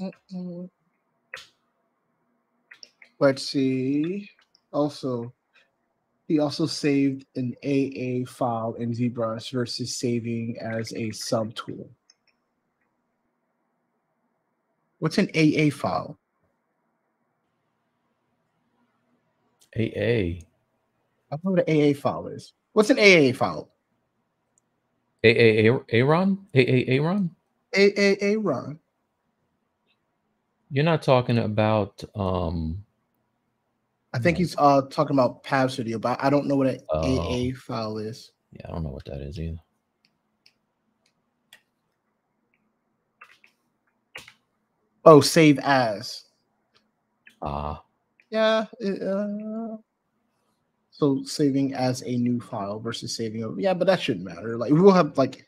Mm-mm. Let's see. Also, he also saved an AA file in ZBrush versus saving as a subtool. What's an AA file? AA. I don't know what an AA file is. What's an AA file? AA Aaron? AA Aaron? AAA run. You're not talking about um I think he's uh talking about Pav Studio, but I don't know what an Oh. AA file is. yeah, I don't know what that is either. Oh, save as. Ah, Yeah. it, uh, so saving as a new file versus saving a yeah, but that shouldn't matter. Like we will have like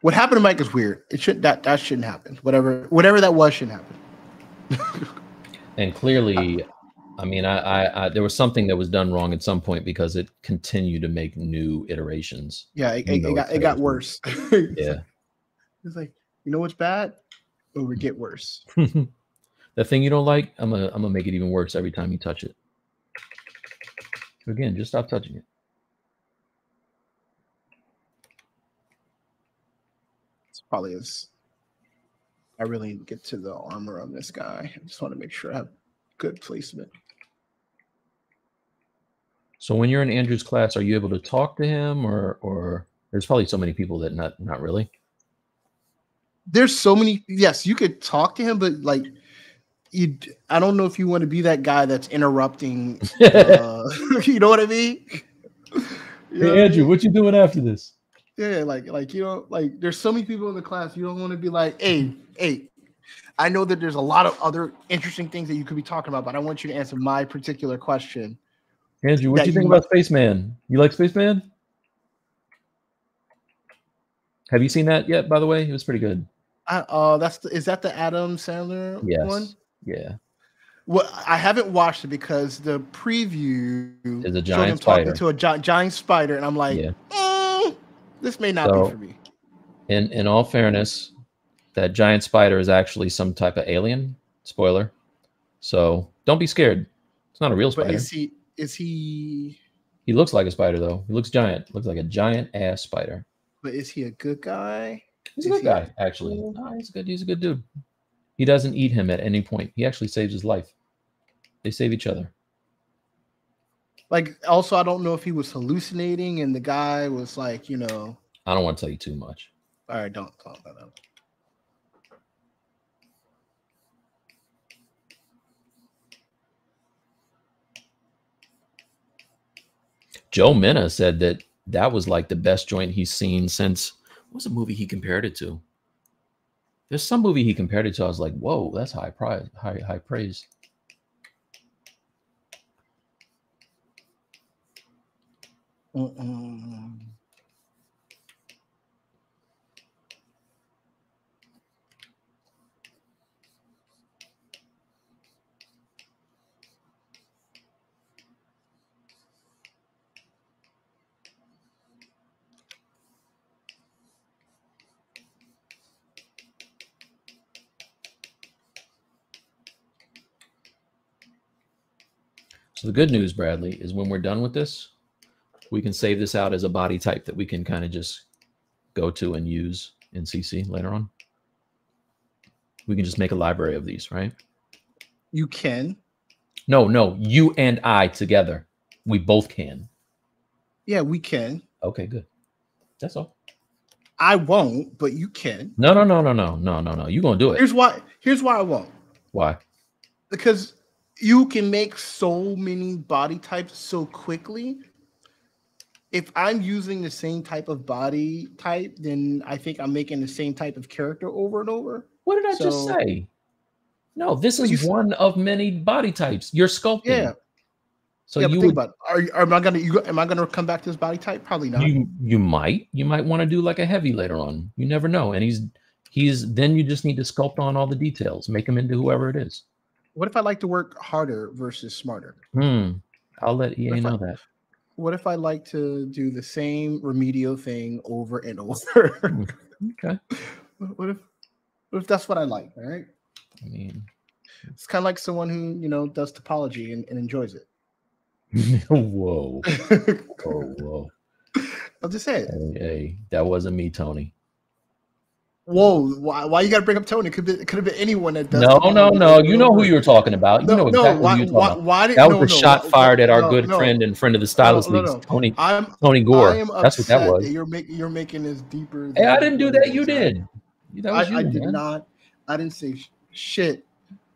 what happened to Mike is weird. It should that that shouldn't happen. Whatever whatever that was shouldn't happen. and clearly I mean I, I I there was something that was done wrong at some point because it continued to make new iterations. Yeah, it, it- it got it got worse. Yeah. it's like you know what's bad? It we get worse. that thing you don't like, I'm gonna I'm gonna make it even worse every time you touch it. Again, just stop touching it. It's probably as I really need to get to the armor on this guy. I just want to make sure I have good placement. So when you're in Andrew's class, are you able to talk to him or or there's probably so many people that not not really? there's so many yes you could talk to him but like you i don't know if you want to be that guy that's interrupting uh, you know what i mean You know what I mean? what you doing after this? yeah like like you know like there's so many people in the class you don't want to be like hey hey i know that there's a lot of other interesting things that you could be talking about but i want you to answer my particular question Andrew, what do you think about Spaceman? You like Spaceman? Have you seen that yet? By the way, it was pretty good. I, uh that's the, is that the adam sandler Yes. one Yeah, well i haven't watched it because the preview is a showed giant him talking spider. to a gi- giant spider and i'm like yeah. "Mm, this may not So- be for me. In in all fairness, that giant spider is actually some type of alien. Spoiler. So don't be scared. It's not a real spider. But is he is he He looks like a spider though. He looks giant. Looks like a giant ass spider. but is he a good guy? He's a Is good he- guy, actually. No, he's good. He's a good dude. He doesn't eat him at any point. He actually saves his life. They save each other. Like also I don't know if he was hallucinating and the guy was like, you know, I don't want to tell you too much. all right, don't talk about that. Joe Minna said that that was like the best joint he's seen since what's a movie he compared it to? There's some movie he compared it to. I was like, whoa, that's high price, high high praise. Mm-mm. So the good news, Bradley, is when we're done with this, we can save this out as a body type that we can kind of just go to and use in CC later on. We can just make a library of these, right? You can. No, no, you and I together. We both can. Yeah, we can. Okay, good. That's all. I won't, but you can. No, no, no, no, no, no, no, no. You're gonna do it. Here's why. Here's why I won't. Why? Because you can make so many body types so quickly. If I'm using the same type of body type, then I think I'm making the same type of character over and over. What did I just say? No, this you is one of many body types. You're sculpting. Yeah. So yeah, you think would, about it. Are, you- am I gonna you, am I gonna come back to this body type? Probably not. you you might you might want to do like a heavy later on. You never know. And he's he's then you just need to sculpt on all the details, make him into whoever it is. What if I like to work harder versus smarter? Hmm. I'll let EA if I- know that. What if I like to do the same remedial thing over and over? Okay. what if what if that's what I like? All right. I mean, It's kind of like someone who you know does topology and, and enjoys it. whoa, whoa, whoa. I'll just say it. Hey, hey, that wasn't me, Tony. Whoa, why, why you got to bring up Tony? Could be, it could have been anyone that does. No, no, no. You know who you were talking about. You No, know no, exactly why, who you're talking why, about. why did That no, was the no, shot why- fired at our no, good no. friend and friend of the Stylus no, Leagues, no. Tony I'm Tony Gore. I am That's what that was. You're making you're making this deeper. Hey, I didn't do that. You did. That I, you, I did man. not. I didn't say shit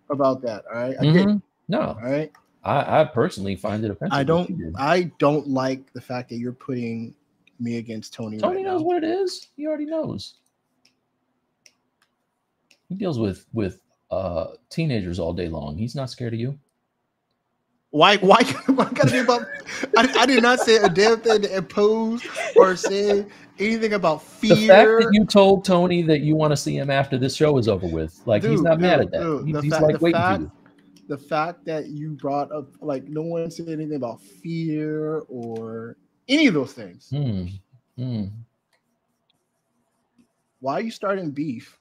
about that. All right, I did. Mhm. No, All right. I, I personally find it offensive. I don't. I don't like the fact that you're putting me against Tony. Tony right knows now. what it is. He already knows. He deals with with uh teenagers all day long. He's not scared of you. Why? Why? Why gotta be about? I, I did not say a damn thing to impose or say anything about fear. The fact that you told Tony that you want to see him after this show is over with, like he's Dude, not mad at that. dude, He- the he's fact- like the waiting fact- for you. the fact that you brought up like no one said anything about fear or any of those things. Hmm. Hmm. Why are you starting beef?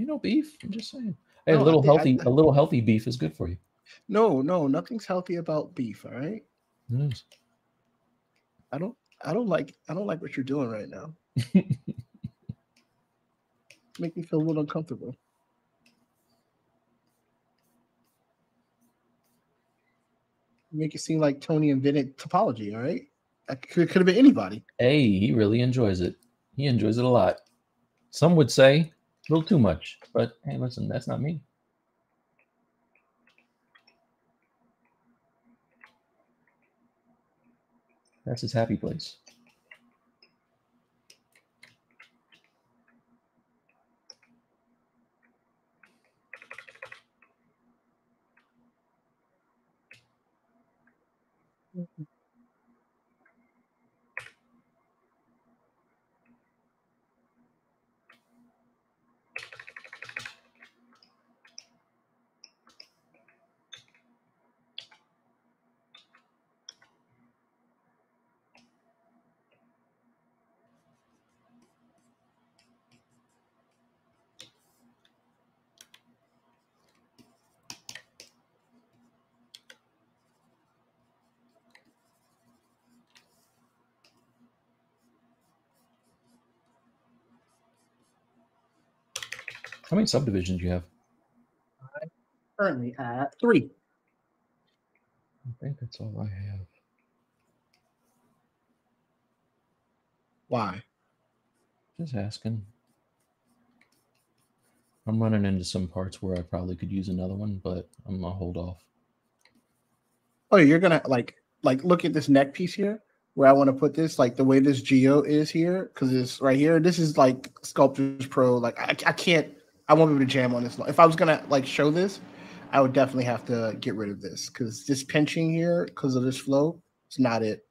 You know, beef. I'm just saying. Hey, No, a I little I- healthy, a little healthy beef is good for you. No, no, nothing's healthy about beef. All right. It is. I don't. I don't like. I don't like what you're doing right now. Make me feel a little uncomfortable. Make it seem like Tony invented topology. All right. That could, could have been anybody. Hey, he really enjoys it. He enjoys it a lot. Some would say a little too much, but hey, listen, that's not me. That's his happy place. How many subdivisions do you have? I currently at three. I think that's all I have. Why? Just asking. I'm running into some parts where I probably could use another one, but I'm gonna hold off. Oh, you're gonna like like look at this neck piece here. where I want to put this, like the way this geo is here, because it's right here. This is like Sculptris Pro. Like I, I can't, I won't be able to jam on this. If I was gonna like show this, I would definitely have to get rid of this because this pinching here, because of this flow, it's not it.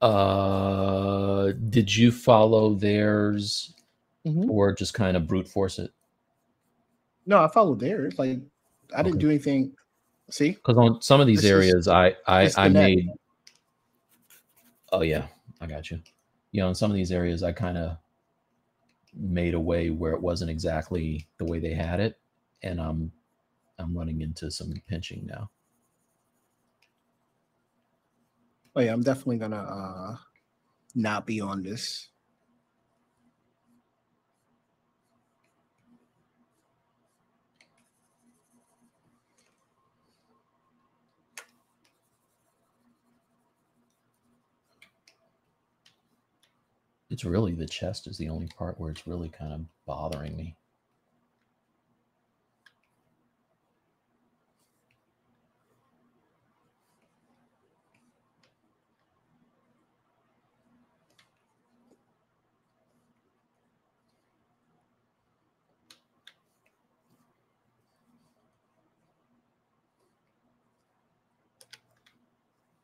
Uh, did you follow theirs Mhm. or just kind of brute force it? No, I followed theirs. Like I didn't Okay. do anything. See, Because on some of these This is- areas, I I it's the I net. made. Oh yeah, I got you. Yeah, on some of these areas, I kind of made a way where it wasn't exactly the way they had it, and I'm I'm running into some pinching now. oh yeah, I'm definitely gonna uh not be on this. It's really the chest is the only part where it's really kind of bothering me.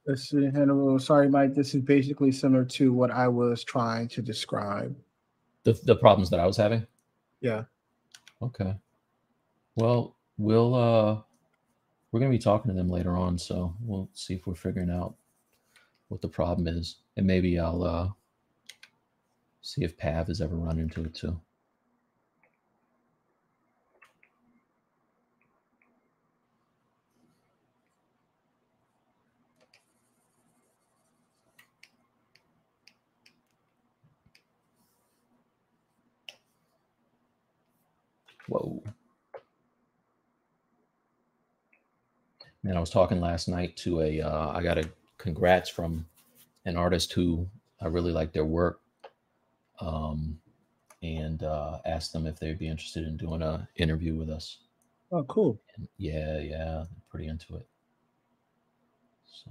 This is Hannibal. Sorry, Mike. This is basically similar to what I was trying to describe. The the problems that I was having. Yeah. Okay. Well, we'll uh we're gonna be talking to them later on, so we'll see if we're figuring out what the problem is. And maybe I'll uh see if Pav has ever run into it too. Whoa. Man, I was talking last night to a, uh, I got a congrats from an artist who I really like their work. Um, and uh, asked them if they'd be interested in doing a interview with us. Oh, cool. And yeah, yeah, pretty into it. So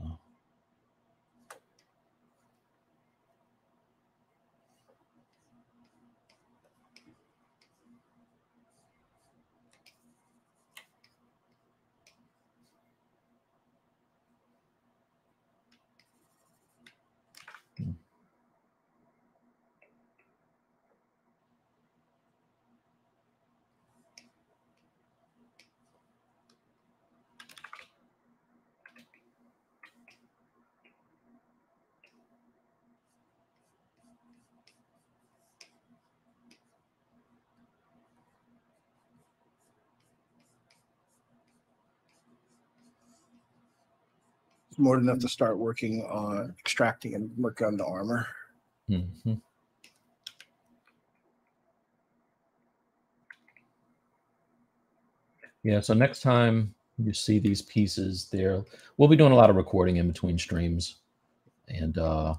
more than enough to start working on extracting and working on the armor. mhm. Yeah, so next time you see these pieces there, we'll be doing a lot of recording in between streams. And uh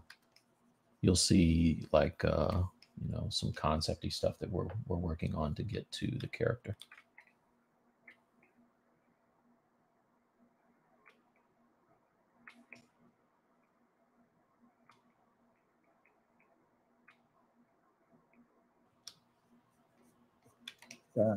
you'll see like uh you know some concepty stuff that we're we're working on to get to the character. Yeah.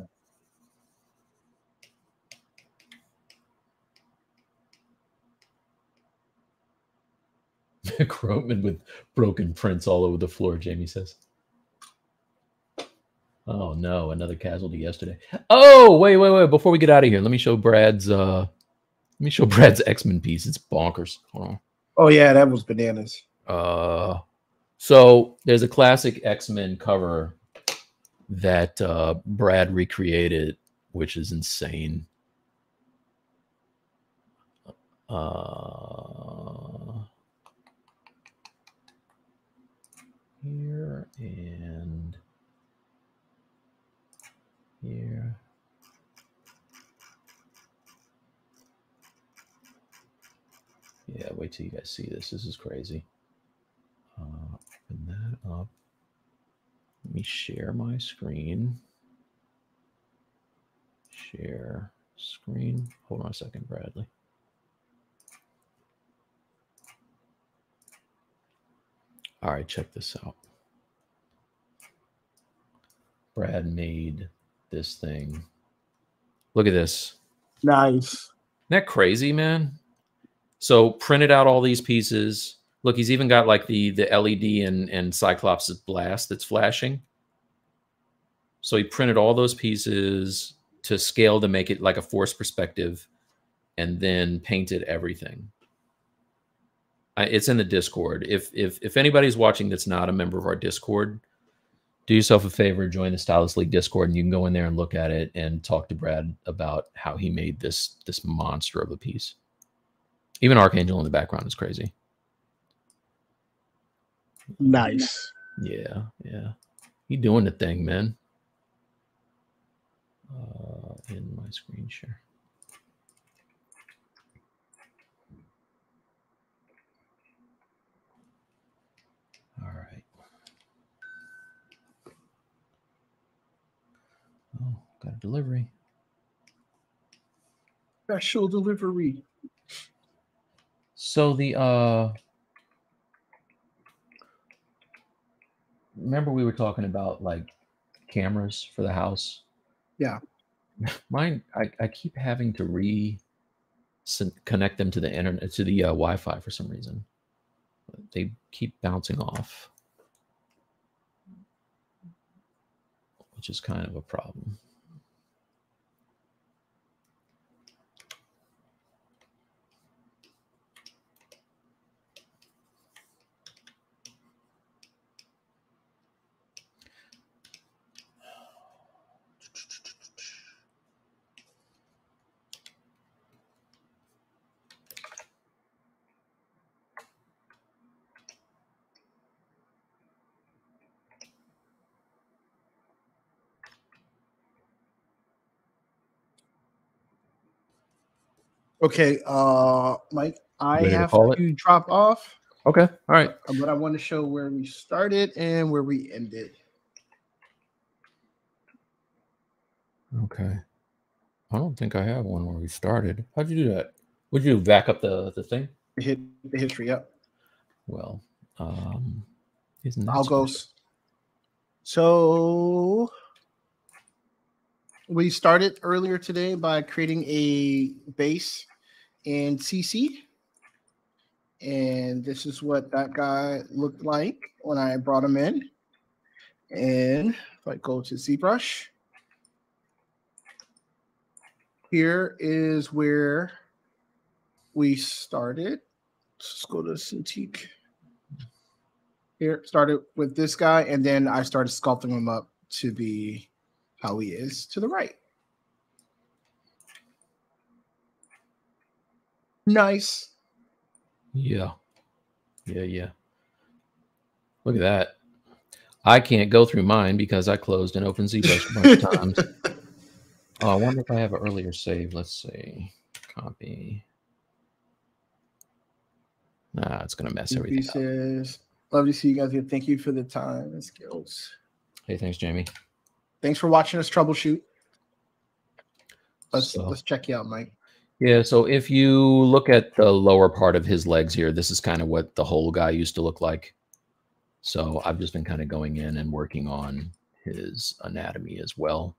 Croatman with broken prints all over the floor, Jamie says. Oh no, another casualty yesterday. Oh, wait, wait, wait. Before we get out of here, let me show Brad's uh let me show Brad's X-Men piece. It's bonkers. Hold on. Oh yeah, that was bananas. Uh so there's a classic X-Men cover that uh Brad recreated, which is insane. Uh here and here. Yeah, wait till you guys see this. This is crazy. Uh, open that up. Let me share my screen. Share screen. Hold on a second, Bradley. All right, check this out. Brad made this thing. Look at this. Nice. Isn't that crazy, man? So printed out all these pieces. Look, he's even got like the the LED and and Cyclops' blast that's flashing. So he printed all those pieces to scale to make it like a force perspective, and then painted everything. I, it's in the Discord. If if if anybody's watching that's not a member of our Discord, do yourself a favor, join the Stylus League Discord, and you can go in there and look at it and talk to Brad about how he made this this monster of a piece. Even Archangel in the background is crazy. Nice. Yeah, yeah. You doing the thing, man. Uh, in my screen share. All right. Oh, got a delivery. Special delivery. So the uh remember we were talking about like cameras for the house? Yeah. Mine I, I keep having to re connect them to the internet to the uh, Wi-Fi for some reason. They keep bouncing off. Which is kind of a problem. Okay, uh, Mike, I Ready to have call to drop off, Okay. All right. uh, but I want to show where we started and where we ended. Okay. I don't think I have one where we started. How'd you do that? Would you back up the the thing? Hit the history up. Well, um, isn't that I'll go. So we started earlier today by creating a base in CC. And this is what that guy looked like when I brought him in. And if I go to ZBrush, here is where we started. Let's go to Cintiq here started with this guy and then i started sculpting him up to be how he is to the right nice Yeah. Yeah, yeah. Look at that. I can't go through mine because I closed and opened ZBrush a bunch of times. Oh, I wonder if I have an earlier save. Let's see. Copy. Nah, it's gonna mess he everything up. says love to see you guys here thank you for the time and skills Hey, thanks, Jamie. thanks for watching us troubleshoot let's So- let's check you out mike Yeah, so if you look at the lower part of his legs here, this is kind of what the whole guy used to look like. So I've just been kind of going in and working on his anatomy as well.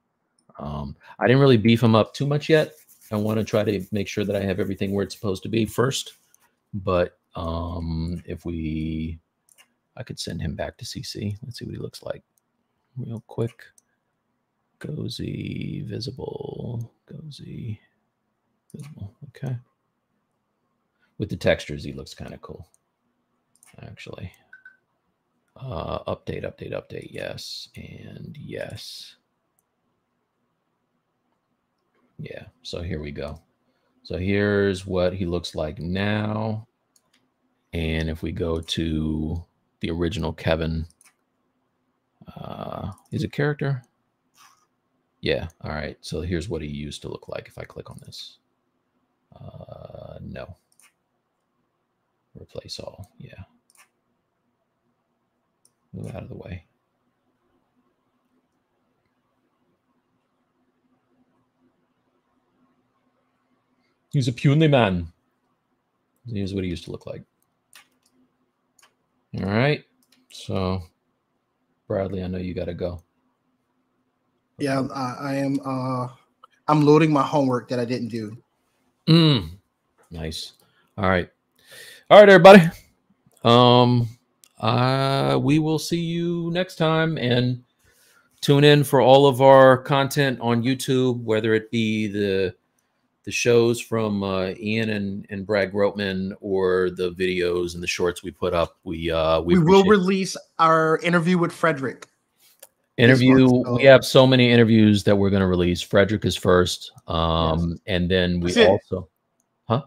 Um, I didn't really beef him up too much yet. I want to try to make sure that I have everything where it's supposed to be first. But um, if we, I could send him back to CC. Let's see what he looks like real quick. GoZ, visible, GoZ. Okay. With the textures, he looks kind of cool. Actually. Uh, update, update, update. Yes. And yes. Yeah. So here we go. So here's what he looks like now. And if we go to the original Kevin, uh, is a character? Yeah. All right. So here's what he used to look like if I click on this. Uh, no. Replace all. Yeah. Move out of the way. He's a puny man. Here's what he used to look like. All right. So, Bradley, I know you got to go. Yeah, I, I am. Uh, I'm loading my homework that I didn't do. Mm, nice. All right. All right, everybody. Um, uh, we will see you next time and tune in for all of our content on YouTube, whether it be the the shows from uh, Ian and, and Brad Grotman or the videos and the shorts we put up. We uh, we, we will release our interview with Frederick. Interview. We have so many interviews that we're going to release. Frederick is first, um, yes. and then we also huh?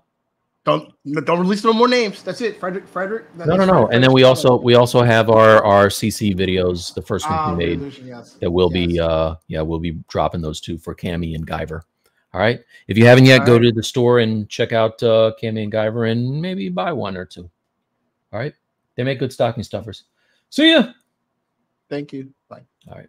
don't don't release no more names. That's it, Frederick. Frederick. no, no, no. Frederick, and then we also we also have our our CC videos, the first one ah, we made yes. that will yes. be uh yeah we'll be dropping those two for Cammy and Guyver. All right. If you haven't yet, All go right. to the store and check out uh, Cammy and Guyver and maybe buy one or two. All right. They make good stocking stuffers. See ya. Thank you. Bye. All right.